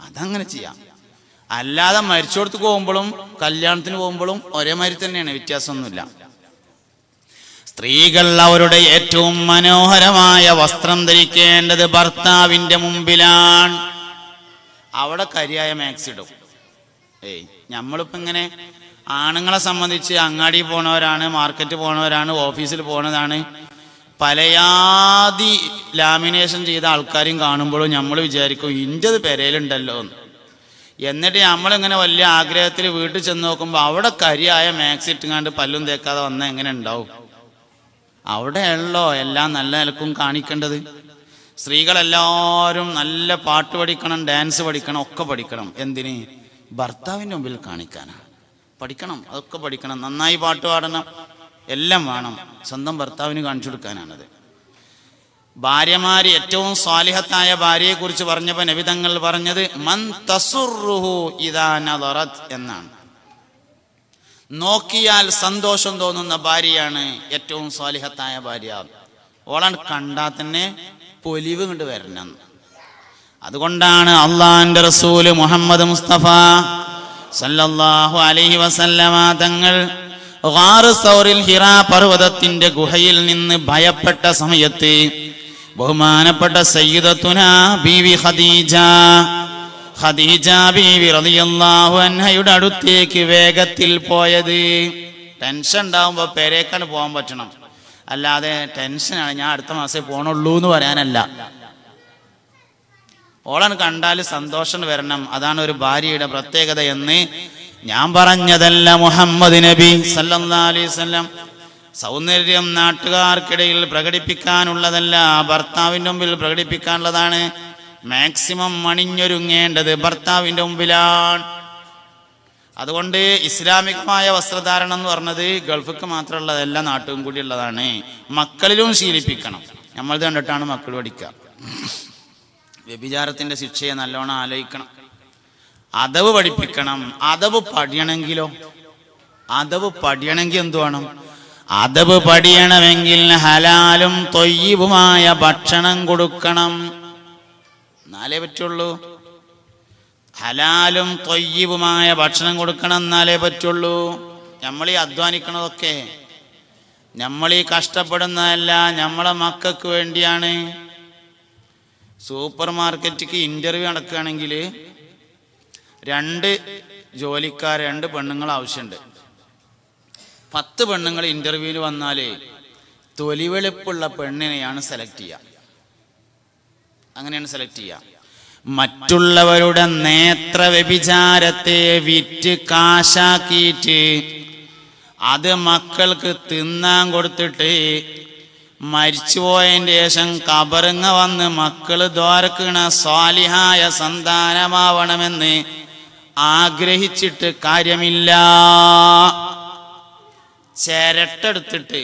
അതങ്ങനെ ചെയ്യാം. അല്ലാതെ മരിച്ചോടത്ത് പോകുമ്പോഴും കല്യാണത്തിന് പോകുമ്പോഴും ഒരേ ഒരേമാതിരി തന്നെയാണ് വ്യത്യാസമൊന്നുമില്ല. സ്ത്രീകൾ അവരുടെ ഏറ്റവും മനോഹരമായ വസ്ത്രം ധരിക്കേണ്ടത് ഭർത്താവിന്റെ മുമ്പിലാണ്. അവിടെ കരിയായ മാക്സ് ഇടും. ഏയ് നമ്മളിപ്പോ ഇങ്ങനെ ആണുങ്ങളെ സംബന്ധിച്ച് അങ്ങാടി പോണവരാണ് മാർക്കറ്റ് പോണവരാണ് ഓഫീസിൽ പോണതാണ് പലയാതി ലാമിനേഷൻ ചെയ്ത ആൾക്കാരും കാണുമ്പോഴും നമ്മൾ വിചാരിക്കും ഇന്റെത് പെരയിലുണ്ടല്ലോ എന്ന് എന്നിട്ട് നമ്മളിങ്ങനെ വലിയ ആഗ്രഹത്തിൽ വീട്ടിൽ ചെന്ന് നോക്കുമ്പോൾ അവിടെ കരിയായ മാക്സ് ഇട്ടുങ്ങാണ്ട് പല്ലും തേക്കാതെ വന്നാൽ എങ്ങനെ ഉണ്ടാവും? അവിടെയുള്ളോ എല്ലാം നല്ല നിലക്കും കാണിക്കേണ്ടത്. സ്ത്രീകളെല്ലാവരും നല്ല പാട്ട് പഠിക്കണം ഡാൻസ് പഠിക്കണം ഒക്കെ പഠിക്കണം. എന്തിന്? ഭർത്താവിന്റെ മുമ്പിൽ കാണിക്കാനാണ് പഠിക്കണം അതൊക്കെ പഠിക്കണം. നന്നായി പാട്ട് പാടണം. എല്ലാം വേണം. സ്വന്തം ഭർത്താവിന് കാണിച്ചു കൊടുക്കാനാണത്. ഭാര്യമാര് ഏറ്റവും സ്വാലിഹത്തായ ഭാര്യയെക്കുറിച്ച് പറഞ്ഞപ്പോൾ നബിതങ്ങൾ പറഞ്ഞത് മൻ തസുറുഹു ഇദാ നദറത് എന്നാണ്. നോക്കിയാൽ സന്തോഷം തോന്നുന്ന ഭാര്യയാണ് ഏറ്റവും സ്വാലിഹത്തായ ഭാര്യ. ഓളാണ് കണ്ടാൽ തന്നെ പൊലിവ് കൊണ്ട് വരണം. അതുകൊണ്ടാണ് അള്ളാന്റെ റസൂൽ മുഹമ്മദ് മുസ്തഫ സല്ലല്ലാഹു അലൈഹി വസല്ലമ തങ്ങൾ ഹിറ പർവതത്തിന്റെ ഗുഹയിൽ നിന്ന് ഭയപ്പെട്ട സമയത്ത് ബഹുമാനപ്പെട്ട സയ്യിദത്തുന ബീവി ഖദീജ. ഖദീജ ബീവി റളിയല്ലാഹു അൻഹയുടെ അടുത്തേക്ക് വേഗത്തിൽ പോയത്. ടെൻഷൻ ഉണ്ടാവുമ്പോൾ പെരേക്കാണ് പോകാൻ പറ്റണം. അല്ലാതെ ടെൻഷനാണ് ഞാൻ അടുത്ത മാസേ പോണുള്ളൂ എന്ന് പറയാനല്ല. ഓളാണ് കണ്ടാൽ സന്തോഷം വരണം. അതാണ് ഒരു ഭാര്യയുടെ പ്രത്യേകത എന്ന് ഞാൻ പറഞ്ഞതല്ല മുഹമ്മദ് നബി സല്ലല്ലാഹു അലൈഹി വസല്ലം. സൗന്ദര്യം നാട്ടുകാർക്കിടയിൽ പ്രകടിപ്പിക്കാനുള്ളതല്ല ഭർത്താവിന്റെ മുമ്പിൽ പ്രകടിപ്പിക്കാനുള്ളതാണ്. മാക്സിമം മണിഞ്ഞൊരുങ്ങേണ്ടത് ഭർത്താവിന്റെ മുമ്പിലാണ്. അതുകൊണ്ട് ഇസ്ലാമികമായ വസ്ത്രധാരണം എന്ന് പറഞ്ഞത് ഗൾഫിക്ക് മാത്രമുള്ളതല്ല നാട്ടും കൂടി ഉള്ളതാണ്. മക്കളിലും ശീലിപ്പിക്കണം. നമ്മൾ കണ്ടിട്ടാണ് മക്കൾ പഠിക്കുക. വ്യഭിചാരത്തിന്റെ ശിക്ഷയെ നല്ലോണം ആലോചിക്കണം. അതവ് പഠിപ്പിക്കണം. അതവ് പഠിയണമെങ്കിലോ അതവ് പഠിയണമെങ്കിൽ എന്തു വേണം? അതബ് പഠിയണമെങ്കിൽ ഹലാലും തൊയ്യവുമായ ഭക്ഷണം കൊടുക്കണം. എന്നാലേ പറ്റുള്ളൂ. ഹലാലും തൊയ്യവുമായ ഭക്ഷണം കൊടുക്കണം എന്നാലേ പറ്റുള്ളൂ. നമ്മൾ ഈ അധ്വാനിക്കണതൊക്കെ നമ്മൾ ഈ കഷ്ടപ്പെടുന്നതല്ല നമ്മളെ മക്കൾക്ക് വേണ്ടിയാണ്. സൂപ്പർ മാർക്കറ്റിക്ക് ഇന്റർവ്യൂ നടക്കുകയാണെങ്കിൽ രണ്ട് ജോലിക്കാർ രണ്ട് പെണ്ണുങ്ങൾ ആവശ്യമുണ്ട്. പത്ത് പെണ്ണുങ്ങൾ വന്നാലേ വന്നാൽ തൊലിവെളുപ്പുള്ള പെണ്ണിനെയാണ് സെലക്ട് ചെയ്യുക അങ്ങനെയാണ് സെലക്ട് ചെയ്യുക മറ്റുള്ളവരുടെ നേത്ര വ്യഭിചാരത്തെ വിറ്റ് കാശാക്കിയിട്ട് അത് മക്കൾക്ക് തിന്നാൻ കൊടുത്തിട്ട് മരിച്ചുപോയതിന്റെ ശേഷം കബറുങ്ങ വന്ന് മക്കൾ ദ്വാരക്കണ സ്വാലിഹായ സന്താനമാവണമെന്ന് ആഗ്രഹിച്ചിട്ട് കാര്യമില്ല. ചിരട്ടെടുത്തിട്ട്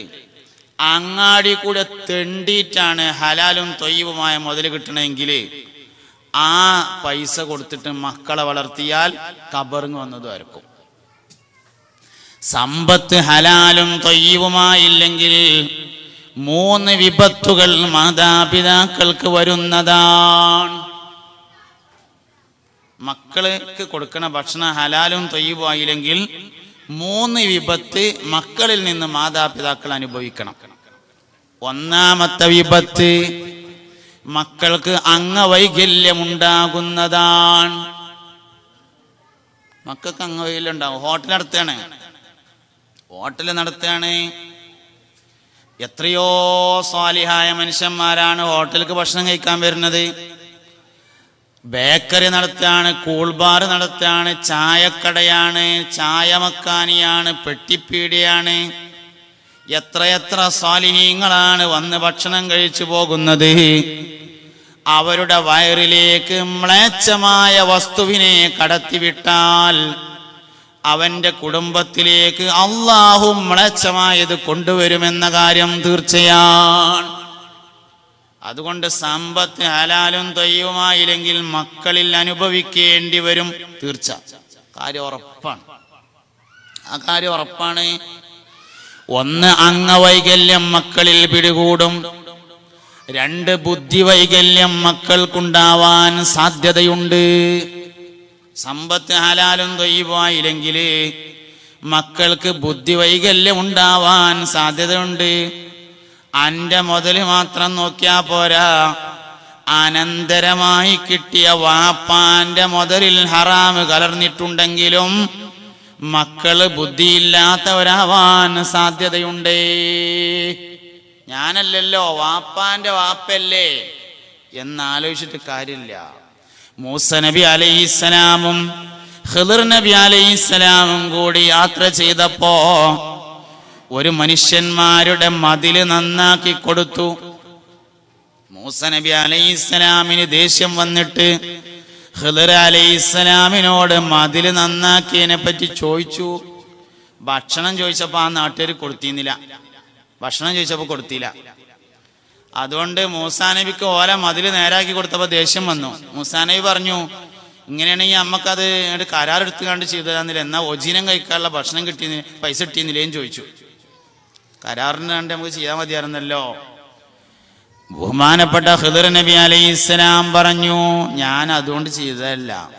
അങ്ങാടി കൂടെ തെണ്ടിയിട്ടാണ് ഹലാലും തൊയ്യവുമായ മുതൽ കിട്ടണമെങ്കിൽ ആ പൈസ കൊടുത്തിട്ട് മക്കളെ വളർത്തിയാൽ കബറിങ് വന്നത് വരക്കും സമ്പത്ത് ഹലാലും തൊയ്യവുമായില്ലെങ്കിൽ മൂന്ന് വിപത്തുകൾ മാതാപിതാക്കൾക്ക് വരുന്നതാണ്. മക്കൾക്ക് കൊടുക്കണ ഭക്ഷണം ഹലാലും തൊയ്യുമായില്ലെങ്കിൽ മൂന്ന് വിപത്ത് മക്കളിൽ നിന്ന് മാതാപിതാക്കൾ അനുഭവിക്കണം. ഒന്നാമത്തെ വിപത്ത് മക്കൾക്ക് അംഗവൈകല്യമുണ്ടാകുന്നതാണ്. മക്കൾക്ക് അംഗവൈകല്യം ഉണ്ടാകും ഹോട്ടൽ നടത്തുകയാണ്. ഹോട്ടൽ നടത്തുകയാണ്. എത്രയോ സ്വാലിഹായ മനുഷ്യന്മാരാണ് ഹോട്ടലിലേക്ക് ഭക്ഷണം കഴിക്കാൻ വരുന്നത്. ബേക്കറി നടത്തുകയാണ് കൂൾബാർ നടത്തുകയാണ് ചായക്കടയാണ് ചായമക്കാനിയാണ് പെട്ടിപ്പീടിയാണ്. എത്രയെത്ര സ്വാലിഹീങ്ങളാണ് വന്ന് ഭക്ഷണം കഴിച്ചു പോകുന്നത്. അവരുടെ വയറിലേക്ക് മ്ലേച്ഛമായ വസ്തുവിനെ കടത്തിവിട്ടാൽ അവന്റെ കുടുംബത്തിലേക്ക് അള്ളാഹു മ്ലേച്ഛമായത് കൊണ്ടുവരുമെന്ന കാര്യം തീർച്ചയാണ്. അതുകൊണ്ട് സമ്പത്ത് ഹലാലും തൊയ്യുമായില്ലെങ്കിൽ മക്കളിൽ അനുഭവിക്കേണ്ടി വരും തീർച്ച. കാര്യം ഉറപ്പാണ്. ആ കാര്യം ഉറപ്പാണ്. ഒന്ന് അംഗവൈകല്യം മക്കളിൽ പിടികൂടും. രണ്ട് ബുദ്ധിവൈകല്യം മക്കൾക്കുണ്ടാവാൻ സാധ്യതയുണ്ട്. സമ്പത്ത് ഹലാലും തൊയ്യുമായില്ലെങ്കിൽ മക്കൾക്ക് ബുദ്ധിവൈകല്യം ഉണ്ടാവാൻ സാധ്യതയുണ്ട്. അന്റെ മുതൽ മാത്രം നോക്കിയാ പോരാ. അനന്തരമായി കിട്ടിയ വാപ്പാന്റെ മുതലിൽ ഹറാമ് കലർന്നിട്ടുണ്ടെങ്കിലും മക്കൾ ബുദ്ധിയില്ലാത്തവരാവാൻ സാധ്യതയുണ്ടേ. ഞാനല്ലല്ലോ വാപ്പാന്റെ വാപ്പല്ലേ. എന്നാലോചിച്ചിട്ട് കാര്യമില്ല. മൂസ നബി അലൈഹിസ്സലാമും ഹിദർ നബി അലൈഹിസ്സലാമും കൂടി യാത്ര ചെയ്തപ്പോ ഒരു മനുഷ്യന്മാരുടെ മതിൽ നന്നാക്കി കൊടുത്തു. മൂസ നബി അലൈഹിസ്സലാമിന് ദേഷ്യം വന്നിട്ട് ഖിദർ അലൈഹിസ്സലാമിനോട് മതിൽ നന്നാക്കിയതിനെ പറ്റി ചോദിച്ചു. ഭക്ഷണം ചോദിച്ചപ്പോ ആ നാട്ടുകാർ കൊടുത്തിരുന്നില്ല. ഭക്ഷണം ചോദിച്ചപ്പോ കൊടുത്തില്ല. അതുകൊണ്ട് മൂസാ നബിക്ക് ഓല മതിൽ നേരാക്കി കൊടുത്തപ്പോ ദേഷ്യം വന്നു. മൂസാ നബി പറഞ്ഞു ഇങ്ങനെയാണെങ്കിൽ നമ്മക്കത് കരാർ കരാറെടുത്ത് കണ്ട് ചെയ്തു തരാന്നില്ല. എന്നാ ഒജിനം കഴിക്കാനുള്ള ഭക്ഷണം കിട്ടിയ പൈസ കിട്ടിയെന്നില്ലേന്ന് ചോദിച്ചു. കരാറിന് കണ്ട് നമുക്ക് ചെയ്യാൻ മതിയായിരുന്നല്ലോ. ബഹുമാനപ്പെട്ട ഹിദർ നബി അലൈഹി ഇസ്ലാം പറഞ്ഞു ഞാൻ അതുകൊണ്ട് ചെയ്തതല്ല.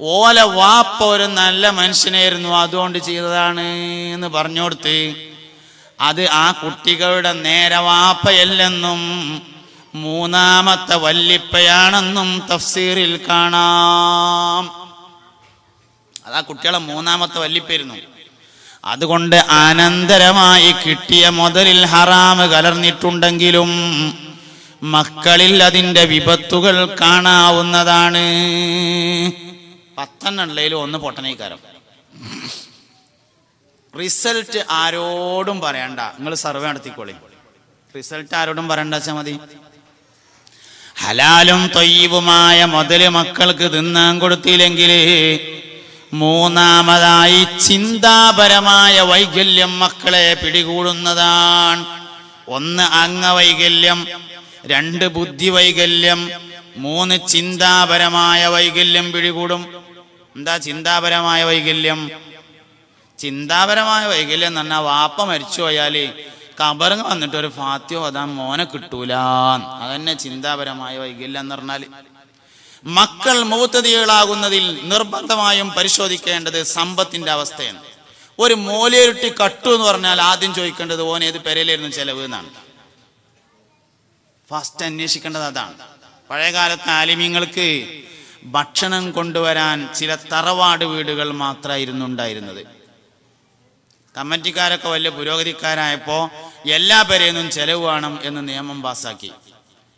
ഓല വാപ്പ ഒരു നല്ല മനുഷ്യനായിരുന്നു അതുകൊണ്ട് ചെയ്തതാണ് എന്ന് പറഞ്ഞു കൊടുത്ത് അത് ആ കുട്ടികളുടെ നേരെ വാപ്പയല്ലെന്നും മൂന്നാമത്തെ വല്ലിപ്പയാണെന്നും തഫ്സീറിൽ കാണാം. അതാ കുട്ടികളെ മൂന്നാമത്തെ വല്ലിപ്പായിരുന്നു അതുകൊണ്ട് അനന്തരമായി കിട്ടിയ മുതലിൽ ഹറാമ് കലർന്നിട്ടുണ്ടെങ്കിലും മക്കളിൽ അതിന്റെ വിപത്തുകൾ കാണാവുന്നതാണ്. പത്തെണ്ണുള്ളതിൽ ഒന്ന് പൊട്ടനേക്കാരം റിസൾട്ട് ആരോടും പറയണ്ട. നിങ്ങൾ സർവേ നടത്തിക്കോളി. റിസൾട്ട് ആരോടും പറയണ്ട വെച്ചാൽ മതി. ഹലാലും തൊയ്യവുമായ മുതൽ മക്കൾക്ക് തിന്നാൻ കൊടുത്തില്ലെങ്കിൽ മൂന്നാമതായി ചിന്താപരമായ വൈകല്യം മക്കളെ പിടികൂടുന്നതാണ്. ഒന്ന് അംഗവൈകല്യം രണ്ട് ബുദ്ധി വൈകല്യം മൂന്ന് ചിന്താപരമായ വൈകല്യം പിടികൂടും. എന്താ ചിന്താപരമായ വൈകല്യം? ചിന്താപരമായ വൈകല്യം എന്ന് പറഞ്ഞാൽ വാപ്പ മരിച്ചു പോയാൽ കബറിങ് വന്നിട്ട് ഒരു ഫാത്യോ അതാ മോനെ കിട്ടൂല അതന്നെ ചിന്താപരമായ വൈകല്യം എന്ന് പറഞ്ഞാൽ. മക്കൾ മൂത്തതികളാകുന്നതിൽ നിർബന്ധമായും പരിശോധിക്കേണ്ടത് സമ്പത്തിന്റെ അവസ്ഥയാണ്. ഒരു മോലേരുട്ടി കട്ടു എന്ന് പറഞ്ഞാൽ ആദ്യം ചോദിക്കേണ്ടത് ഓൻ ഏത് പെരയിലായിരുന്നു ചെലവ് എന്നാണ്. ഫസ്റ്റ് അന്വേഷിക്കേണ്ടത് അതാണ്. പഴയകാലത്തെ ആലിമ്യങ്ങൾക്ക് ഭക്ഷണം കൊണ്ടുവരാൻ ചില തറവാട് വീടുകൾ മാത്രമായിരുന്നു ഉണ്ടായിരുന്നത്. കമ്മിറ്റിക്കാരൊക്കെ വലിയ പുരോഗതിക്കാരായപ്പോൾ എല്ലാ പേരെയൊന്നും ചെലവ് വേണം എന്ന് നിയമം പാസാക്കി.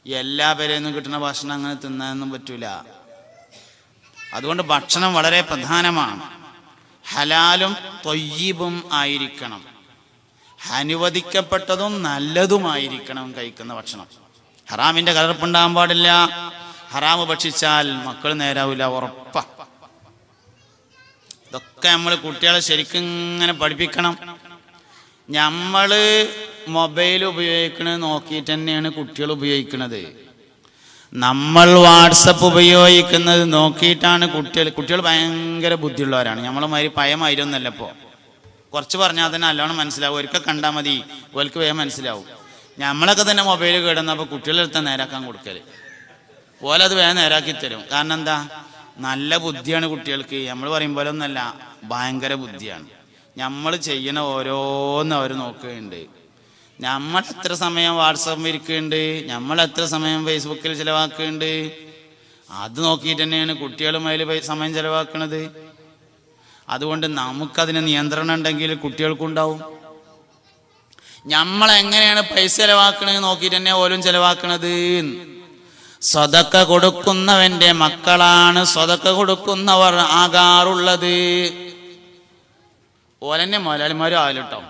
എല്ലാ പേരെയൊന്നും കിട്ടുന്ന ഭക്ഷണം അങ്ങനെ തിന്നാനൊന്നും പറ്റൂല. അതുകൊണ്ട് ഭക്ഷണം വളരെ പ്രധാനമാണ്. ഹലാലും തൊയ്യീപും ആയിരിക്കണം. അനുവദിക്കപ്പെട്ടതും നല്ലതുമായിരിക്കണം കഴിക്കുന്ന ഭക്ഷണം. ഹറാമിന്റെ കലർപ്പുണ്ടാകാൻ പാടില്ല. ഹറാമ് ഭക്ഷിച്ചാൽ മക്കൾ നേരാവില്ല ഉറപ്പ. ഇതൊക്കെ നമ്മൾ കുട്ടികളെ ശരിക്കും ഇങ്ങനെ പഠിപ്പിക്കണം. നമ്മൾ മൊബൈൽ ഉപയോഗിക്കണത് നോക്കിയിട്ട് തന്നെയാണ് കുട്ടികൾ ഉപയോഗിക്കുന്നത് നമ്മൾ വാട്സപ്പ് ഉപയോഗിക്കുന്നത് നോക്കിയിട്ടാണ് കുട്ടികൾ കുട്ടികൾ ഭയങ്കര ബുദ്ധിയുള്ളവരാണ്. നമ്മളെ മാതിരി പയമായിരുന്നല്ല ഇപ്പോൾ കുറച്ച് പറഞ്ഞാൽ തന്നെ നല്ലോണം മനസ്സിലാവും. ഒരിക്കൽ കണ്ടാൽ മതി ഒരിക്കൽ വേഗം മനസ്സിലാവും. നമ്മളൊക്കെ തന്നെ മൊബൈൽ കേടുന്നപ്പോൾ കുട്ടികളെടുത്ത് നേരാക്കാൻ കൊടുക്കൽ പോലെ ഓലത് വേഗം നേരാക്കി തരും. കാരണം എന്താ? നല്ല ബുദ്ധിയാണ് കുട്ടികൾക്ക്. നമ്മൾ പറയും പോലെ ഒന്നല്ല ഭയങ്കര ബുദ്ധിയാണ്. നമ്മൾ ചെയ്യുന്ന ഓരോന്നും അവർ നോക്കുകയുണ്ട് നമ്മൾ എത്ര സമയം വാട്സപ്പിൽ ഇരിക്കുന്നുണ്ട് നമ്മൾ എത്ര സമയം ഫേസ്ബുക്കിൽ ചിലവാക്കുന്നുണ്ട്. അത് നോക്കിയിട്ട് തന്നെയാണ് കുട്ടികളും അതിൽ സമയം ചിലവാക്കുന്നത് അതുകൊണ്ട് നമുക്കതിന് നിയന്ത്രണം ഉണ്ടെങ്കിൽ കുട്ടികൾക്കുണ്ടാവും നമ്മൾ എങ്ങനെയാണ് പൈസ ചിലവാക്കണത് നോക്കിയിട്ട് തന്നെ ഓലും ചിലവാക്കുന്നത് സ്വതക്ക കൊടുക്കുന്നവന്റെ മക്കളാണ് സ്വതക്ക കൊടുക്കുന്നവർ ആകാറുള്ളത്. ഓലെന്നെ മുതലാളിമാരും ആവില്ലട്ടോ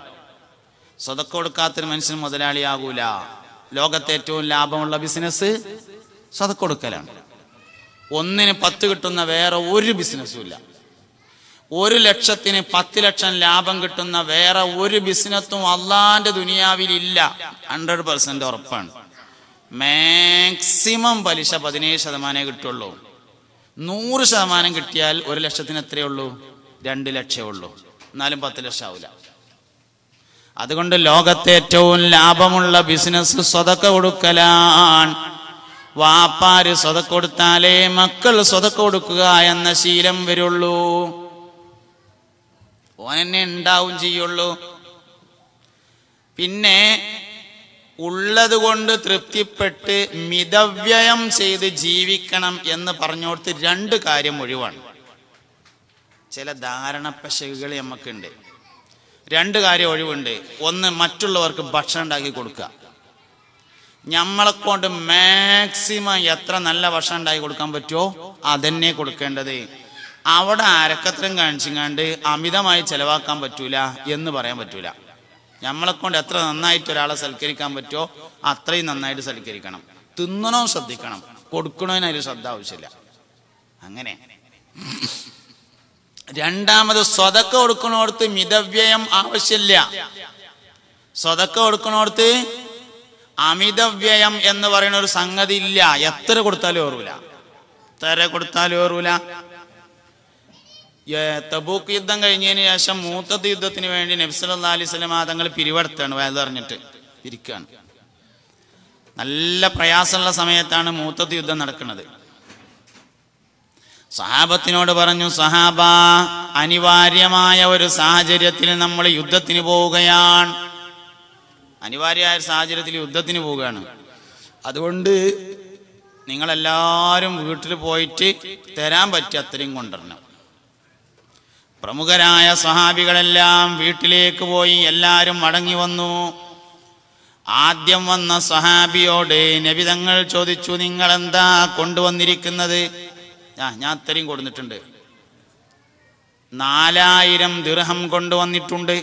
സ്വതക്ക കൊടുക്കാത്തൊരു മനുഷ്യൻ മുതലാളിയാകൂല. ലോകത്തെ ഏറ്റവും ലാഭമുള്ള ബിസിനസ് സ്വതക്ക കൊടുക്കലാണ്. ഒന്നിന് പത്ത് കിട്ടുന്ന വേറെ ഒരു ബിസിനസ്സും ഇല്ല. ഒരു ലക്ഷത്തിന് പത്ത് ലക്ഷം ലാഭം കിട്ടുന്ന വേറെ ഒരു ബിസിനസ്സും അള്ളാന്റെ ദുനിയാവിൽ ഇല്ല. ഹൺഡ്രഡ് പെർസെന്റ് ഉറപ്പാണ്. മാക്സിമം പലിശ പതിനേഴ് ശതമാനമേ കിട്ടുള്ളൂ. നൂറ് ശതമാനം കിട്ടിയാൽ ഒരു ലക്ഷത്തിന് എത്രയേ ഉള്ളൂ? രണ്ട് ലക്ഷമേ ഉള്ളൂ. എന്നാലും പത്ത് ലക്ഷം ആവില്ല അതുകൊണ്ട് ലോകത്തെ ഏറ്റവും ലാഭമുള്ള ബിസിനസ് സ്വതക്ക കൊടുക്കലാണ്. വാപ്പാര് സ്വതക്ക കൊടുത്താലേ മക്കൾ സ്വതക്ക കൊടുക്കുക എന്ന ശീലം വരുള്ളൂ. ഓനെന്നെ ഉണ്ടാവും ചെയ്യുള്ളൂ. പിന്നെ ഉള്ളത് കൊണ്ട് തൃപ്തിപ്പെട്ട് മിതവ്യയം ചെയ്ത് ജീവിക്കണം എന്ന് പറഞ്ഞോടത്ത് രണ്ട് കാര്യം ഒഴിവാണ്. ചില ധാരണ പശകൾ നമുക്കുണ്ട് രണ്ട് കാര്യം ഒഴിവുണ്ട്. ഒന്ന് മറ്റുള്ളവർക്ക് ഭക്ഷണം ഉണ്ടാക്കി കൊടുക്കുക. നമ്മളെ കൊണ്ട് മാക്സിമം എത്ര നല്ല ഭക്ഷണം ഉണ്ടാക്കി കൊടുക്കാൻ പറ്റുമോ അതന്നെ കൊടുക്കേണ്ടത്. അവിടെ അരക്കത്രം കാണിച്ചിങ്ങാണ്ട് അമിതമായി ചെലവാക്കാൻ പറ്റൂല എന്ന് പറയാൻ പറ്റൂല. നമ്മളെ കൊണ്ട് എത്ര നന്നായിട്ട് ഒരാളെ സൽക്കരിക്കാൻ പറ്റുമോ അത്രയും നന്നായിട്ട് സൽക്കരിക്കണം. തിന്നണോ ശ്രദ്ധിക്കണം. കൊടുക്കണോന്ന് അതിന് ശ്രദ്ധ ആവശ്യമില്ല. അങ്ങനെ. രണ്ടാമത് സ്വതക്ക കൊടുക്കണോടത്ത് മിതവ്യയം ആവശ്യമില്ല. സ്വതക്ക കൊടുക്കണോടത്ത് അമിതവ്യയം എന്ന് പറയുന്ന ഒരു സംഗതി ഇല്ല. എത്ര കൊടുത്താലും ഓർവില്ല എത്ര കൊടുത്താലും ഓർവില്ല തബൂക്ക് യുദ്ധം കഴിഞ്ഞതിന് ശേഷം മൂത്തത് യുദ്ധത്തിന് വേണ്ടി നബ്സല്ലാ അലൈഹി സ്വലം തങ്ങൾ പിരിവെടുത്താണ്. വയലറിഞ്ഞിട്ട് പിരിക്കുകയാണ് നല്ല പ്രയാസമുള്ള സമയത്താണ് മൂത്തത് യുദ്ധം നടക്കുന്നത്. സഹാബത്തിനോട് പറഞ്ഞു സഹാബ അനിവാര്യമായ ഒരു സാഹചര്യത്തിൽ നമ്മൾ യുദ്ധത്തിന് പോവുകയാണ്. അനിവാര്യമായ സാഹചര്യത്തിൽ യുദ്ധത്തിന് പോവുകയാണ്. അതുകൊണ്ട് നിങ്ങളെല്ലാവരും വീട്ടിൽ പോയിട്ട് തരാൻ പറ്റിയ അത്രയും കൊണ്ടുവരണം. പ്രമുഖരായ സഹാബികളെല്ലാം വീട്ടിലേക്ക് പോയി എല്ലാവരും മടങ്ങി വന്നു. ആദ്യം വന്ന സഹാബിയോട് നബിതങ്ങൾ ചോദിച്ചു നിങ്ങൾ എന്താ കൊണ്ടുവന്നിരിക്കുന്നത്? ആ ഞാൻ അത്രയും കൊടുത്തിട്ടുണ്ട്. നാലായിരം ദിർഹം കൊണ്ടുവന്നിട്ടുണ്ട്.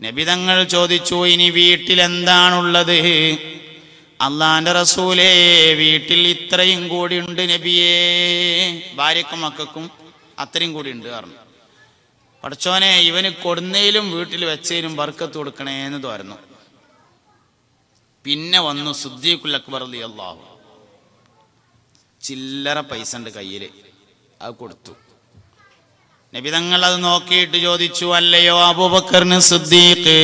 നബിതങ്ങൾ ചോദിച്ചു ഇനി വീട്ടിൽ എന്താണുള്ളത് അള്ളാന്റെ റസൂലേ വീട്ടിൽ ഇത്രയും കൂടി ഉണ്ട് നബിയേ. ഭാര്യക്കും മക്കൾക്കും അത്രയും കൂടി ഉണ്ട് പറഞ്ഞു. പഠിച്ചോനെ ഇവന് കൊടുന്നേലും വീട്ടിൽ വെച്ചതിലും ബർക്കത്ത് കൊടുക്കണേന്ന് തോരുന്നു. പിന്നെ വന്നു സുദ്ദീഖുൽ അക്ബർ അലി അള്ളാഹു ചില്ലറ പൈസ ഉണ്ട് കയ്യിൽ അത് കൊടുത്തു. നബിതങ്ങൾ അത് നോക്കിയിട്ട് ചോദിച്ചു അല്ലയോ അബൂബക്കറിന് സിദ്ദീഖ്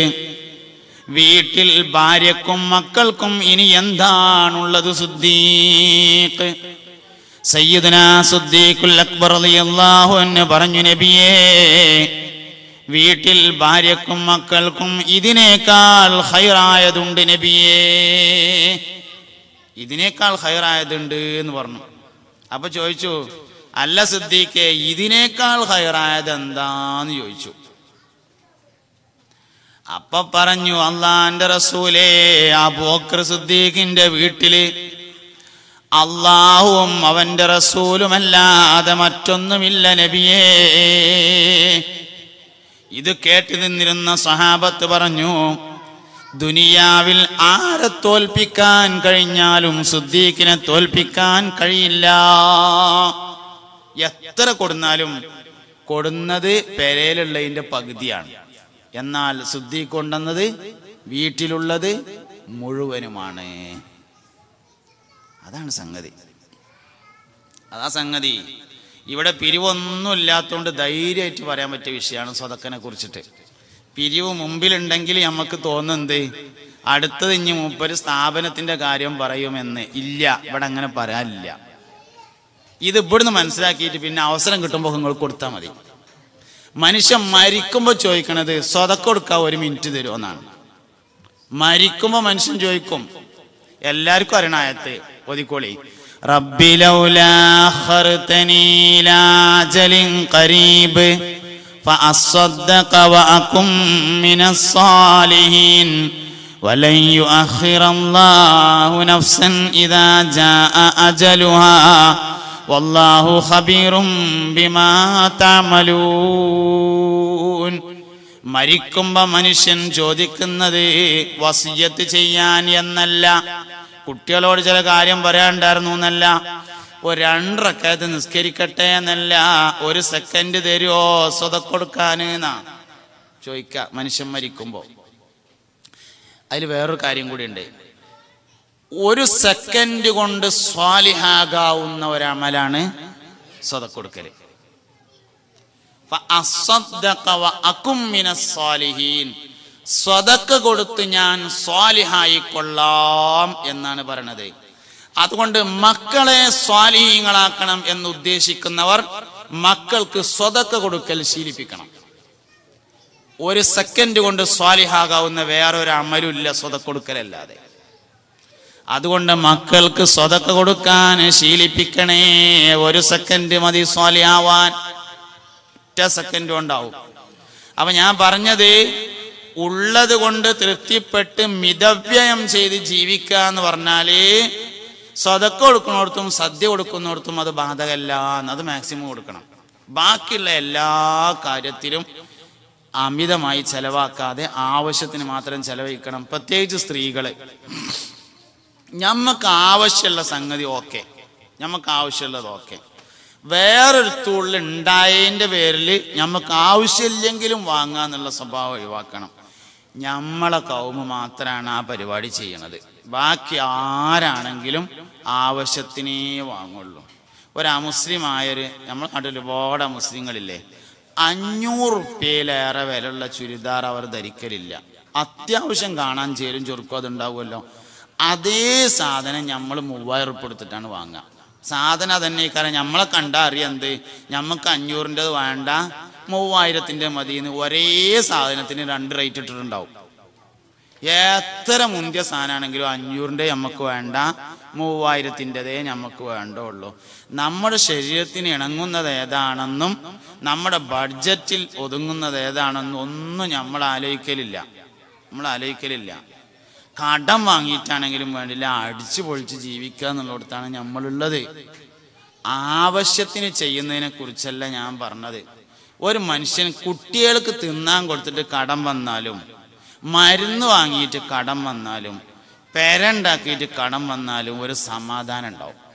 വീട്ടിൽ ഭാര്യക്കും മക്കൾക്കും ഇനി എന്താണുള്ളത് സുദ്ദീഖ്? സയ്യിദ്നാ സുദ്ദീഖുൽ അക്ബർ റളിയല്ലാഹു അൻഹു പറഞ്ഞു നബിയേ വീട്ടിൽ ഭാര്യക്കും മക്കൾക്കും ഇതിനേക്കാൾ ഹൈറായതുണ്ട് നബിയേ. ഇതിനേക്കാൾ ഹയറായതുണ്ട് എന്ന് പറഞ്ഞു. അപ്പൊ ചോദിച്ചു അല്ല സിദ്ദീഖെ ഇതിനേക്കാൾ ഹയറായത് എന്താന്ന് ചോദിച്ചു. അപ്പൊ പറഞ്ഞു അള്ളാന്റെ റസൂലേ ആ ബോക്കർ സിദ്ദീഖിന്റെ വീട്ടിൽ അള്ളാഹുവും അവന്റെ റസൂലുമല്ലാതെ മറ്റൊന്നുമില്ല നബിയേ. ഇത് കേട്ടു നിന്നിരുന്ന സഹാബത്ത് പറഞ്ഞു ദുനിയാവിൽ ആരെ തോൽപ്പിക്കാൻ കഴിഞ്ഞാലും സുദ്ദീഖിനെ തോൽപ്പിക്കാൻ കഴിയില്ല. എത്ര കൊടുന്നാലും കൊടുന്നത് പെരയിലുള്ളതിന്റെ പകുതിയാണ്. എന്നാൽ സുദ്ധി കൊണ്ടുവന്നത് വീട്ടിലുള്ളത് മുഴുവനുമാണ്. അതാണ് സംഗതി. അതാ സംഗതി. ഇവിടെ പിരിവൊന്നും ഇല്ലാത്തതുകൊണ്ട് ധൈര്യമായിട്ട് പറയാൻ പറ്റിയ വിഷയമാണ് സ്വതക്കനെ കുറിച്ചിട്ട്. പിരിവ് മുമ്പിലുണ്ടെങ്കിൽ നമുക്ക് തോന്നുന്നത് അടുത്തത് ഇനി മൂപ്പര് സ്ഥാപനത്തിന്റെ കാര്യം പറയുമെന്ന്. ഇല്ല ഇവിടെ അങ്ങനെ പറയാനില്ല. ഇത് ഇവിടുന്ന് മനസ്സിലാക്കിയിട്ട് പിന്നെ അവസരം കിട്ടുമ്പോൾ നിങ്ങൾ കൊടുത്താൽ മതി. മനുഷ്യൻ മരിക്കുമ്പോൾ ചോദിക്കണത് സ്വതക്ക കൊടുക്കാൻ ഒരു മിനിറ്റ് തരുമെന്നാണ് മരിക്കുമ്പോൾ മനുഷ്യൻ ചോദിക്കും എല്ലാവർക്കും അറിയണ ആയത്ത് ഒതിക്കോളി റബ്ബി ലൗലാ അഖർതനീ ഇലാ അജലിൻ ഖരീബ് فأصدق وأكن من الصالحين ولن يؤخر الله نفسا إذا جاء أجلها والله خبير بما تعملون മരിക്കുമ്പോ മനുഷ്യൻ ചോദിക്കുന്നത് വസിയത്ത് ചെയ്യാൻ എന്നല്ല കുട്ടികളോട് ചില കാര്യം പറയാണ്ടായിരുന്നു എന്നല്ല ഒരു രണ്ടരക്കത്ത് നിസ്കരിക്കട്ടെ എന്നല്ല ഒരു സെക്കൻഡ് തരുമോ സ്വത കൊടുക്കാന് ചോദിക്ക മനുഷ്യൻ മരിക്കുമ്പോ. അതിൽ വേറൊരു കാര്യം കൂടി ഉണ്ട് ഒരു സെക്കൻഡ് കൊണ്ട് സ്വാലിഹാകാവുന്ന ഒരമലാണ് സ്വത മിനസ്സാലിഹീൻ. സ്വതക്ക കൊടുത്ത് ഞാൻ സ്വാലിഹായിക്കൊള്ളാം എന്നാണ് പറയണത്. അതുകൊണ്ട് മക്കളെ സ്വാലിഹീങ്ങളാക്കണം എന്ന് ഉദ്ദേശിക്കുന്നവർ മക്കൾക്ക് സ്വതക്ക കൊടുക്കൽ ശീലിപ്പിക്കണം. ഒരു സെക്കൻഡ് കൊണ്ട് സ്വാലിഹാകാവുന്ന വേറൊരു അമലുമില്ല സ്വതക്ക കൊടുക്കലല്ലാതെ. അതുകൊണ്ട് മക്കൾക്ക് സ്വതക്ക കൊടുക്കാൻ ശീലിപ്പിക്കണേ. ഒരു സെക്കൻഡ് മതി സ്വാലിയാവാൻ ഒറ്റ സെക്കൻഡ് ഉണ്ടാവും അപ്പൊ ഞാൻ പറഞ്ഞത് ഉള്ളത് കൊണ്ട് തൃപ്തിപ്പെട്ട് മിതവ്യയം ചെയ്ത് ജീവിക്കുക എന്ന് പറഞ്ഞാൽ സ്വതക്ക കൊടുക്കുന്നിടത്തും സദ്യ കൊടുക്കുന്നിടത്തും അത് ബാധകല്ല എന്നത് മാക്സിമം കൊടുക്കണം. ബാക്കിയുള്ള എല്ലാ കാര്യത്തിലും അമിതമായി ചെലവാക്കാതെ ആവശ്യത്തിന് മാത്രം ചെലവഴിക്കണം. പ്രത്യേകിച്ച് സ്ത്രീകൾ. നമുക്ക് ആവശ്യമുള്ള സംഗതി ഓക്കെ. നമുക്ക് ആവശ്യമുള്ളത് ഓക്കെ. വേറൊരു തൊഴിൽ ഉണ്ടായതിന്റെ പേരിൽ നമുക്ക് ആവശ്യമില്ലെങ്കിലും വാങ്ങാന്നുള്ള സ്വഭാവം ഒഴിവാക്കണം. നമ്മളെ കൗമ മാത്രമാണ് ആ പരിപാടി ചെയ്യണത്. ബാക്കി ആരാണെങ്കിലും ആവശ്യത്തിനേ വാങ്ങുള്ളൂ. ഒരു അമുസ്ലിം ആയൊരു നമ്മുടെ നാട്ടിൽ ഒരുപാട് മുസ്ലിങ്ങളില്ലേ അഞ്ഞൂറ് റുപ്യയിലേറെ വിലയുള്ള ചുരിദാർ അവർ ധരിക്കലില്ല. അത്യാവശ്യം കാണാൻ ചേരും ചുരുക്കും അതുണ്ടാവുമല്ലോ. അതേ സാധനം നമ്മൾ മൂവായിരം ഉറുപ്പ് എടുത്തിട്ടാണ് വാങ്ങുക. സാധനം തന്നെ കാരണം നമ്മളെ കണ്ടാൽ അറിയാം ഞമ്മക്ക് അഞ്ഞൂറിന്റെത് വേണ്ട മൂവായിരത്തിന്റെ മതിന്ന് ഒരേ സാധനത്തിന് രണ്ട് റേറ്റ് ഇട്ടിട്ടുണ്ടാവും. എത്ര മുന്തിയ സാധനമാണെങ്കിലും അഞ്ഞൂറിന്റെ നമുക്ക് വേണ്ട മൂവായിരത്തിന്റെതേ നമുക്ക് വേണ്ടുള്ളൂ. നമ്മുടെ ശരീരത്തിന് ഇണങ്ങുന്നത് ഏതാണെന്നും നമ്മുടെ ബഡ്ജറ്റിൽ ഒതുങ്ങുന്നത് ഏതാണെന്നും ഒന്നും നമ്മൾ ആലോചിക്കലില്ല. നമ്മൾ ആലോചിക്കലില്ല. കടം വാങ്ങിയിട്ടാണെങ്കിലും വേണ്ടില്ല അടിച്ചു പൊളിച്ച് ജീവിക്കുക എന്നുള്ളിടത്താണ് നമ്മളുള്ളത്. ആവശ്യത്തിന് ചെയ്യുന്നതിനെ കുറിച്ചല്ല ഞാൻ പറഞ്ഞത്. ഒരു മനുഷ്യൻ കുട്ടികൾക്ക് തിന്നാൻ കൊടുത്തിട്ട് കടം വന്നാലും മരുന്ന് വാങ്ങിയിട്ട് കടം വന്നാലും പെരണ്ടാക്കിയിട്ട് കടം വന്നാലും ഒരു സമാധാനം ഉണ്ടാവും.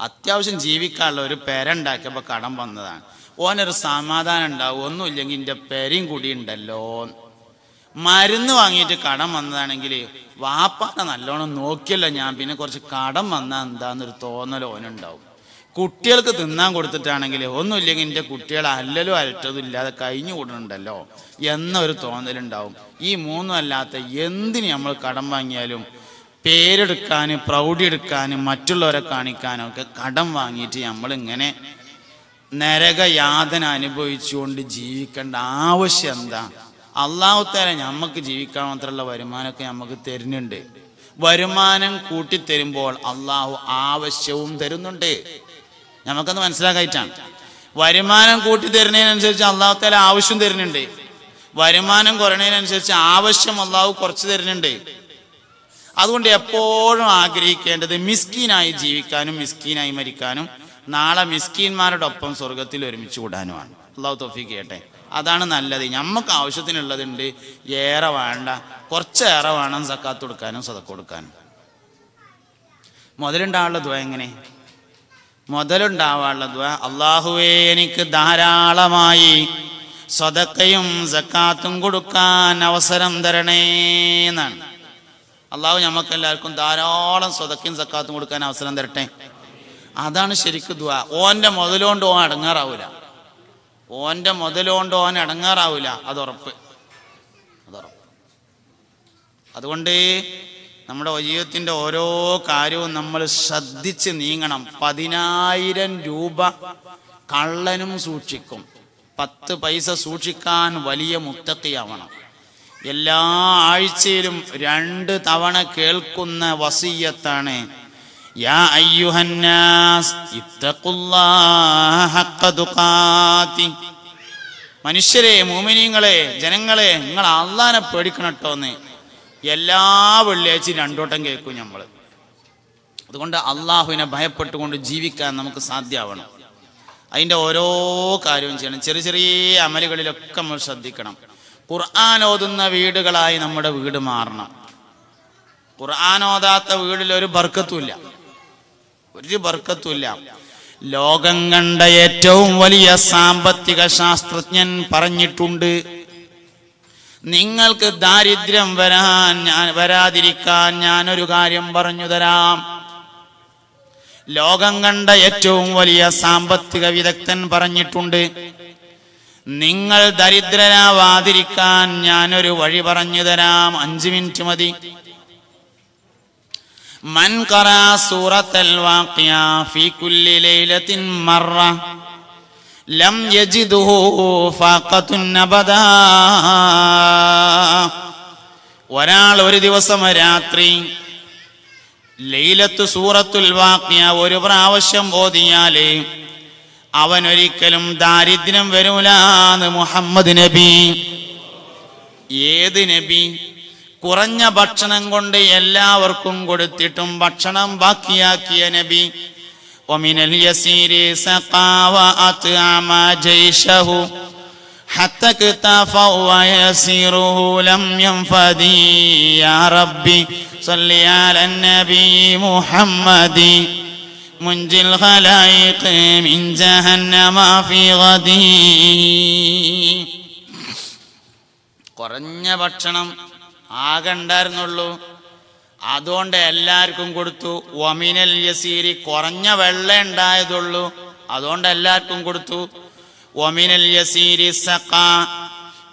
അത്യാവശ്യം ജീവിക്കാനുള്ള ഒരു പെരണ്ടാക്കിയപ്പോൾ കടം വന്നതാണ്. ഓനൊരു സമാധാനം ഉണ്ടാവും. ഒന്നുമില്ലെങ്കിൽ എന്റെ പെരയും കൂടി ഉണ്ടല്ലോ. മരുന്ന് വാങ്ങിയിട്ട് കടം വന്നതാണെങ്കിൽ വാപ്പാനെ നല്ലോണം നോക്കിയല്ലോ ഞാൻ. പിന്നെ കുറച്ച് കടം വന്നാൽ എന്താന്നൊരു തോന്നൽ ഓനുണ്ടാവും. കുട്ടികൾക്ക് തിന്നാൻ കൊടുത്തിട്ടാണെങ്കിൽ ഒന്നുമില്ലെങ്കിൽ എന്റെ കുട്ടികൾ അല്ലലും അലറ്റതും ഇല്ലാതെ കഴിഞ്ഞു കൂടുന്നുണ്ടല്ലോ എന്നൊരു തോന്നലുണ്ടാവും. ഈ മൂന്നും അല്ലാത്ത എന്തിന് നമ്മൾ കടം വാങ്ങിയാലും പേരെടുക്കാൻ പ്രൗഢി എടുക്കാൻ മറ്റുള്ളവരെ കാണിക്കാനും ഒക്കെ കടം വാങ്ങിയിട്ട് നമ്മളിങ്ങനെ നരകയാതന അനുഭവിച്ചുകൊണ്ട് ജീവിക്കേണ്ട ആവശ്യം എന്താ? അള്ളാഹുത്താല നമുക്ക് ജീവിക്കാൻ മാത്രമുള്ള വരുമാനമൊക്കെ നമുക്ക് തരുന്നുണ്ട്. വരുമാനം കൂട്ടിത്തരുമ്പോൾ അള്ളാഹു ആവശ്യവും തരുന്നുണ്ട്. നമുക്കത് മനസ്സിലാക്കായിട്ടാണ്. വരുമാനം കൂട്ടി തരുന്നതിനനുസരിച്ച് അള്ളാഹുത്താല ആവശ്യം തരുന്നുണ്ട്. വരുമാനം കുറയുന്നതിനനുസരിച്ച് ആവശ്യം അള്ളാഹു കുറച്ച് തരുന്നുണ്ട്. അതുകൊണ്ട് എപ്പോഴും ആഗ്രഹിക്കേണ്ടത് മിസ്കീനായി ജീവിക്കാനും മിസ്കീനായി മരിക്കാനും നാളെ മിസ്കീന്മാരുടെ ഒപ്പം സ്വർഗത്തിൽ ഒരുമിച്ച് കൂടാനുമാണ്. അള്ളാഹു തൊഫീക്ക് കേട്ടെ അതാണ് നല്ലത്. നമുക്ക് ആവശ്യത്തിനുള്ളതുണ്ട്. ഏറെ വേണ്ട. കുറച്ചേറെ വേണം സക്കാത്ത് കൊടുക്കാനും സതക്ക് കൊടുക്കാനും. മുതലുണ്ടാവുള്ള ദ്വ എങ്ങനെ? മുതലുണ്ടാവാനുള്ള ദ്വ അള്ളാഹുവേ എനിക്ക് ധാരാളമായി സ്വതക്കയും സക്കാത്തും കൊടുക്കാൻ അവസരം തരണേ എന്നാണ്. അള്ളാഹു നമുക്ക് എല്ലാവർക്കും ധാരാളം സ്വതക്കയും സക്കാത്തും കൊടുക്കാൻ അവസരം തരട്ടെ. അതാണ് ശരിക്കും ദ്വാ ഓന്റെ മുതലുകൊണ്ട് ഓൻ അടങ്ങാറാവൂല. ഓന്റെ മുതലുകൊണ്ട് ഓൻ അടങ്ങാറാവൂല. അതുറപ്പ്. അതുറപ്പ്. അതുകൊണ്ട് നമ്മുടെ ജീവിതത്തിന്റെ ഓരോ കാര്യവും നമ്മൾ ശ്രദ്ധിച്ച് നീങ്ങണം. പതിനായിരം രൂപ കള്ളനും സൂക്ഷിക്കും. പത്ത് പൈസ സൂക്ഷിക്കാൻ വലിയ മുത്തക്കിയാവണം. എല്ലാ ആഴ്ചയിലും രണ്ട് തവണ കേൾക്കുന്ന വസീയത്താണ് യാ അയ്യുഹന്നാസ് മനുഷ്യരെ മോമിനിയങ്ങളെ ജനങ്ങളെ നിങ്ങൾ അള്ളാനെ പേടിക്കണട്ടോന്ന് എല്ലാ വെള്ളിയാഴ്ചയും രണ്ടോട്ടം കേൾക്കും നമ്മൾ അതുകൊണ്ട് അള്ളാഹുവിനെ ഭയപ്പെട്ടുകൊണ്ട് ജീവിക്കാൻ നമുക്ക് സാധ്യമാവണം അതിന്റെ ഓരോ കാര്യവും ചെയ്യണം. ചെറിയ ചെറിയ അമലുകളിലൊക്കെ നമ്മൾ ശ്രദ്ധിക്കണം. ഖുർആൻ ഓതുന്ന വീടുകളായി നമ്മുടെ വീട് മാറണം. ഖുർആൻ ഓതാത്ത വീടിൽ ഒരു ബർക്കത്തുമില്ല. ഒരു ബർക്കത്തുമില്ല. ലോകം കണ്ട ഏറ്റവും വലിയ സാമ്പത്തിക ശാസ്ത്രജ്ഞൻ പറഞ്ഞിട്ടുണ്ട് നിങ്ങൾക്ക് ദാരിദ്ര്യം വരാൻ ഞാൻ വരാതിരിക്കാൻ ഞാനൊരു കാര്യം പറഞ്ഞു തരാം. ലോകം കണ്ട ഏറ്റവും വലിയ സാമ്പത്തിക വിദഗ്ധൻ പറഞ്ഞിട്ടുണ്ട് നിങ്ങൾ ദരിദ്രരാവാതിരിക്കാൻ ഞാനൊരു വഴി പറഞ്ഞു തരാം. അഞ്ചു മിനിറ്റ് മതി. മൻകറ സൂറത്തൽ വാക്യാ ഫീ കുല്ലി ലൈലത്തിൻ മറ ലം യജിദു ഒരാൾ ഒരു ദിവസം രാത്രി ലൈലത്ത് സൂറത്തുൽ വാക്കിയ ഒരു പ്രാവശ്യം ഓതിയാലേ അവൻ ഒരിക്കലും ദാരിദ്ര്യം വരൂലാന്ന് മുഹമ്മദ് നബി. ഏത് നബി? കുറഞ്ഞ ഭക്ഷണം കൊണ്ട് എല്ലാവർക്കും കൊടുത്തിട്ടും ഭക്ഷണം ബാക്കിയാക്കിയ നബി. ومن اليسير سقى وأطعم جيشه حتى اكتفى ويسيره لم ينفدي يا ربي صل على النبي محمد منجي الخلائق من جهنم في غدي കുറഞ്ഞ ഭക്ഷണം ആകെ ഉണ്ടായിരുന്നുള്ളൂ അതുകൊണ്ട് എല്ലാവർക്കും കൊടുത്തു. ഒമിനൽ യസീരി കുറഞ്ഞ വെള്ളം ഉണ്ടായതുള്ളൂ. അതുകൊണ്ട് എല്ലാവർക്കും കൊടുത്തു. ഒമിനൽ യസീരി സക്ക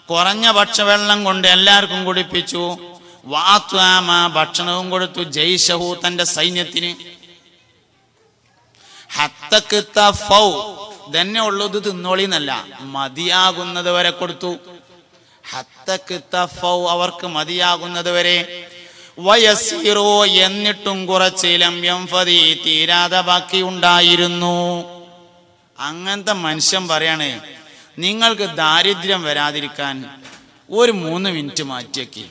കുറഞ്ഞ ഭക്ഷവെള്ളം കൊണ്ട് എല്ലാവർക്കും കുടിപ്പിച്ചു. വാത്വാമ ഭക്ഷണവും കൊടുത്തു ജയ്ഷഹു തന്റെ സൈന്യത്തിന്. തന്നെ ഉള്ളത് തിന്നോളിന്നല്ല. മതിയാകുന്നത് വരെ കൊടുത്തു. അവർക്ക് മതിയാകുന്നത് വരെ വയസീറോ എന്നിട്ടും കുറച്ച് ലംയം ഫതി തീരാതെ ബാക്കി ഉണ്ടായിരുന്നു അങ്ങനത്തെ മനുഷ്യൻ പറയാണ് നിങ്ങൾക്ക് ദാരിദ്ര്യം വരാതിരിക്കാൻ ഒരു മൂന്ന് മിനിറ്റ് മാറ്റിയൊക്കെ.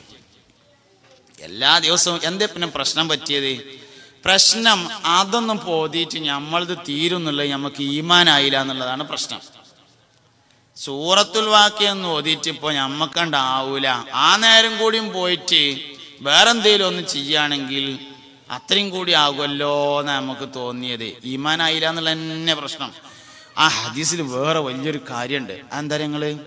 എല്ലാ ദിവസവും എന്തേ പിന്നെ പ്രശ്നം പറ്റിയത്? പ്രശ്നം അതൊന്നും പോതിയിട്ട് നമ്മളത് തീരുന്നുള്ളത് നമുക്ക് ഈമാനായില്ല എന്നുള്ളതാണ് പ്രശ്നം. സൂറത്തുൽ വാക്യം ഓതിയിട്ട് ഇപ്പൊ ഞമ്മക്കണ്ടാവൂല ആ നേരം കൂടിയും പോയിട്ട് വേറെന്തേലും ഒന്ന് ചെയ്യുകയാണെങ്കിൽ അത്രയും കൂടി ആകുമല്ലോ എന്ന് നമുക്ക് തോന്നിയത്. ഈമാനായില്ല എന്നുള്ള തന്നെ പ്രശ്നം. ആ ഹദീസിൽ വേറെ വലിയൊരു കാര്യമുണ്ട്. എന്താ നിങ്ങൾ?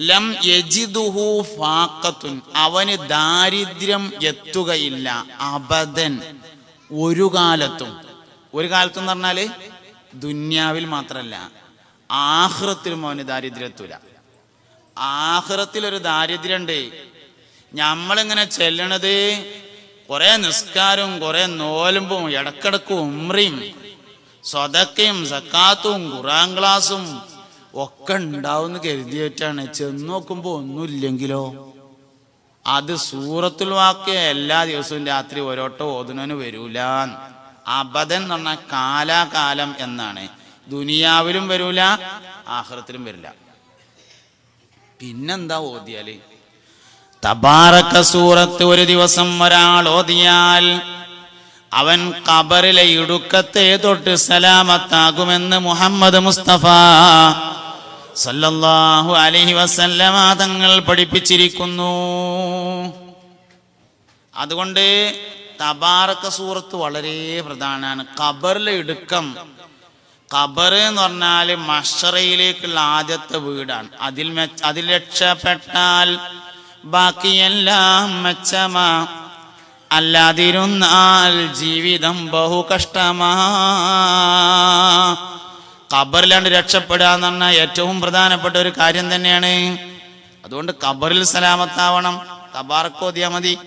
ലം യജിദുഹു ഫാക്കത്തുൻ അവന് ദാരിദ്ര്യം എത്തുകയില്ല. അബദൻ. ഒരു കാലത്തും. ഒരു കാലത്തും പറഞ്ഞാൽ ദുന്യാവിൽ മാത്രല്ല. ആഹ്റത്തിലും അവന് ദാരിദ്ര്യം എത്തൂല. ദാരിദ്ര്യം ദാരിദ്ര്യമുണ്ട് നമ്മളിങ്ങനെ ചെല്ലണത് കുറെ നിസ്കാരവും കുറെ നോലുമ്പും ഇടക്കിടക്ക് ഉമ്രയും സ്വതക്കയും സക്കാത്തും ഖുറാൻ ക്ലാസും ഒക്കെ ഉണ്ടാവും കരുതിയിട്ടാണ്. ചെന്ന് നോക്കുമ്പോൾ ഒന്നുമില്ലെങ്കിലോ? അത് സൂറത്തുൽ വാക്കിയ എല്ലാ ദിവസവും രാത്രി ഓരോട്ടോ ഓതുനു വരൂല അബദൻ എന്ന് പറഞ്ഞാൽ കാലാകാലം എന്നാണ്. ദുനിയാവിലും വരൂല ആഹ്റത്തിലും വരില്ല. പിന്നെന്താ ഓതിയാൽ? തബാറക്ക സൂറത്ത് ഒരു ദിവസം ഒരാൾ ഓതിയാൽ അവൻ കബറിലെ ഇടുക്കത്തെ തൊട്ട് സലാമത്താകുമെന്ന് മുഹമ്മദ് മുസ്തഫ സല്ലല്ലാഹു അലഹി വസല്ലമ തങ്ങൾ പഠിപ്പിച്ചിരിക്കുന്നു. അതുകൊണ്ട് തബാറക്ക സൂറത്ത് വളരെ പ്രധാനമാണ്. കബറിലെ ഇടുക്കം ഖബർ എന്ന് പറഞ്ഞാൽ മഷറയിലേക്കുള്ള ആദ്യത്തെ വീടാണ്. അതിൽ അതിൽ രക്ഷപ്പെട്ടാൽ ബാക്കിയെല്ലാം മെച്ചമാ. അല്ലാതിരുന്നാൽ ജീവിതം ബഹു കഷ്ടമാ. ഖബറിലാണ്ട് രക്ഷപ്പെടുക എന്ന് പറഞ്ഞാൽ ഏറ്റവും പ്രധാനപ്പെട്ട ഒരു കാര്യം തന്നെയാണ്. അതുകൊണ്ട് ഖബറിൽ സലാമത്താവണം. കബാർക്കോതിയാ മതി.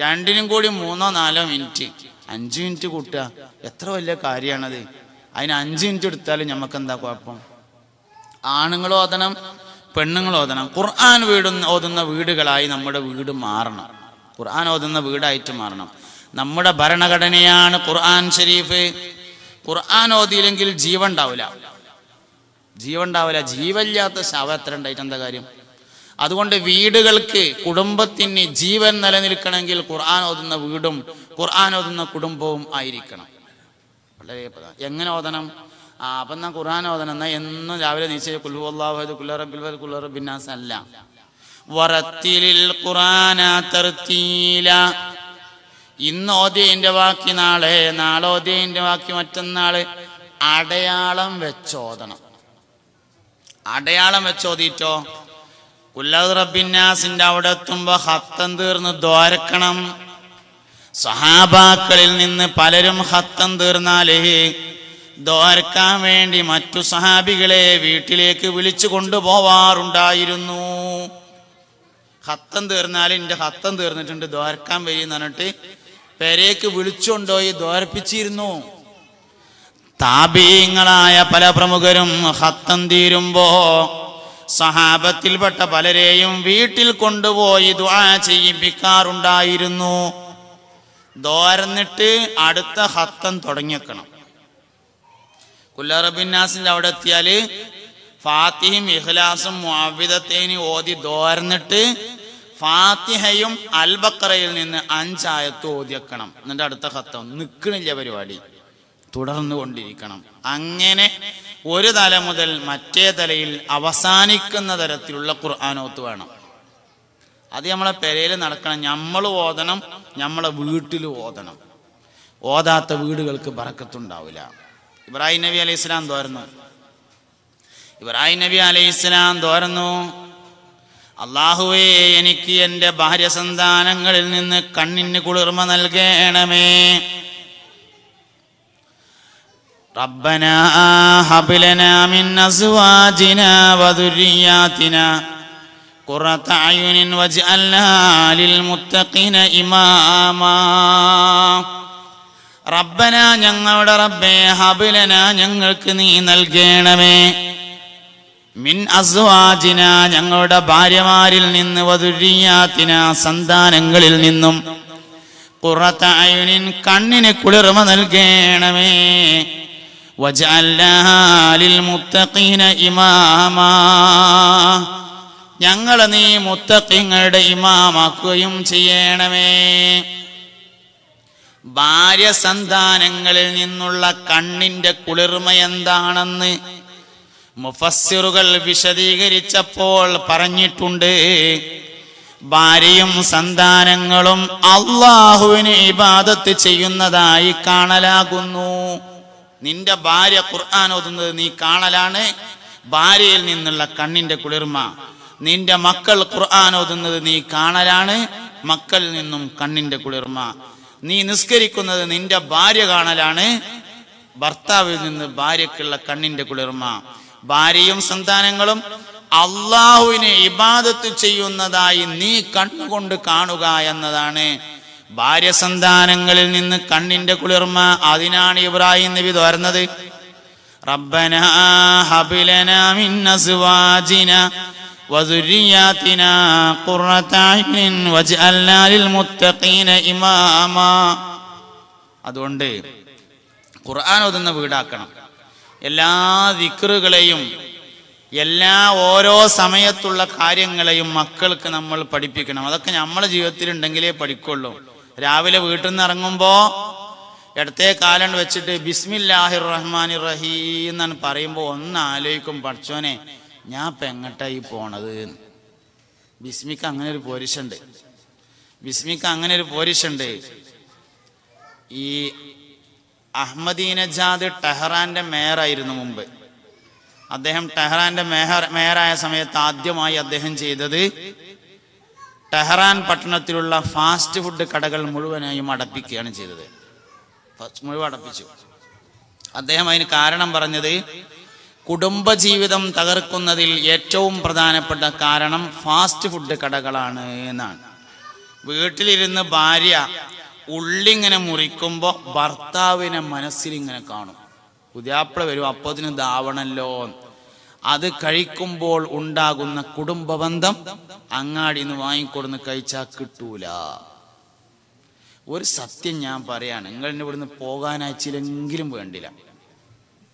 രണ്ടിനും കൂടി മൂന്നോ നാലോ മിനിറ്റ്. അഞ്ച് മിനിറ്റ് കൂട്ടുക. എത്ര വലിയ കാര്യമാണത് അതിന് അഞ്ച് മിനിറ്റ് എടുത്താലും നമുക്ക് എന്താ കുഴപ്പം? ആണുങ്ങൾ ഓതണം. പെണ്ണുങ്ങൾ ഓതണം. ഖുർആൻ വീടുന്ന ഓതുന്ന വീടുകളായി നമ്മുടെ വീട് മാറണം. ഖുർആൻ ഓതുന്ന വീടായിട്ട് മാറണം. നമ്മുടെ ഭരണഘടനയാണ് ഖുർആൻ ഷരീഫ് ഖുർആൻ ഓതിയില്ലെങ്കിൽ ജീവൻ ഉണ്ടാവില്ല. ജീവൻ ഉണ്ടാവില്ല. ജീവല്ലാത്ത ശവം എത്ര ഉണ്ടായിട്ട് എന്താ കാര്യം? അതുകൊണ്ട് വീടുകൾക്ക് കുടുംബത്തിന് ജീവൻ നിലനിൽക്കണമെങ്കിൽ ഖുർആൻ ഓതുന്ന വീടും ഖുർആൻ ഓതുന്ന കുടുംബവും ആയിരിക്കണം. വളരെ എങ്ങനെ ഓതണം? ആ അപ്പം എന്നാ ഖുർആൻ ഓതണം. എന്നാ എന്നും രാവിലെ നീച്ചു കുല്ലറബിന്നാസ് അല്ല. വറത്തിലിൽ ഖുർആന തർത്തീല. ഇന്ന് ഓദ്യന്റെ ബാക്കി നാളെ നാളെ ഓദ്യന്റെ ബാക്കി മറ്റന്നാൾ അടയാളം വെച്ചോതണം. അടയാളം വെച്ചോതിയിട്ടോ കുല്ലത് അവിടെ എത്തുമ്പോ ഹത്തം തീർന്ന് ദ്വാരക്കണം. സഹാബാക്കളിൽ നിന്ന് പലരും ഹത്തം തീർന്നാലേ ദ്വാരക്കാൻ വേണ്ടി മറ്റു സഹാബികളെ വീട്ടിലേക്ക് വിളിച്ചു കൊണ്ടുപോവാറുണ്ടായിരുന്നു. ഹത്തം തീർന്നാൽ എന്റെ ഹത്തം തീർന്നിട്ടുണ്ട്. ദ്വാരക്കാൻ വരിയെന്ന് പറഞ്ഞിട്ട് പെരേക്ക് വിളിച്ചുകൊണ്ടുപോയി ദ്വാരപ്പിച്ചിരുന്നു. താപീയങ്ങളായ പല പ്രമുഖരും ഹത്തം തീരുമ്പോ സഹാബത്തിൽപ്പെട്ട പലരെയും വീട്ടിൽ കൊണ്ടുപോയി ദ്വാ ചെയ്യിപ്പിക്കാറുണ്ടായിരുന്നു. ദോരന്നിട്ട് അടുത്ത ഹത്തം തുടങ്ങിയേക്കണം. കുല്ലറബിന്നാസിന്റെ അവിടെ എത്തിയാൽ ഫാത്തിഹയും ഇഖ്ലാസും മുഅവ്വിദത്തേനി ഓതി ദോർന്നിട്ട് ഫാത്തിഹയും അൽബക്കറയിൽ നിന്ന് അഞ്ചായത്ത് ഓതിയക്കണം. എന്നിട്ട് അടുത്ത ഹത്തം നിൽക്കണില്ല പരിപാടി. തുടർന്നു കൊണ്ടിരിക്കണം. അങ്ങനെ ഒരു തല മുതൽ മറ്റേ തലയിൽ അവസാനിക്കുന്ന തരത്തിലുള്ള ഖുർആാനോത്ത് വേണം. അത് നമ്മളെ പെരയിൽ നടക്കണം. നമ്മൾ ഓതണം നമ്മളെ വീട്ടിൽ ഓതണം. ഓതാത്ത വീടുകൾക്ക് ബറക്കത്തുണ്ടാവില്ല. ഇബ്രാഹിം നബി അലൈഹി ഇസ്ലാം തോരുന്നു ഇബ്രാഹിം നബി അലൈഹി ഇസ്ലാം തോരുന്നു അള്ളാഹുവേ എനിക്ക് എൻ്റെ ഭാര്യ സന്താനങ്ങളിൽ നിന്ന് കണ്ണിന് കുളിർമ നൽകണമേ ربنا هب لنا من أزواجنا وذرياتنا قرة أعين واجعلنا للمتقين إماما റബ്ബന ഞങ്ങളുടെ റബ്ബേ ഹബിലന ഞങ്ങൾക്ക് നീ നൽകേണമേ. മിൻ അസ്വാജിന ഞങ്ങളുടെ ഭാര്യമാരിൽ നിന്ന് വധുരിയാത്തിന സന്താനങ്ങളിൽ നിന്നും. പുറത്തായുനിൻ കണ്ണിന് കുളിർമ നൽകണമേ. വജാലിൽ മുത്തഖീന ഇമാമാ. ഞങ്ങളെ നീ മുത്തഖീങ്ങളുടെ ഇമാമാക്കുകയും ചെയ്യണമേ. ഭാര്യ സന്താനങ്ങളിൽ നിന്നുള്ള കണ്ണിന്റെ കുളിർമ എന്താണെന്ന് മുഫസ്സിറുകൾ വിശദീകരിച്ചപ്പോൾ പറഞ്ഞിട്ടുണ്ട്. ഭാര്യയും സന്താനങ്ങളും അള്ളാഹുവിന് ഇബാദത്ത് ചെയ്യുന്നതായി കാണലാകുന്നു. നിന്റെ ഭാര്യ ഖുർആൻ ഓതുന്നത് നീ കാണലാണ്. ഭാര്യയിൽ നിന്നുള്ള കണ്ണിന്റെ കുളിർമ. നിന്റെ മക്കൾ ഖുർആൻ ഓതുന്നത് നീ കാണലാണ്. മക്കളിൽ നിന്നും കണ്ണിന്റെ കുളിർമ. നീ നിസ്കരിക്കുന്നത് നിന്റെ ഭാര്യ കാണലാണ്. ഭർത്താവിൽ നിന്ന് ഭാര്യക്കുള്ള കണ്ണിന്റെ കുളിർമ. ഭാര്യയും സന്താനങ്ങളും അള്ളാഹുവിനെ ഇബാദത്ത് ചെയ്യുന്നതായി നീ കണ്ണുകൊണ്ട് കാണുക എന്നതാണ്. ഭാര്യ സന്താനങ്ങളിൽ നിന്ന് കണ്ണിന്റെ കുളിർമ അതിനാണ് ഇബ്രാഹിം നബി തോർന്നത് റബ്ബന ഹബിലന മിൻ അസ്വാജിന وذرياتنا قرة أعين واجعلنا للمتقين إماما അതുകൊണ്ട് ഖുർആൻ ഓതുന്ന വീടാക്കണം എല്ലാ ദിക്റുകളെയും എല്ലാ ഓരോ സമയത്തുള്ള കാര്യങ്ങളെയും മക്കൾക്ക് നമ്മൾ പഠിപ്പിക്കണം അതൊക്കെ നമ്മളെ ജീവിതത്തിൽ ഉണ്ടെങ്കിലേ പഠിക്കുള്ളൂ രാവിലെ വീട്ടിൽ നിന്ന് ഇറങ്ങുമ്പോൾ ഇടത്തെ കാലം വെച്ചിട്ട് ബിസ്മില്ലാഹിർ റഹ്മാൻ റഹീം എന്നാണ് പറയുമ്പോൾ ഒന്ന് ആലോചിക്കും പഠിച്ചോനെ ഞാൻ ഇപ്പം എങ്ങട്ടായി പോണത്? ബിസ്മിക്ക് അങ്ങനെ ഒരു പോരിശുണ്ട്. ബിസ്മിക്ക് അങ്ങനെ ഒരു പോരിശുണ്ട്. ഈ അഹമ്മദീനജാദ് ടെഹ്റാന്റെ മേയറായിരുന്നു മുമ്പ്. അദ്ദേഹം ടെഹ്റാന്റെ മേഹർ മേയറായ സമയത്ത് ആദ്യമായി അദ്ദേഹം ചെയ്തത് ടെഹ്റാൻ പട്ടണത്തിലുള്ള ഫാസ്റ്റ് ഫുഡ് കടകൾ മുഴുവനായും അടപ്പിക്കുകയാണ് ചെയ്തത്. മുഴുവൻ അടപ്പിച്ചു. അദ്ദേഹം അതിന് കാരണം പറഞ്ഞത് കുടുംബജീവിതം തകർക്കുന്നതിൽ ഏറ്റവും പ്രധാനപ്പെട്ട കാരണം ഫാസ്റ്റ് ഫുഡ് കടകളാണ് എന്നാണ്. വീട്ടിലിരുന്ന് ഭാര്യ ഉള്ളിങ്ങനെ മുറിക്കുമ്പോൾ ഭർത്താവിനെ മനസ്സിലിങ്ങനെ കാണും. പുതിയാപ്പിള വരും അപ്പത്തിന് ദാവണല്ലോ. അത് കഴിക്കുമ്പോൾ ഉണ്ടാകുന്ന കുടുംബ ബന്ധം അങ്ങാടിയിൽ നിന്ന് വാങ്ങിക്കൊടുന്ന് കഴിച്ചാൽ കിട്ടൂല. ഒരു സത്യം ഞാൻ പറയാണ് നിങ്ങൾ ഇവിടുന്ന് പോകാനായിച്ചില്ലെങ്കിലും വേണ്ടില്ല.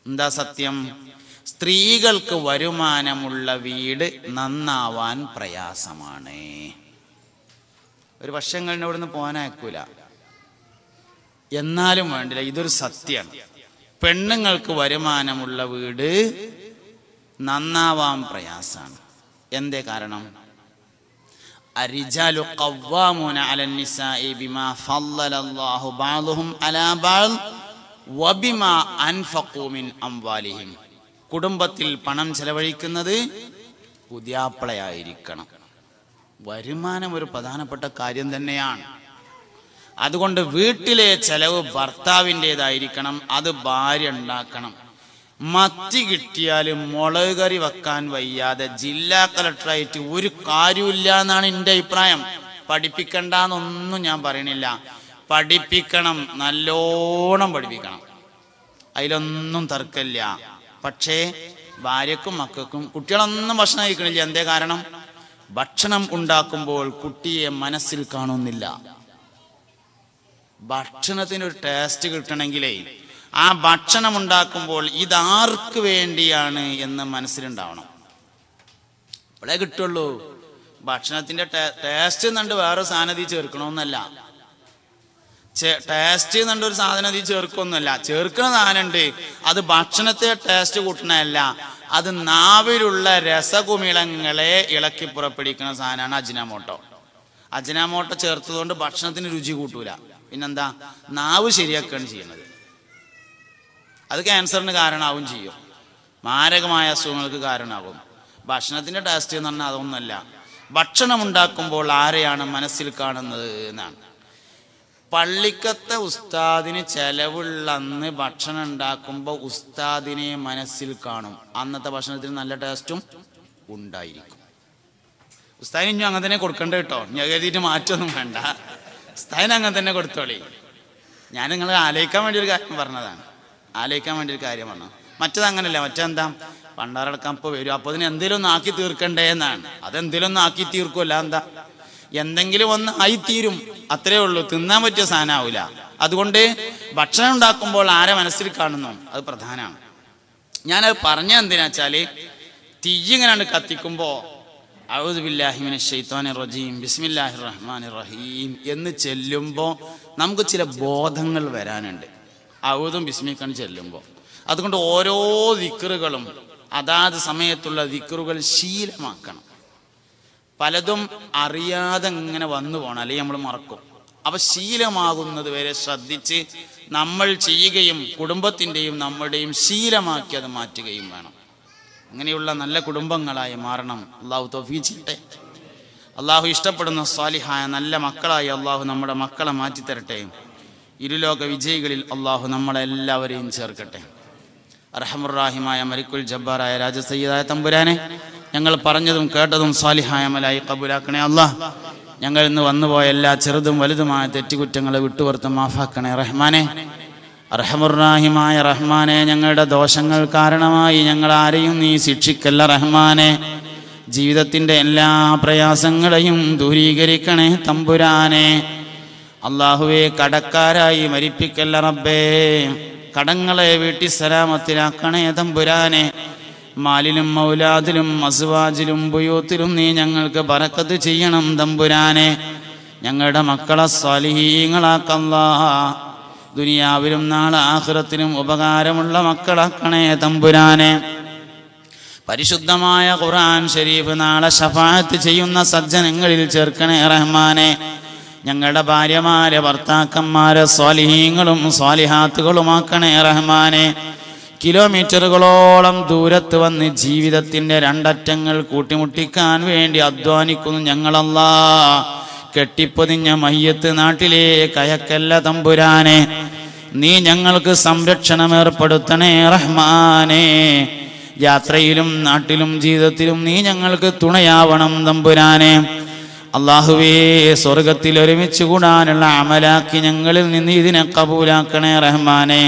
എന്താ സത്യം? സ്ത്രീകൾക്ക് വരുമാനമുള്ള വീട് നന്നാവാൻ പ്രയാസമാണ് ഒരു വർഷങ്ങളിന് ഇവിടുന്ന് പോകാനയക്കൂല എന്നാലും വേണ്ടില്ല ഇതൊരു സത്യമാണ് പെണ്ണുങ്ങൾക്ക് വരുമാനമുള്ള വീട് നന്നാവാൻ പ്രയാസാണ് എന്തേ കാരണം الرجال قوامون على النساء بما فضل الله بعضهم على بعض وبما أنفقوا من أموالهم കുടുംബത്തിൽ പണം ചെലവഴിക്കുന്നത് പുതിയാപ്പിളയായിരിക്കണം വരുമാനം ഒരു പ്രധാനപ്പെട്ട കാര്യം തന്നെയാണ്. അതുകൊണ്ട് വീട്ടിലെ ചെലവ് ഭർത്താവിന്റെതായിരിക്കണം അത് ഭാര്യ ഉണ്ടാക്കണം. മത്തി കിട്ടിയാലും മുളക് കറി വെക്കാൻ വയ്യാതെ ജില്ലാ കളക്ടറായിട്ട് ഒരു കാര്യമില്ല എന്നാണ് എന്റെ അഭിപ്രായം. പഠിപ്പിക്കണ്ട എന്നൊന്നും ഞാൻ പറയണില്ല. പഠിപ്പിക്കണം നല്ലോണം പഠിപ്പിക്കണം. അതിലൊന്നും തർക്കമില്ല. പക്ഷേ ഭാര്യക്കും മക്കൾക്കും കുട്ടികളൊന്നും ഭക്ഷണം കഴിക്കണില്ല. എന്തേ കാരണം? ഭക്ഷണം ഉണ്ടാക്കുമ്പോൾ കുട്ടിയെ മനസ്സിൽ കാണുന്നില്ല. ഭക്ഷണത്തിന് ഒരു ടേസ്റ്റ് കിട്ടണമെങ്കിലേ ആ ഭക്ഷണം ഉണ്ടാക്കുമ്പോൾ ഇതാർക്ക് വേണ്ടിയാണ് എന്ന് മനസ്സിലുണ്ടാവണം. ഇവിടെ കിട്ടുള്ളൂ. ഭക്ഷണത്തിന്റെ ടേസ്റ്റ് എന്നുണ്ട് വേറെ സാധനത്തിൽ ചേർക്കണമെന്നല്ല ടേസ്റ്റ് എന്നുണ്ട് ഒരു സാധനം അതിൽ ചേർക്കൊന്നുമല്ല. ചേർക്കുന്ന സാധനമുണ്ട് അത് ഭക്ഷണത്തെ ടേസ്റ്റ് കൂട്ടണല്ല അത് നാവിലുള്ള രസകുമിളങ്ങളെ ഇളക്കി പുറപ്പെടുവിക്കുന്ന സാധനമാണ് അജിനാമോട്ടോ. അജിനാമോട്ടോ ചേർത്തതുകൊണ്ട് ഭക്ഷണത്തിന് രുചി കൂട്ടൂല. പിന്നെന്താ? നാവ് ശരിയാക്കുകയാണ് ചെയ്യുന്നത്. അത് ക്യാൻസറിന് കാരണമാവും ചെയ്യും. മാരകമായ അസുഖങ്ങൾക്ക് കാരണമാകും. ഭക്ഷണത്തിന്റെ ടേസ്റ്റ് എന്ന് പറഞ്ഞാൽ അതൊന്നുമല്ല. ഭക്ഷണം ഉണ്ടാക്കുമ്പോൾ ആരെയാണ് മനസ്സിൽ കാണുന്നത് എന്നാണ്. പള്ളിക്കത്തെ ഉസ്താദിന് ചെലവുള്ള അന്ന് ഭക്ഷണം ഉണ്ടാക്കുമ്പോൾ ഉസ്താദിനെ മനസ്സിൽ കാണും. അന്നത്തെ ഭക്ഷണത്തിന് നല്ല ടേസ്റ്റും ഉണ്ടായിരിക്കും. ഉസ്താദിന് ഇനി അങ്ങനെ തന്നെ കൊടുക്കണ്ട കേട്ടോ. ഞാൻ കരുതിയിട്ട് മാറ്റൊന്നും വേണ്ട. ഉസ്താദിന് അങ്ങനെ തന്നെ കൊടുത്തോളി. ഞാൻ നിങ്ങൾ ആലോചിക്കാൻ വേണ്ടി ഒരു കാര്യം പറഞ്ഞതാണ്. ആലോചിക്കാൻ വേണ്ടി ഒരു കാര്യം പറഞ്ഞു. മറ്റത് അങ്ങനല്ല. മറ്റെന്താ പണ്ടാറടക്കാൻ ഇപ്പോൾ വരും. അപ്പോൾ അതിന് എന്തെങ്കിലും ഒന്ന് ആക്കി തീർക്കണ്ടേ എന്നാണ്. അതെന്തെങ്കിലും ഒന്ന് ആക്കി തീർക്കുമല്ല എന്താ എന്തെങ്കിലും ഒന്ന് ആയിത്തീരും. അത്രേ ഉള്ളൂ. തിന്നാൻ പറ്റിയ സാധനമാവില്ല അതുകൊണ്ട് ഭക്ഷണം ഉണ്ടാക്കുമ്പോൾ ആരെ മനസ്സിൽ കാണുന്നു? അത് പ്രധാനമാണ്. ഞാനത് പറഞ്ഞ എന്തിനാ വെച്ചാൽ തീയ്യങ്ങനാണ് കത്തിക്കുമ്പോ കത്തിക്കുമ്പോൾ റഹ്മാൻ റഹീം എന്ന് ചെല്ലുമ്പോൾ നമുക്ക് ചില ബോധങ്ങൾ വരാനുണ്ട്. ഔദും ബിസ്മിക്കാണ് ചെല്ലുമ്പോൾ അതുകൊണ്ട് ഓരോ ദിക്കറുകളും അതാത് സമയത്തുള്ള ദിക്കറുകൾ ശീലമാക്കണം. പലതും അറിയാതെ ഇങ്ങനെ വന്നു പോകണം അല്ലെങ്കിൽ നമ്മൾ മറക്കും. അപ്പൊ ശീലമാകുന്നത് വരെ ശ്രദ്ധിച്ച് നമ്മൾ ചെയ്യുകയും കുടുംബത്തിന്റെയും നമ്മുടെയും ശീലമാക്കി അത് മാറ്റുകയും വേണം. അങ്ങനെയുള്ള നല്ല കുടുംബങ്ങളായി മാറണം. അള്ളാഹു തോഫീച്ചിട്ടെ അള്ളാഹു ഇഷ്ടപ്പെടുന്ന സ്വാലിഹായ നല്ല മക്കളായി അള്ളാഹു നമ്മുടെ മക്കളെ മാറ്റിത്തരട്ടെ. ഇരുലോക വിജയികളിൽ അള്ളാഹു നമ്മളെല്ലാവരെയും ചേർക്കട്ടെ. അർഹമുറാഹിമായ മരിക്കുൽ ജബ്ബാറായ രാജസയ്യദായ തമ്പുരാനെ ഞങ്ങൾ പറഞ്ഞതും കേട്ടതും സാലിഹായ മലായി കബൂലാക്കണേ അള്ളാഹ് ഞങ്ങൾ ഇന്ന് വന്നുപോയ എല്ലാ ചെറുതും വലുതുമായ തെറ്റുകുറ്റങ്ങളെ വിട്ടുപുറത്ത് മാഫാക്കണേ റഹ്മാനെ. അർഹമുറാഹിമായ റഹ്മാനെ ഞങ്ങളുടെ ദോഷങ്ങൾ കാരണമായി ഞങ്ങൾ ആരെയും നീ ശിക്ഷിക്കല്ല റഹ്മാനെ. ജീവിതത്തിന്റെ എല്ലാ പ്രയാസങ്ങളെയും ദൂരീകരിക്കണേ തമ്പുരാനെ. അള്ളാഹുവെ കടക്കാരായി മരിപ്പിക്കല്ല റബ്ബേ. കടങ്ങളെ വീട്ടി സലാമത്തിലാക്കണേ തമ്പുരാനെ. മാലിലും മൗലാദിലും അസുവാജിലും ബുയൂത്തിലും നീ ഞങ്ങൾക്ക് പറക്കത്ത് ചെയ്യണം തമ്പുരാനെ. ഞങ്ങളുടെ മക്കളെ സ്വാലിഹീങ്ങളാക്കല്ലാ ദുനിയാവിലും നാളെ ആഹ്റത്തിലും ഉപകാരമുള്ള മക്കളാക്കണേ തമ്പുരാനെ. പരിശുദ്ധമായ ഖുർആൻ ഷരീഫ് നാളെ ഷഫാത്ത് ചെയ്യുന്ന സജ്ജനങ്ങളിൽ ചേർക്കണേ റഹ്മാനെ. ഞങ്ങളുടെ ഭാര്യമാരെ ഭർത്താക്കന്മാരെ സ്വാലിഹീങ്ങളും സ്വാലിഹാത്തുകളുമാക്കണേ റഹ്മാനെ. കിലോമീറ്ററുകളോളം ദൂരത്ത് വന്ന് ജീവിതത്തിന്റെ രണ്ടറ്റങ്ങൾ കൂട്ടിമുട്ടിക്കാൻ വേണ്ടി അധ്വാനിക്കുന്നു ഞങ്ങളല്ല. കെട്ടിപ്പൊതിഞ്ഞ മയ്യത്ത് നാട്ടിലെ കയക്കല്ല തമ്പുരാനെ നീ ഞങ്ങൾക്ക് സംരക്ഷണം ഏർപ്പെടുത്തണേ റഹ്മാനെ. യാത്രയിലും നാട്ടിലും ജീവിതത്തിലും നീ ഞങ്ങൾക്ക് തുണയാവണം തമ്പുരാനെ. അള്ളാഹുവേ സ്വർഗത്തിൽ ഒരുമിച്ച് കൂടാനുള്ള അമലാക്കി ഞങ്ങളിൽ നിന്ന് ഇതിനെ കബൂലാക്കണേ റഹ്മാനെ.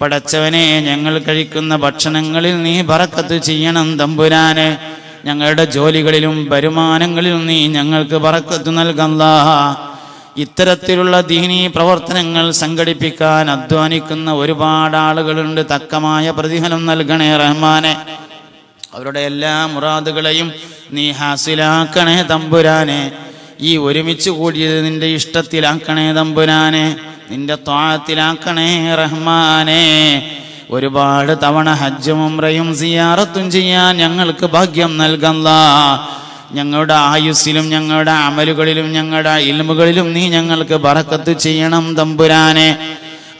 പടച്ചവനെ ഞങ്ങൾ കഴിക്കുന്ന ഭക്ഷണങ്ങളിൽ നീ പറക്കത്ത് ചെയ്യണം തമ്പുരാനെ. ഞങ്ങളുടെ ജോലികളിലും വരുമാനങ്ങളിലും നീ ഞങ്ങൾക്ക് പറക്കത്ത് നൽകല്ല ഇത്തരത്തിലുള്ള ദീനീ പ്രവർത്തനങ്ങൾ സംഘടിപ്പിക്കാൻ അധ്വാനിക്കുന്ന ഒരുപാട് ആളുകളുണ്ട്. തക്കമായ പ്രതിഫലം നൽകണേ റഹ്മാനെ. അവരുടെ എല്ലാ മുറാദുകളെയും നീ ഹാസിലാക്കണേ തമ്പുരാനെ. ഈ ഒരുമിച്ച് കൂടിയത് നിന്റെ ഇഷ്ടത്തിലാക്കണേ തമ്പുരാനെ. നിന്റെ ത്വാത്തിലാക്കണേ റഹ്മാനെ. ഒരുപാട് തവണ ഹജ്ജും ഉംറയും സിയാറത്തും ചെയ്യാൻ ഞങ്ങൾക്ക് ഭാഗ്യം നൽകല്ല. ഞങ്ങളുടെ ആയുസ്സിലും ഞങ്ങളുടെ അമലുകളിലും ഞങ്ങളുടെ ഇൽമുകളിലും നീ ഞങ്ങൾക്ക് ബറക്കത്ത് ചെയ്യണം തമ്പുരാനെ.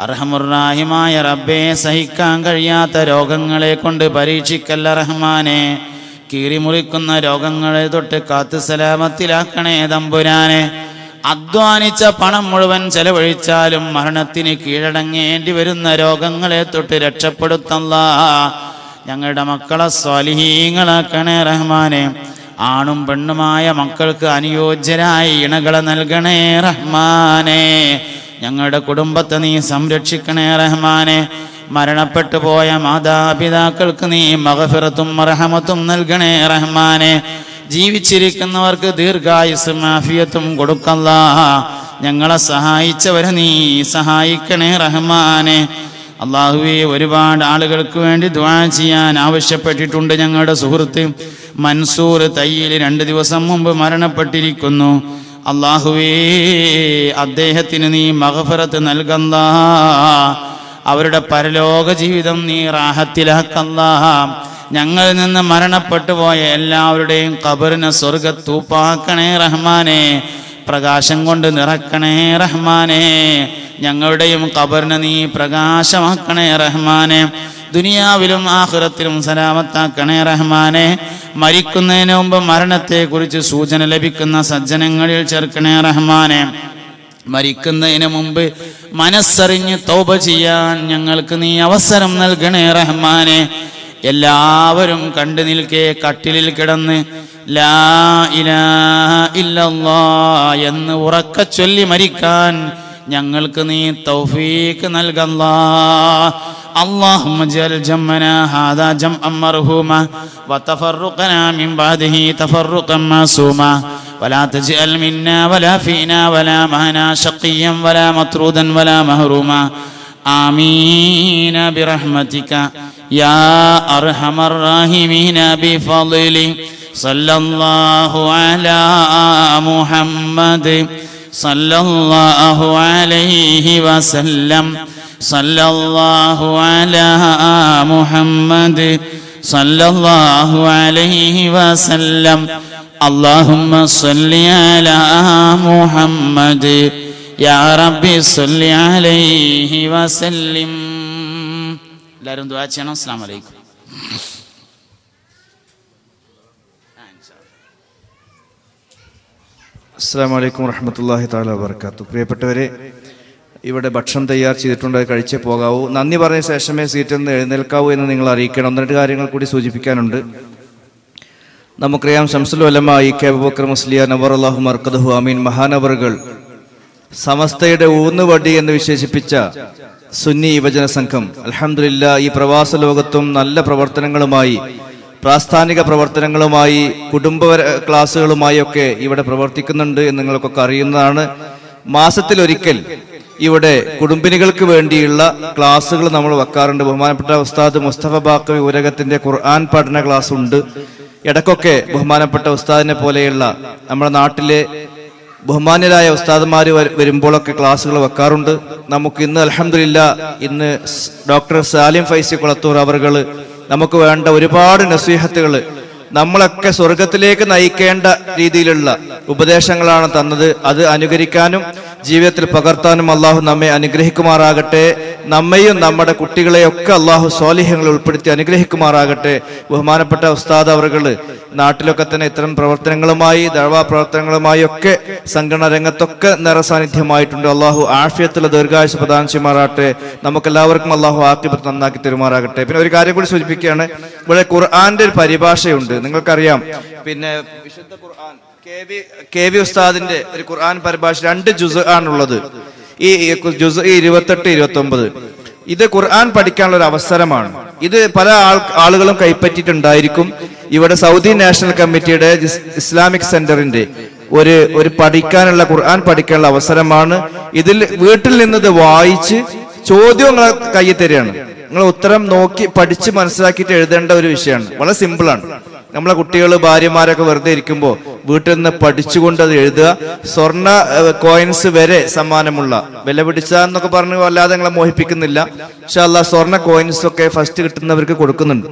അർഹമുറാഹിമായ റബ്ബെ സഹിക്കാൻ കഴിയാത്ത രോഗങ്ങളെ കൊണ്ട് പരീക്ഷിക്കല്ല റഹ്മാനെ. കീറിമുറിക്കുന്ന രോഗങ്ങളെ തൊട്ട് കാത്തു സലാമത്തിലാക്കണേ തമ്പുരാനെ. അധ്വാനിച്ച പണം മുഴുവൻ ചെലവഴിച്ചാലും മരണത്തിന് കീഴടങ്ങേണ്ടി വരുന്ന രോഗങ്ങളെ തൊട്ട് രക്ഷപ്പെടുത്തല്ല. ഞങ്ങളുടെ മക്കളെ സ്വാലിഹീങ്ങളാക്കണേ റഹ്മാനെ. ആണും പെണ്ണുമായ മക്കൾക്ക് അനുയോജ്യരായ ഇണകളെ നൽകണേ റഹ്മാനെ. ഞങ്ങളുടെ കുടുംബത്തെ നീ സംരക്ഷിക്കണേ റഹ്മാനെ. മരണപ്പെട്ടു പോയ മാതാപിതാക്കൾക്ക് നീ മകഫിറത്തും റഹമത്തും നൽകണേ റഹ്മാനെ. ജീവിച്ചിരിക്കുന്നവർക്ക് ദീർഘായുസും ആഫിയത്തും കൊടുക്കല്ല. ഞങ്ങളെ സഹായിച്ചവരെ നീ സഹായിക്കണേ റഹ്മാനെ. അള്ളാഹുവെ ഒരുപാട് ആളുകൾക്ക് വേണ്ടി ദ്വാ ചെയ്യാൻ ആവശ്യപ്പെട്ടിട്ടുണ്ട് ഞങ്ങളുടെ സുഹൃത്ത്. മൻസൂർ തയ്യിൽ രണ്ട് ദിവസം മുമ്പ് മരണപ്പെട്ടിരിക്കുന്നു. അള്ളാഹുവേ അദ്ദേഹത്തിന് നീ മഹഫറത്ത് നൽകല്ല. അവരുടെ പരലോക ജീവിതം നീ റാഹത്തിലാക്കല്ലാഹ. ഞങ്ങളിൽ നിന്ന് മരണപ്പെട്ടു പോയ എല്ലാവരുടെയും കബറിനെ സ്വർഗത്തൂപ്പാക്കണേ റഹ്മാനെ. പ്രകാശം കൊണ്ട് നിറക്കണേ റഹ്മാനെ. ഞങ്ങളുടെയും കബറിനെ നീ പ്രകാശമാക്കണേ റഹ്മാനെ. ദുനിയാവിലും ആഹുറത്തിലും സലാമത്താക്കണേ റഹ്മാനെ. മരിക്കുന്നതിന് മുമ്പ് മരണത്തെക്കുറിച്ച് സൂചന ലഭിക്കുന്ന സജ്ജനങ്ങളിൽ ചേർക്കണേ റഹ്മാനെ. മരിക്കുന്നതിന് മുമ്പ് മനസ്സറിഞ്ഞ് തൗബ ചെയ്യാൻ ഞങ്ങൾക്ക് നീ അവസരം നൽകണേ റഹ്മാനെ എല്ലാവരും കണ്ടു നിൽക്കെ കട്ടിലിൽ കിടന്ന് ലാ ഇലാഹ ഇല്ലല്ലാ എന്ന് ഉറക്ക ചൊല്ലി മരിക്കാൻ ഞങ്ങൾക്ക് നീ തൗഫീക്ക് നൽകല്ലാ اللهم اجعل جمعنا هذا جمعا مرهوما وتفرقنا من بعده تفرقا معصوما ولا تجعل منا ولا فينا ولا معنا شقيا ولا مطرودا ولا مهروما. آمين برحمتك يا أرحم الراحمين بفضل صلى الله على محمد. صلى الله عليه وسلم. صلى الله على محمد. صلى الله عليه وسلم اللهم صل على محمد يا ربي صل عليه وسلم എല്ലാവരും ദുആ ചെയ്യണം അസ്സലാമു അലൈക്കും അസ്സാം വലൈക്കും വർഹമത്തല്ലാഹി താല വാബർക്കാത്തു പ്രിയപ്പെട്ടവരെ ഇവിടെ ഭക്ഷണം തയ്യാർ ചെയ്തിട്ടുണ്ട് കഴിച്ചേ പോകാവൂ. നന്ദി പറഞ്ഞ ശേഷമേ സീറ്റിൽ നിന്ന് എഴുന്നേൽക്കാവൂ എന്ന് നിങ്ങൾ അറിയിക്കണം. ഒന്ന് രണ്ട് കാര്യങ്ങൾ കൂടി സൂചിപ്പിക്കാനുണ്ട്. നമുക്കറിയാം ഷംസുൽ ഉലമ ഇ കെ അബൂബക്കർ മുസ്ലിയ നവർ അള്ളാഹു മർക്കദഹു അമീൻ മഹാനവറുകൾ സമസ്തയുടെ ഊന്നുവടി എന്ന് വിശേഷിപ്പിച്ച സുന്നി യുവജന സംഘം. അലഹമില്ല ഈ പ്രവാസ ലോകത്തും നല്ല പ്രവർത്തനങ്ങളുമായി പ്രാസ്ഥാനിക പ്രവർത്തനങ്ങളുമായി കുടുംബ ക്ലാസ്സുകളുമായി ഒക്കെ ഇവിടെ പ്രവർത്തിക്കുന്നുണ്ട് എന്ന് നിങ്ങൾക്കൊക്കെ അറിയുന്നതാണ്. മാസത്തിലൊരിക്കൽ ഇവിടെ കുടുംബിനികൾക്ക് വേണ്ടിയുള്ള ക്ലാസ്സുകൾ നമ്മൾ വെക്കാറുണ്ട്. ബഹുമാനപ്പെട്ട ഉസ്താദ് മുസ്തഫ ബാക്കവി ഉരകത്തിന്റെ ഖുർആൻ പഠന ക്ലാസ് ഉണ്ട് ഇടക്കൊക്കെ ബഹുമാനപ്പെട്ട ഉസ്താദിനെ പോലെയുള്ള നമ്മുടെ നാട്ടിലെ ബഹുമാന്യരായ ഉസ്താദന്മാർ വരുമ്പോഴൊക്കെ ക്ലാസ്സുകൾ വെക്കാറുണ്ട്. നമുക്ക് ഇന്ന് അലഹമില്ല ഇന്ന് ഡോക്ടർ സാലിം ഫൈസി കുളത്തൂർ അവർകൾ നമുക്ക് വേണ്ട ഒരുപാട് നസീഹത്തുകൾ നമ്മളൊക്കെ സ്വർഗത്തിലേക്ക് നയിക്കേണ്ട രീതിയിലുള്ള ഉപദേശങ്ങളാണ് തന്നത്. അത് അനുകരിക്കാനും ജീവിതത്തിൽ പകർത്താനും അള്ളാഹു നമ്മെ അനുഗ്രഹിക്കുമാറാകട്ടെ. നമ്മയും നമ്മുടെ കുട്ടികളെയൊക്കെ അള്ളാഹു സ്വാലിഹ്യങ്ങൾ ഉൾപ്പെടുത്തി അനുഗ്രഹിക്കുമാറാകട്ടെ. ബഹുമാനപ്പെട്ട ഉസ്താദ് അവർ നാട്ടിലൊക്കെ തന്നെ ഇത്തരം പ്രവർത്തനങ്ങളുമായി ദഴവാ പ്രവർത്തനങ്ങളുമായി ഒക്കെ സംഘടന രംഗത്തൊക്കെ നിറസാന്നിധ്യമായിട്ടുണ്ട്. അള്ളാഹു ആഫിയത്തുള്ള ദീർഘായുസ് ചെയ്യുമാറാകട്ടെ. നമുക്ക് നമുക്കെല്ലാവർക്കും അള്ളാഹു ആക്കിബത്ത് നന്നാക്കി തരുമാറാകട്ടെ. പിന്നെ ഒരു കാര്യം കൂടി സൂചിപ്പിക്കുകയാണ്. ഇവിടെ ഖുർആാന്റെ ഒരു പരിഭാഷയുണ്ട്. നിങ്ങൾക്കറിയാം. പിന്നെ വിശുദ്ധ ഖുർആൻ. കെ വി ഉസ്താദിന്റെ ഒരു ഖുർആൻ പരിഭാഷ രണ്ട് ജുസ് ആണുള്ളത്. ഈ ജുസ് ഇരുപത്തെട്ട് ഇരുപത്തി ഒമ്പത് ഇത് ഖുർആൻ പഠിക്കാനുള്ള ഒരു അവസരമാണ്. ഇത് പല ആളുകളും കൈപ്പറ്റിയിട്ടുണ്ടായിരിക്കും. ഇവിടെ സൗദി നാഷണൽ കമ്മിറ്റിയുടെ ഇസ്ലാമിക് സെന്ററിന്റെ ഒരു ഒരു പഠിക്കാനുള്ള ഖുർആൻ പഠിക്കാനുള്ള അവസരമാണ്. ഇതിൽ വീട്ടിൽ നിന്ന് ഇത് വായിച്ച് ചോദ്യം നിങ്ങളെ കയ്യിൽ തരികയാണ്. നിങ്ങൾ ഉത്തരം നോക്കി പഠിച്ച് മനസ്സിലാക്കിയിട്ട് എഴുതേണ്ട ഒരു വിഷയമാണ്. വളരെ സിമ്പിളാണ് നമ്മളെ കുട്ടികൾ ഭാര്യമാരൊക്കെ വെറുതെ ഇരിക്കുമ്പോൾ വീട്ടിൽ നിന്ന് പഠിച്ചുകൊണ്ട് അത് എഴുതുക. സ്വർണ കോയിൻസ് വരെ സമ്മാനമുള്ള. വില പിടിച്ച പറഞ്ഞു വല്ലാതെ നിങ്ങളെ മോഹിപ്പിക്കുന്നില്ല. പക്ഷെ അല്ല സ്വർണ കോയിൻസ് ഒക്കെ ഫസ്റ്റ് കിട്ടുന്നവർക്ക് കൊടുക്കുന്നുണ്ട്.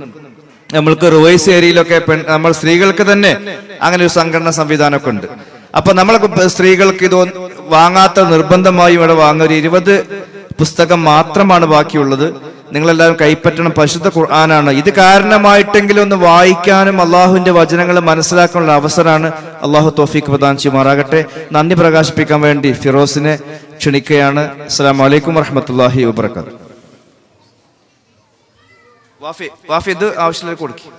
നമ്മൾക്ക് റോയ്സ് ഏരിയയിലൊക്കെ പെൺ നമ്മൾ സ്ത്രീകൾക്ക് തന്നെ അങ്ങനെ ഒരു സംഘടന സംവിധാനമൊക്കെ ഉണ്ട്. അപ്പൊ നമ്മളെ സ്ത്രീകൾക്ക് ഇത് വാങ്ങാത്ത നിർബന്ധമായും ഇവിടെ വാങ്ങുക ഒരു ഇരുപത് പുസ്തകം മാത്രമാണ് ബാക്കിയുള്ളത്. നിങ്ങളെല്ലാവരും കൈപ്പറ്റണം പരിശുദ്ധ ഖുർആനാണ്. ഇത് കാരണമായിട്ടെങ്കിലും ഒന്ന് വായിക്കാനും അള്ളാഹുവിന്റെ വചനങ്ങൾ മനസ്സിലാക്കാനുള്ള അവസരമാണ് അള്ളാഹു തോഫീഖ് പ്രദാൻ ചെയ്യുമാറാകട്ടെ. നന്ദി പ്രകാശിപ്പിക്കാൻ വേണ്ടി ഫിറോസിനെ ക്ഷണിക്കുകയാണ്. അസ്സാം വലൈക്കും വറഹമത്തല്ലാഹി വാഫി വാഫി ഇത് ആവശ്യമില്ല കൊടുക്കും.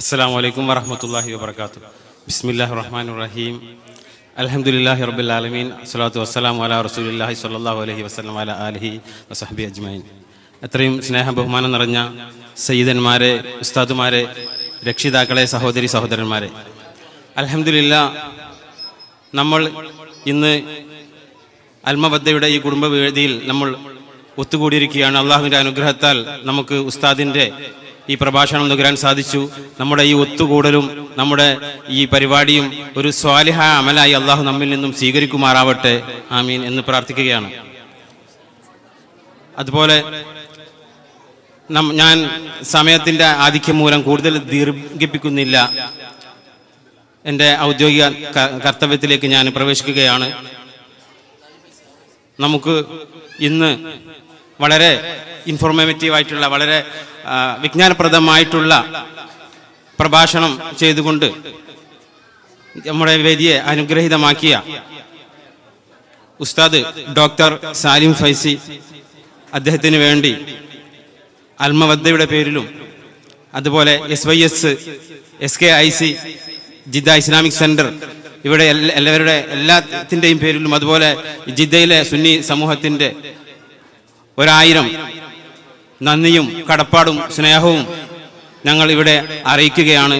അസ്സാം വലൈക്കും വറഹമത്തല്ലാഹി വബർക്കാത്തു ബിസ്മില്ലാഹി റഹ്മാൻ റഹീം. അലഹമുല്ലാഹി റബ്ബിൽ ആലമീൻ വസ്സലാം വല റസൂലില്ലാഹി സ്വല്ലല്ലാഹു അലഹി വസ്ലം വല അലഹി വസഹബി അജ്മൈൻ അത്രയും സ്നേഹ ബഹുമാനം നിറഞ്ഞ സയ്യിദന്മാരെ ഉസ്താദുമാരെ രക്ഷിതാക്കളെ സഹോദരി സഹോദരന്മാരെ. അലഹമുല്ല നമ്മൾ ഇന്ന് അൽമബദ്ധയുടെ ഈ കുടുംബ വേദിയിൽ നമ്മൾ ഒത്തുകൂടിയിരിക്കുകയാണ്. അള്ളാഹുവിന്റെ അനുഗ്രഹത്താൽ നമുക്ക് ഉസ്താദിന്റെ ഈ പ്രഭാഷണം നുകരാൻ സാധിച്ചു. നമ്മുടെ ഈ ഒത്തുകൂടലും നമ്മുടെ ഈ പരിപാടിയും ഒരു സ്വാലിഹ അമലായി അള്ളാഹു നമ്മിൽ നിന്നും സ്വീകരിക്കുമാറാവട്ടെ. ആമീൻ എന്ന് പ്രാർത്ഥിക്കുകയാണ്. അതുപോലെ ഞാൻ സമയത്തിന്റെ ആധിക്യം മൂലം കൂടുതൽ ദീർഘിപ്പിക്കുന്നില്ല. എന്റെ ഔദ്യോഗിക കർത്തവ്യത്തിലേക്ക് ഞാൻ പ്രവേശിക്കുകയാണ്. നമുക്ക് ഇന്ന് വളരെ ഇൻഫോർമേറ്റീവ് ആയിട്ടുള്ള വളരെ വിജ്ഞാനപ്രദമായിട്ടുള്ള പ്രഭാഷണം ചെയ്തുകൊണ്ട് നമ്മുടെ വേദിയെ അനുഗ്രഹീതമാക്കിയ ഉസ്താദ് ഡോക്ടർ സാലിം ഫൈസി അദ്ദേഹത്തിന് വേണ്ടി അൽമവദ്ദയുടെ പേരിലും അതുപോലെ S Y S S K I C Jeddah Islamic centre ഇവിടെ എല്ലാ- എല്ലാവരുടെ എല്ലാത്തിന്റെയും പേരിലും അതുപോലെ ജിദ്ദയിലെ സുന്നി സമൂഹത്തിന്റെ ഒരായിരം നന്ദിയും കടപ്പാടും സ്നേഹവും ഞങ്ങൾ ഇവിടെ അറിയിക്കുകയാണ്.